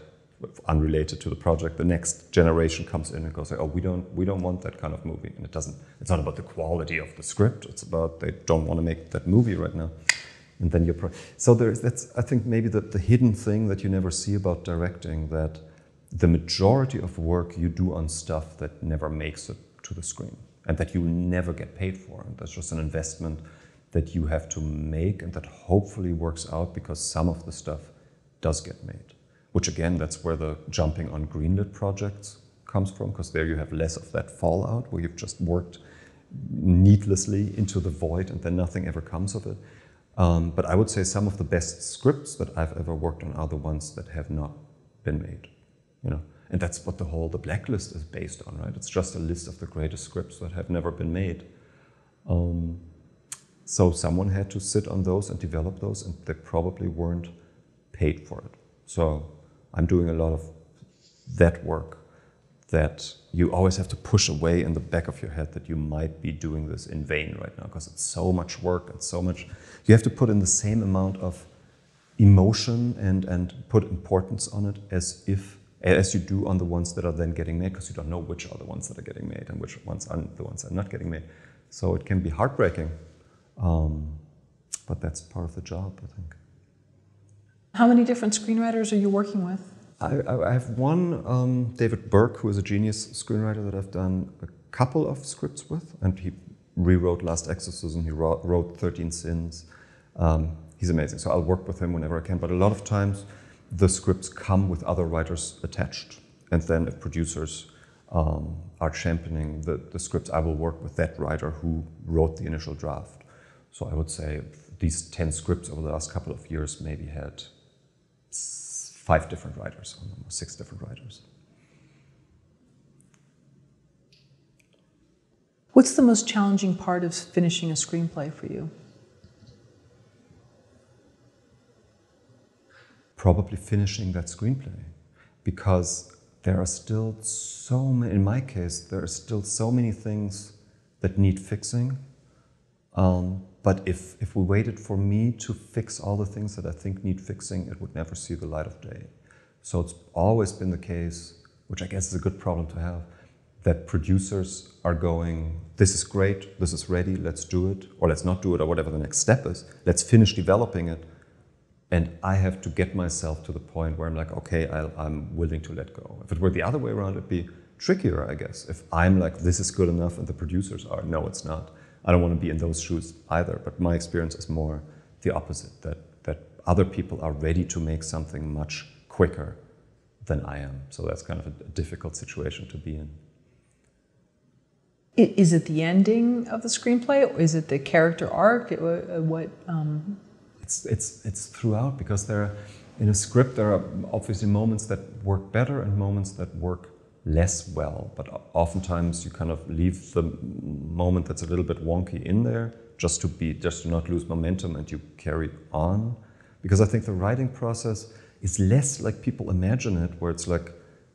unrelated to the project. The next generation comes in and goes, "Oh, we don't, we don't want that kind of movie." And it doesn't. It's not about the quality of the script. It's about they don't want to make that movie right now and then you're so there's that's I think maybe the, the hidden thing that you never see about directing that the majority of work you do on stuff that never makes it to the screen and that you never get paid for and that's just an investment that you have to make and that hopefully works out because some of the stuff does get made which again that's where the jumping on greenlit projects comes from because there you have less of that fallout where you've just worked needlessly into the void and then nothing ever comes of it. Um, but I would say some of the best scripts that I've ever worked on are the ones that have not been made. You know, and that's what the whole the blacklist is based on, right? It's just a list of the greatest scripts that have never been made. Um, so someone had to sit on those and develop those, and they probably weren't paid for it. So I'm doing a lot of that work that you always have to push away in the back of your head that you might be doing this in vain right now because it's so much work and so much you have to put in the same amount of emotion and, and put importance on it as if as you do on the ones that are then getting made because you don't know which are the ones that are getting made and which ones are the ones that are not getting made. So it can be heartbreaking um, but that's part of the job i think. How many different screenwriters are you working with I, I have one, um, David Birke, who is a genius screenwriter that I've done a couple of scripts with, and he rewrote Last Exorcism, he wrote, wrote 13 Sins. Um, he's amazing, so I'll work with him whenever I can, but a lot of times the scripts come with other writers attached, and then if producers um, are championing the, the scripts, I will work with that writer who wrote the initial draft. So I would say these 10 scripts over the last couple of years maybe had five different writers or six different writers. What's the most challenging part of finishing a screenplay for you? Probably finishing that screenplay because there are still so many, in my case, there are still so many things that need fixing. Um, but if, if we waited for me to fix all the things that I think need fixing, it would never see the light of day. So it's always been the case, which I guess is a good problem to have, that producers are going, this is great, this is ready, let's do it, or let's not do it, or whatever the next step is. Let's finish developing it. And I have to get myself to the point where I'm like, okay, i am willing to let go. If it were the other way around, it'd be trickier, I guess. If I'm like, this is good enough, and the producers are, no, it's not I don't want to be in those shoes either. But my experience is more the opposite that, that other people are ready to make something much quicker than I am. So that's kind of a, difficult situation to be in. Is it the ending of the screenplay, or is it the character arc? It, What? Um... It's it's it's throughout because there, in a script, there are obviously moments that work better and moments that work less well. But oftentimes you kind of leave the moment that's a little bit wonky in there just to be just to not lose momentum and you carry on. Because I think the writing process is less like people imagine it, where it's like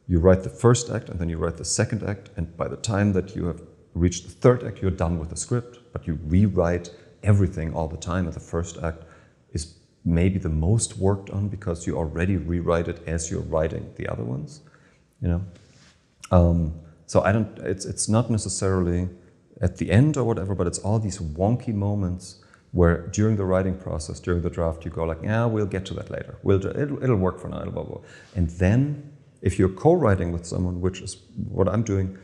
you write the first act and then you write the second act, and by the time that you have reached the third act, you're done with the script, but you rewrite everything all the time, and the first act is maybe the most worked on because you already rewrite it as you're writing the other ones. You know, um, so I don't. It's it's not necessarily at the end or whatever, but it's all these wonky moments where during the writing process, during the draft, you go like, yeah, we'll get to that later. We'll it'll, it'll work for now. Blah, blah, blah. And then if you're co-writing with someone, which is what I'm doing,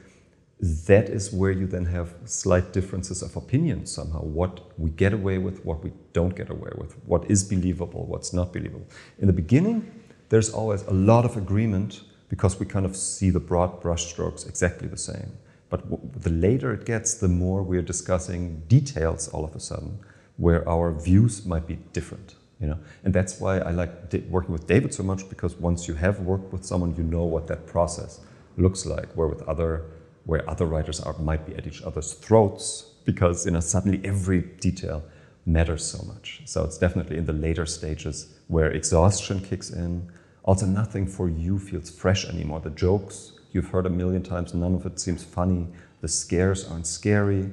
that is where you then have slight differences of opinion somehow. What we get away with, what we don't get away with, what is believable, what's not believable. In the beginning, there's always a lot of agreement because we kind of see the broad brushstrokes exactly the same. But the later it gets, the more we're discussing details all of a sudden, where our views might be different. You know, and that's why I like working with David so much because once you have worked with someone, you know what that process looks like. Where with other, where other writers are might be at each other's throats because you know suddenly every detail matters so much. So it's definitely in the later stages where exhaustion kicks in, also, nothing for you feels fresh anymore. The jokes you've heard a million times, none of it seems funny. The scares aren't scary.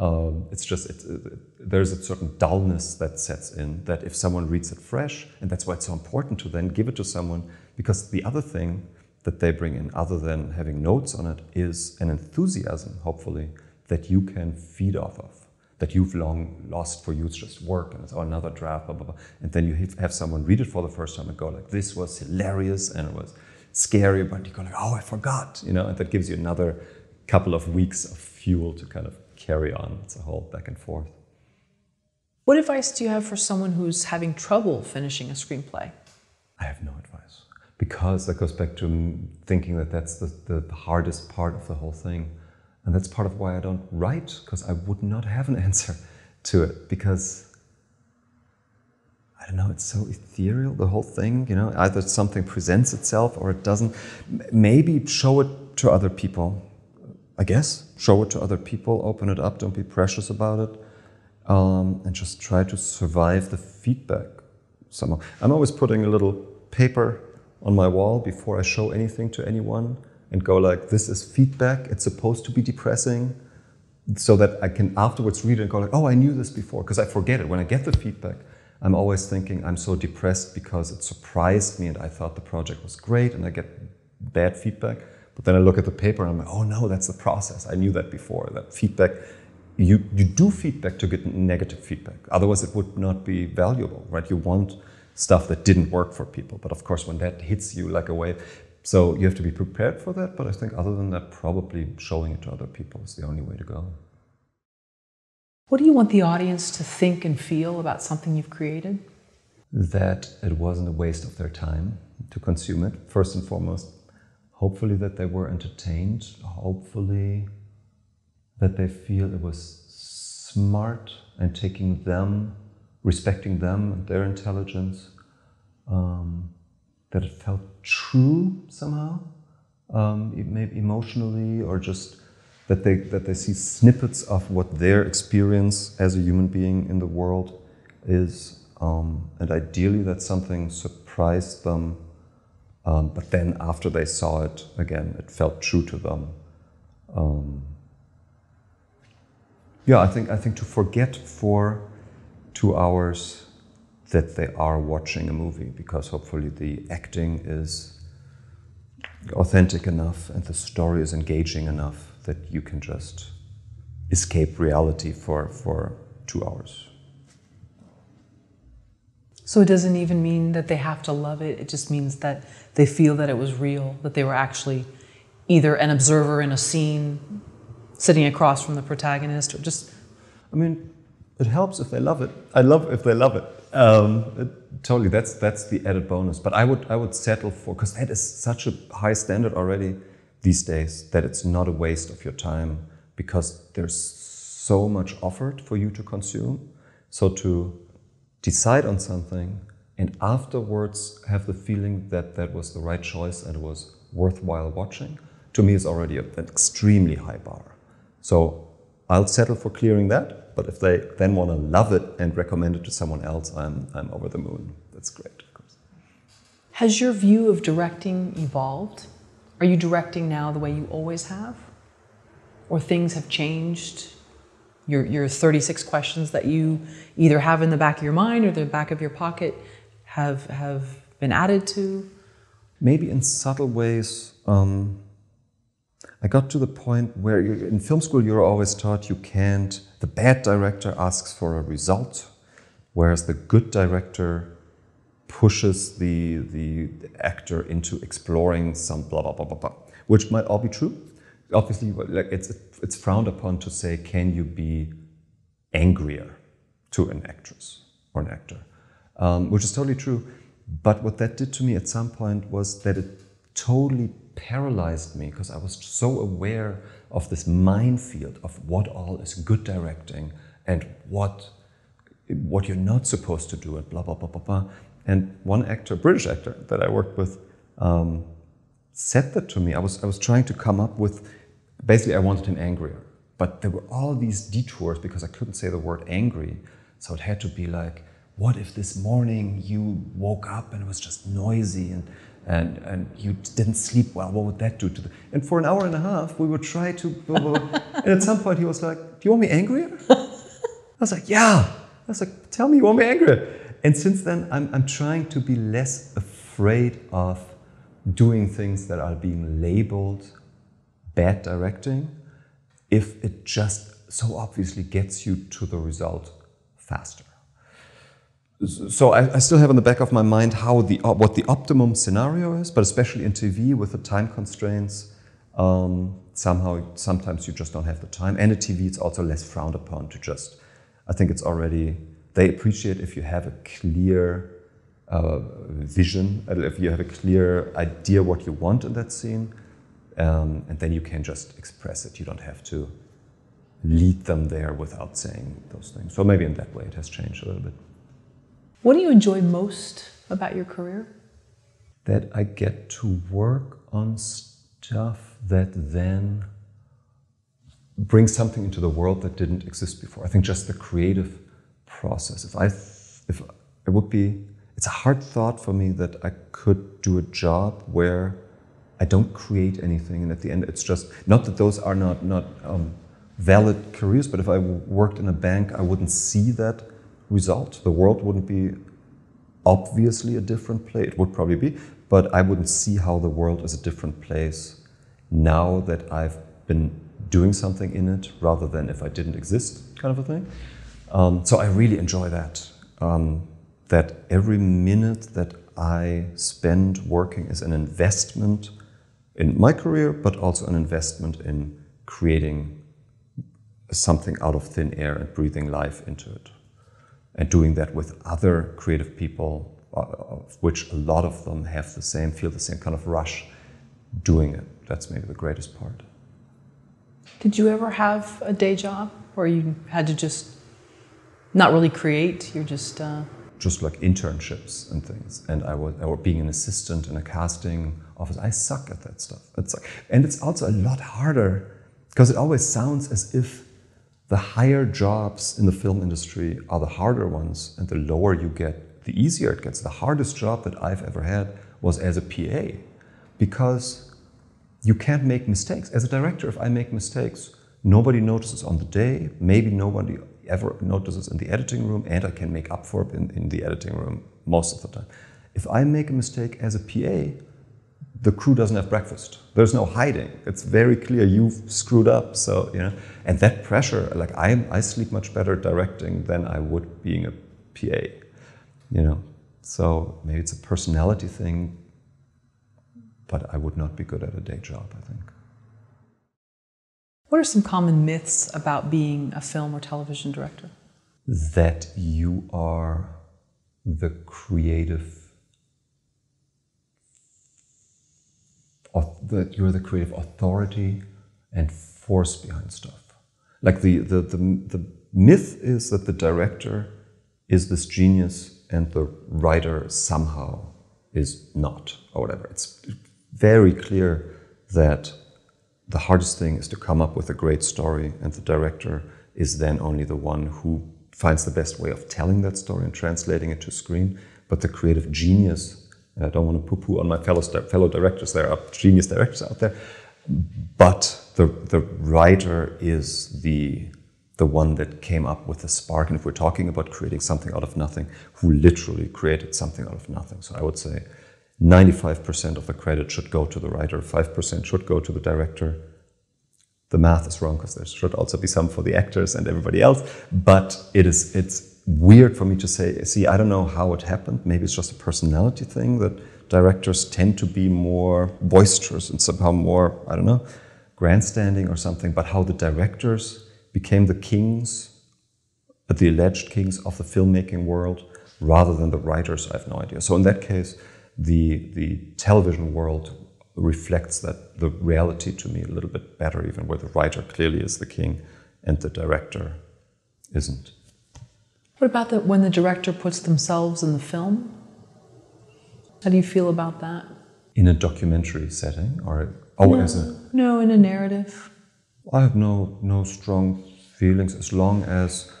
Um, it's just it, there's a certain dullness that sets in. That if someone reads it fresh, and that's why it's so important to then give it to someone, because the other thing that they bring in, other than having notes on it, is an enthusiasm, hopefully, that you can feed off of that you've long lost for you. It's just work and it's oh, another draft, blah, blah, blah. And then you have someone read it for the first time and go like, this was hilarious and it was scary, but you go like, oh, I forgot, you know, and that gives you another couple of weeks of fuel to kind of carry on. It's a whole back and forth. What advice do you have for someone who's having trouble finishing a screenplay? I have no advice because that goes back to thinking that that's the, the hardest part of the whole thing And that's part of why I don't write, because I would not have an *laughs* answer to it. Because I don't know, it's so ethereal, the whole thing, you know, either something presents itself or it doesn't. Maybe show it to other people, I guess. Show it to other people, open it up, don't be precious about it, um, and just try to survive the feedback somehow. I'm always putting a little paper on my wall before I show anything to anyone and go like, this is feedback, it's supposed to be depressing, so that I can afterwards read it and go like, oh, I knew this before, because I forget it. When I get the feedback, I'm always thinking I'm so depressed because it surprised me and I thought the project was great and I get bad feedback. But then I look at the paper and I'm like, oh no, that's the process. I knew that before. That feedback, you, you do feedback to get negative feedback. Otherwise, it would not be valuable, right? You want stuff that didn't work for people. But of course, when that hits you like a wave, so you have to be prepared for that. But I think other than that, probably showing it to other people is the only way to go. What do you want the audience to think and feel about something you've created? That it wasn't a waste of their time to consume it, first and foremost. Hopefully, that they were entertained. Hopefully, that they feel it was smart and taking them, respecting them and their intelligence. Um, that it felt true somehow, um, maybe emotionally or just that they, that they see snippets of what their experience as a human being in the world is. Um, and ideally, that something surprised them. Um, but then, after they saw it again, it felt true to them. Um, yeah, I think, I think to forget for two hours that they are watching a movie because hopefully the acting is authentic enough and the story is engaging enough that you can just escape reality for, for two hours. So it doesn't even mean that they have to love it, it just means that they feel that it was real, that they were actually either an observer in a scene sitting across from the protagonist or just. I mean, it helps if they love it. I love if they love it. Um, totally, that's that's the added bonus. But I would I would settle for because that is such a high standard already these days that it's not a waste of your time because there's so much offered for you to consume. So to decide on something and afterwards have the feeling that that was the right choice and it was worthwhile watching, to me is already an extremely high bar. So I'll settle for clearing that, but if they then want to love it and recommend it to someone else, I'm, I'm over the moon. That's great, of course. Has your view of directing evolved? Are you directing now the way you always have? Or things have changed? Your, your 36 questions that you either have in the back of your mind or the back of your pocket have, have been added to? Maybe in subtle ways. Um, I got to the point where in film school you're always taught you can't, the bad director asks for a result, whereas the good director pushes the, the actor into exploring some blah, blah, blah, blah, blah, which might all be true. Obviously, like it's, it's frowned upon to say, can you be angrier to an actress or an actor? Um, which is totally true. But what that did to me at some point was that it totally paralyzed me because I was so aware of this minefield of what all is good directing and what what you're not supposed to do and blah blah blah blah blah and one actor, British actor that I worked with, um, said that to me. I was, I was trying to come up with, basically, I wanted him angrier. But there were all these detours because I couldn't say the word angry. So it had to be like, what if this morning you woke up and it was just noisy and, and, and you didn't sleep well? What would that do to the. And for an hour and a half, we would try to. Blah, blah, blah. and at some point, he was like, Do you want me angrier? I was like, Yeah. I was like, Tell me you want me angrier. And since then, I'm, I'm trying to be less afraid of doing things that are being labeled bad directing if it just so obviously gets you to the result faster. So I, I, still have in the back of my mind how the what the optimum scenario is, but especially in TV with the time constraints, um, somehow sometimes you just don't have the time. And in TV, it's also less frowned upon to just. I think it's already they appreciate if you have a clear uh, vision, if you have a clear idea what you want in that scene. Um, and then you can just express it. You don't have to lead them there without saying those things. So maybe in that way it has changed a little bit. What do you enjoy most about your career? That I get to work on stuff that then brings something into the world that didn't exist before. I think just the creative process. If I, if it would be, it's a hard thought for me that I could do a job where I don't create anything, and at the end, it's just not that those are not not um, valid careers, but if I worked in a bank, I wouldn't see that result. The world wouldn't be obviously a different place. It would probably be, but I wouldn't see how the world is a different place now that I've been doing something in it rather than if I didn't exist, kind of a thing. Um, so I really enjoy that. Um, that every minute that I spend working is an investment in my career, but also an investment in creating something out of thin air and breathing life into it. And doing that with other creative people, uh, of which a lot of them have the same, feel the same kind of rush doing it. That's maybe the greatest part. Did you ever have a day job where you had to just not really create? You're just. Uh... Just like internships and things. And I was, or being an assistant in a casting office. I suck at that stuff. It's like, and it's also a lot harder because it always sounds as if the higher jobs in the film industry are the harder ones, and the lower you get, the easier it gets. The hardest job that I've ever had was as a PA because you can't make mistakes. As a director, if I make mistakes, nobody notices on the day, maybe nobody ever notices in the editing room, and I can make up for it in, in the editing room most of the time. If I make a mistake as a PA, the crew doesn't have breakfast. There's no hiding. It's very clear you've screwed up. So, you know, and that pressure, like I, I sleep much better directing than I would being a PA, you know. So maybe it's a personality thing, but I would not be good at a day job, I think. What are some common myths about being a film or television director? That you are the creative that you're the creative authority and force behind stuff. Like the, the, the, the myth is that the director is this genius and the writer somehow is not, or whatever. It's very clear that the hardest thing is to come up with a great story, and the director is then only the one who finds the best way of telling that story and translating it to screen. But the creative genius I don't want to poo-poo on my fellow, fellow directors. There are genius directors out there, but the the writer is the the one that came up with the spark. And if we're talking about creating something out of nothing, who literally created something out of nothing. So I would say 95% of the credit should go to the writer, 5% should go to the director. The math is wrong because there should also be some for the actors and everybody else, but it is it's weird for me to say, see, I don't know how it happened. Maybe it's just a personality thing that directors tend to be more boisterous and somehow more, I don't know, grandstanding or something. But how the directors became the kings, the alleged kings of the filmmaking world, rather than the writers, I have no idea. So in that case, the, the television world reflects that the reality to me a little bit better, even where the writer clearly is the king and the director isn't. What about the, when the director puts themselves in the film? How do you feel about that? In a documentary setting, or oh, no, as a no, in a narrative. I have no no strong feelings as long as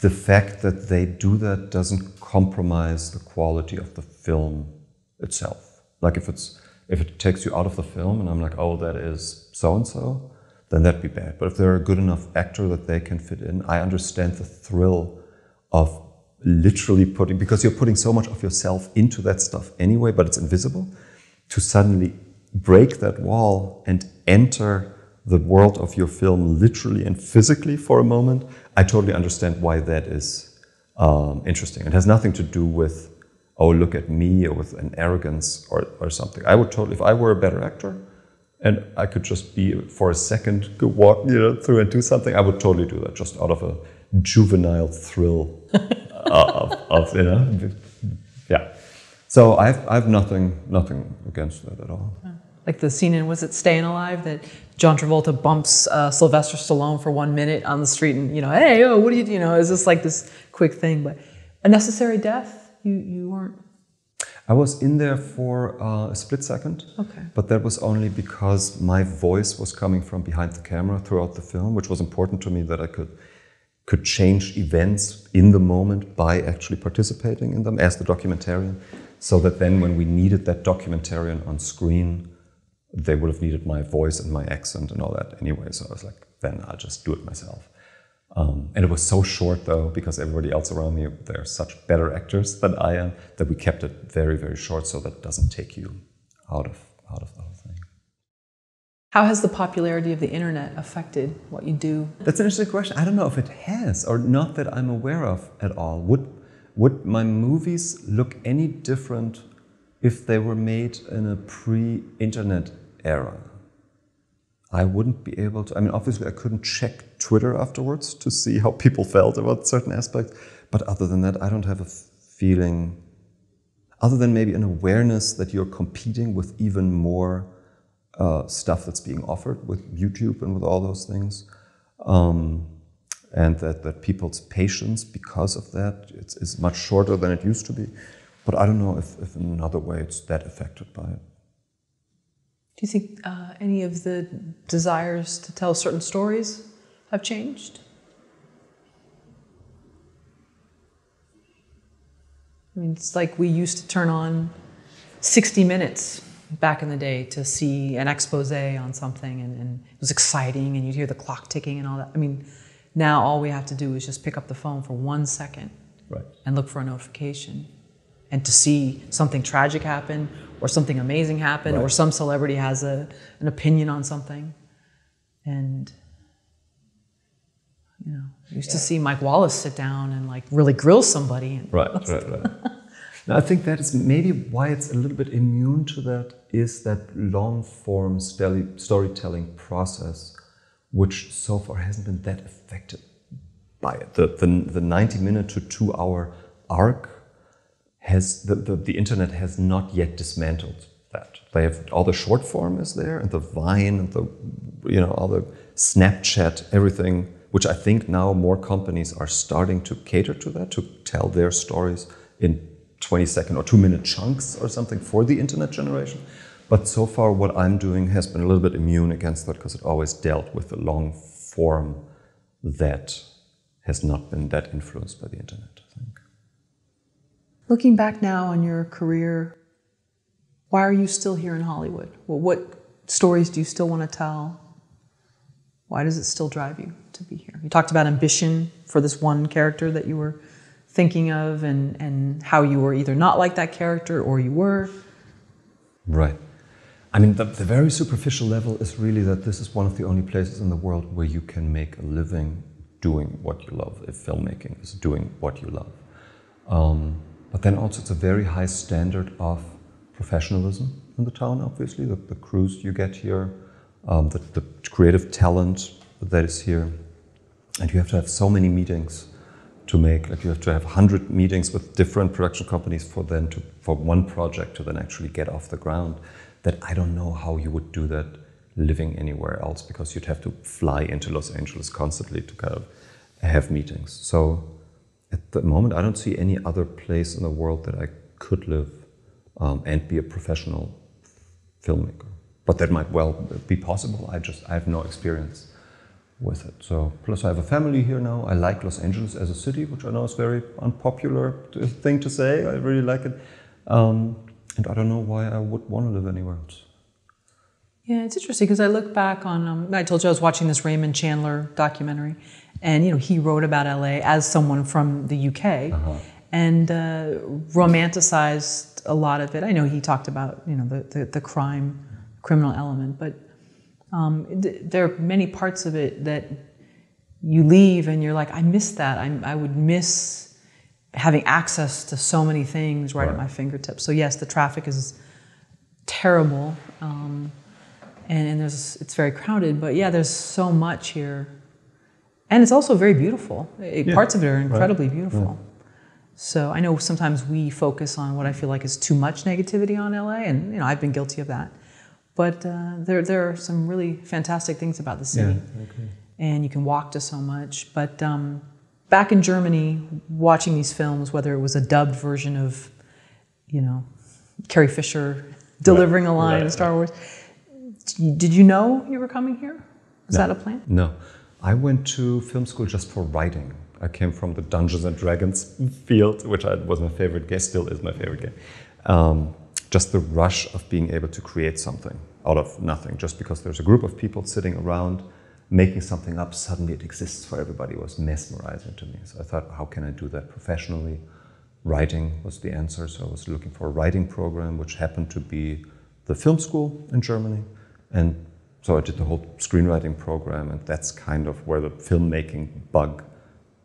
the fact that they do that doesn't compromise the quality of the film itself. Like if it's if it takes you out of the film and I'm like, oh, that is so and so, then that'd be bad. But if they're a good enough actor that they can fit in, I understand the thrill of literally putting, because you're putting so much of yourself into that stuff anyway, but it's invisible, to suddenly break that wall and enter the world of your film literally and physically for a moment, I totally understand why that is um, interesting. It has nothing to do with, oh, look at me, or with an arrogance or, or something. I would totally, if I were a better actor, and I could just be for a second go walk you know through and do something, I would totally do that just out of a juvenile thrill of, of, you know yeah. So I've I've nothing nothing against that at all. Like the scene in Was It Staying Alive that John Travolta bumps uh, Sylvester Stallone for one minute on the street and, you know, hey, oh, what do you, you know, is this like this quick thing. But a necessary death, you, you weren't. I was in there for uh, a split second, Okay. but that was only because my voice was coming from behind the camera throughout the film, which was important to me that I could could change events in the moment by actually participating in them as the documentarian, so that then when we needed that documentarian on screen, they would have needed my voice and my accent and all that anyway. So I was like, then I'll just do it myself. Um, and it was so short though, because everybody else around me, they're such better actors than I am, that we kept it very, very short so that it doesn't take you out of, out of the whole thing. How has the popularity of the internet affected what you do? That's an interesting question. I don't know if it has or not that I'm aware of at all. Would, would my movies look any different if they were made in a pre internet era? I wouldn't be able to. I mean, obviously, I couldn't check Twitter afterwards to see how people felt about certain aspects. But other than that, I don't have a feeling, other than maybe an awareness that you're competing with even more uh, stuff that's being offered with YouTube and with all those things. Um, and that, that people's patience because of that is, much shorter than it used to be. But I don't know if, if in another way it's that affected by it. Do you think uh, any of the desires to tell certain stories have changed? I mean, it's like we used to turn on 60 Minutes back in the day to see an expose on something, and, and it was exciting, and you'd hear the clock ticking and all that. I mean, now all we have to do is just pick up the phone for one second Right. and look for a notification. And to see something tragic happen, or something amazing happen, or some celebrity has a, an opinion on something. And, you know, I used to see Mike Wallace sit down and like really grill somebody. And, Right, right, right. *laughs* now, I think that is maybe why it's a little bit immune to that is that long form storytelling process, which so far hasn't been that affected by it. The, the, the 90 minute to two hour arc has, the, the, the internet has not yet dismantled that. They have, all the short form is there and the Vine and the, you know, all the Snapchat, everything, which I think now more companies are starting to cater to that, to tell their stories in 20 second or two minute chunks or something for the internet generation. But so far, what I'm doing has been a little bit immune against that because it always dealt with the long form that has not been that influenced by the internet. Looking back now on your career, why are you still here in Hollywood? Well, what stories do you still want to tell? Why does it still drive you to be here? You talked about ambition for this one character that you were thinking of and, and how you were either not like that character or you were. Right. I mean, the, the very superficial level is really that this is one of the only places in the world where you can make a living doing what you love, if filmmaking is doing what you love. Um, but then also, it's a very high standard of professionalism in the town, obviously. The, the crews you get here, um, the, the creative talent that is here. And you have to have so many meetings to make, like, you have to have 100 meetings with different production companies for then to, for one project to then actually get off the ground that I don't know how you would do that living anywhere else because you'd have to fly into Los Angeles constantly to kind of have meetings. So at the moment, I don't see any other place in the world that I could live um, and be a professional filmmaker. But that might well be possible. I just I have no experience with it. So plus I have a family here now. I like Los Angeles as a city, which I know is very unpopular thing to say. I really like it. Um, and I don't know why I would want to live anywhere else. Yeah, it's interesting because I look back on. Um, I told you I was watching this Raymond Chandler documentary, and you know he wrote about LA as someone from the UK, and uh, romanticized a lot of it. I know he talked about you know the the, the crime, criminal element, but um, th- there are many parts of it that you leave and you're like, I miss that. I, I would miss having access to so many things right, at my fingertips. So yes, the traffic is terrible. Um, and, and there's it's very crowded but yeah there's so much here and it's also very beautiful It- Yeah, parts of it are right, incredibly beautiful so i know sometimes we focus on what i feel like is too much negativity on la and you know i've been guilty of that But uh, there, there are some really fantastic things about the city. Yeah, okay. And you can walk to so much. But um, back in Germany, watching these films, whether it was a dubbed version of, you know, Carrie Fisher delivering a line right, in Star Wars, did you know you were coming here? Was No. that a plan? No. I went to film school just for writing. I came from the Dungeons and Dragons field, which I, was my favorite game, still is my favorite game. Um, just the rush of being able to create something out of nothing, just because there's a group of people sitting around making something up, suddenly it exists for everybody was mesmerizing to me. So I thought, how can I do that professionally? Writing was the answer, so I was looking for a writing program, which happened to be the film school in Germany. And so I did the whole screenwriting program, and that's kind of where the filmmaking bug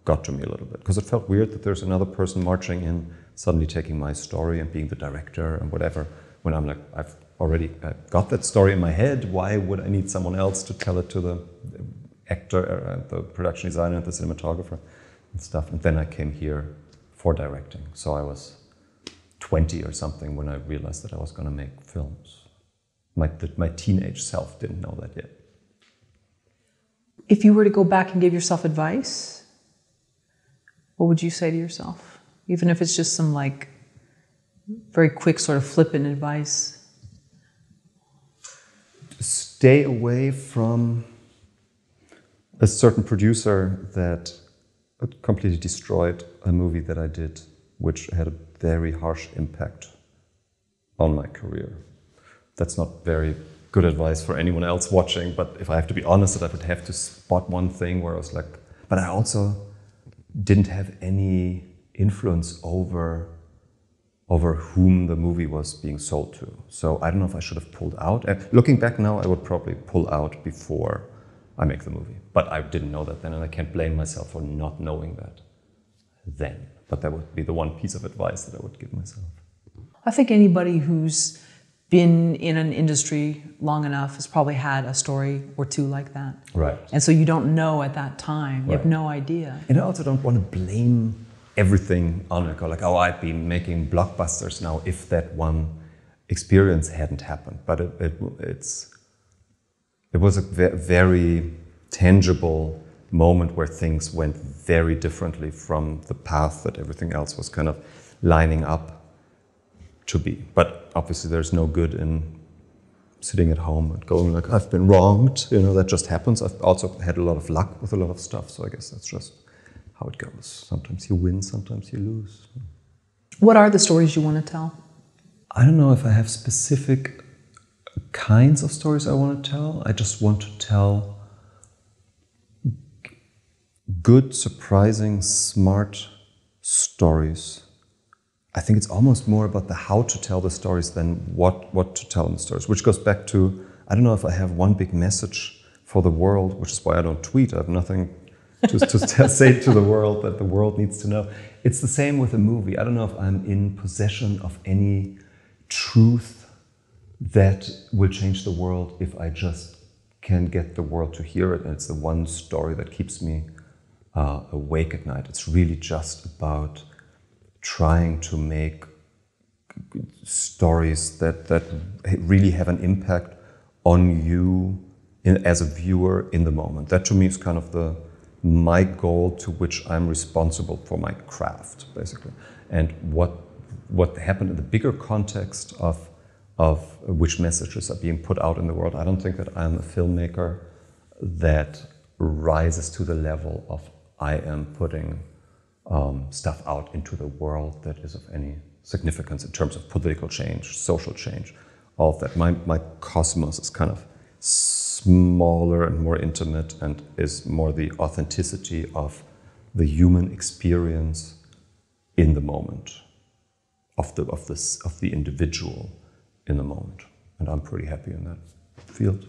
got to me a little bit. Because it felt weird that there's another person marching in, suddenly taking my story and being the director and whatever, when I'm like, I've already I've got that story in my head. Why would I need someone else to tell it to the actor, uh, the production designer, the cinematographer and stuff? And then I came here for directing. So I was 20 or something when I realized that I was going to make films. My, that my teenage self didn't know that yet. If you were to go back and give yourself advice, what would you say to yourself? Even if it's just some like very quick, sort of flippant advice. Stay away from a certain producer that completely destroyed a movie that I did, which had a very harsh impact on my career. That's not very good advice for anyone else watching, but if I have to be honest, that I would have to spot one thing where I was like, but I also didn't have any influence over over whom the movie was being sold to. So I don't know if I should have pulled out. Uh, Looking back now, I would probably pull out before I make the movie. But I didn't know that then, and I can't blame myself for not knowing that then. But that would be the one piece of advice that I would give myself. I think anybody who's been in an industry long enough has probably had a story or two like that. Right. And so you don't know at that time. You have no idea. And I also don't want to blame everything on it. Go like, oh, I'd be making blockbusters now if that one experience hadn't happened. But it, it, it's, it was a ve- very tangible moment where things went very differently from the path that everything else was kind of lining up to be. But obviously, there's no good in sitting at home and going like, I've been wronged. You know, that just happens. I've also had a lot of luck with a lot of stuff. So I guess that's just how it goes. Sometimes you win, sometimes you lose. What are the stories you want to tell? I don't know if I have specific kinds of stories I want to tell. I just want to tell good, surprising, smart stories. I think it's almost more about the how to tell the stories than what, what to tell in the stories, which goes back to I don't know if I have one big message for the world, which is why I don't tweet. I have nothing to, to *laughs* say to the world that the world needs to know. It's the same with a movie. I don't know if I'm in possession of any truth that will change the world if I just can get the world to hear it. And it's the one story that keeps me uh, awake at night. It's really just about trying to make stories that, that really have an impact on you in, as a viewer in the moment. That to me is kind of the my goal to which I'm responsible for my craft, basically. And what what happened in the bigger context of of which messages are being put out in the world. I don't think that I'm a filmmaker that rises to the level of I am putting um, stuff out into the world that is of any significance in terms of political change, social change, all of that. My, my cosmos is kind of smaller and more intimate and is more the authenticity of the human experience in the moment, of the, of, this, of the individual in the moment. And I'm pretty happy in that field.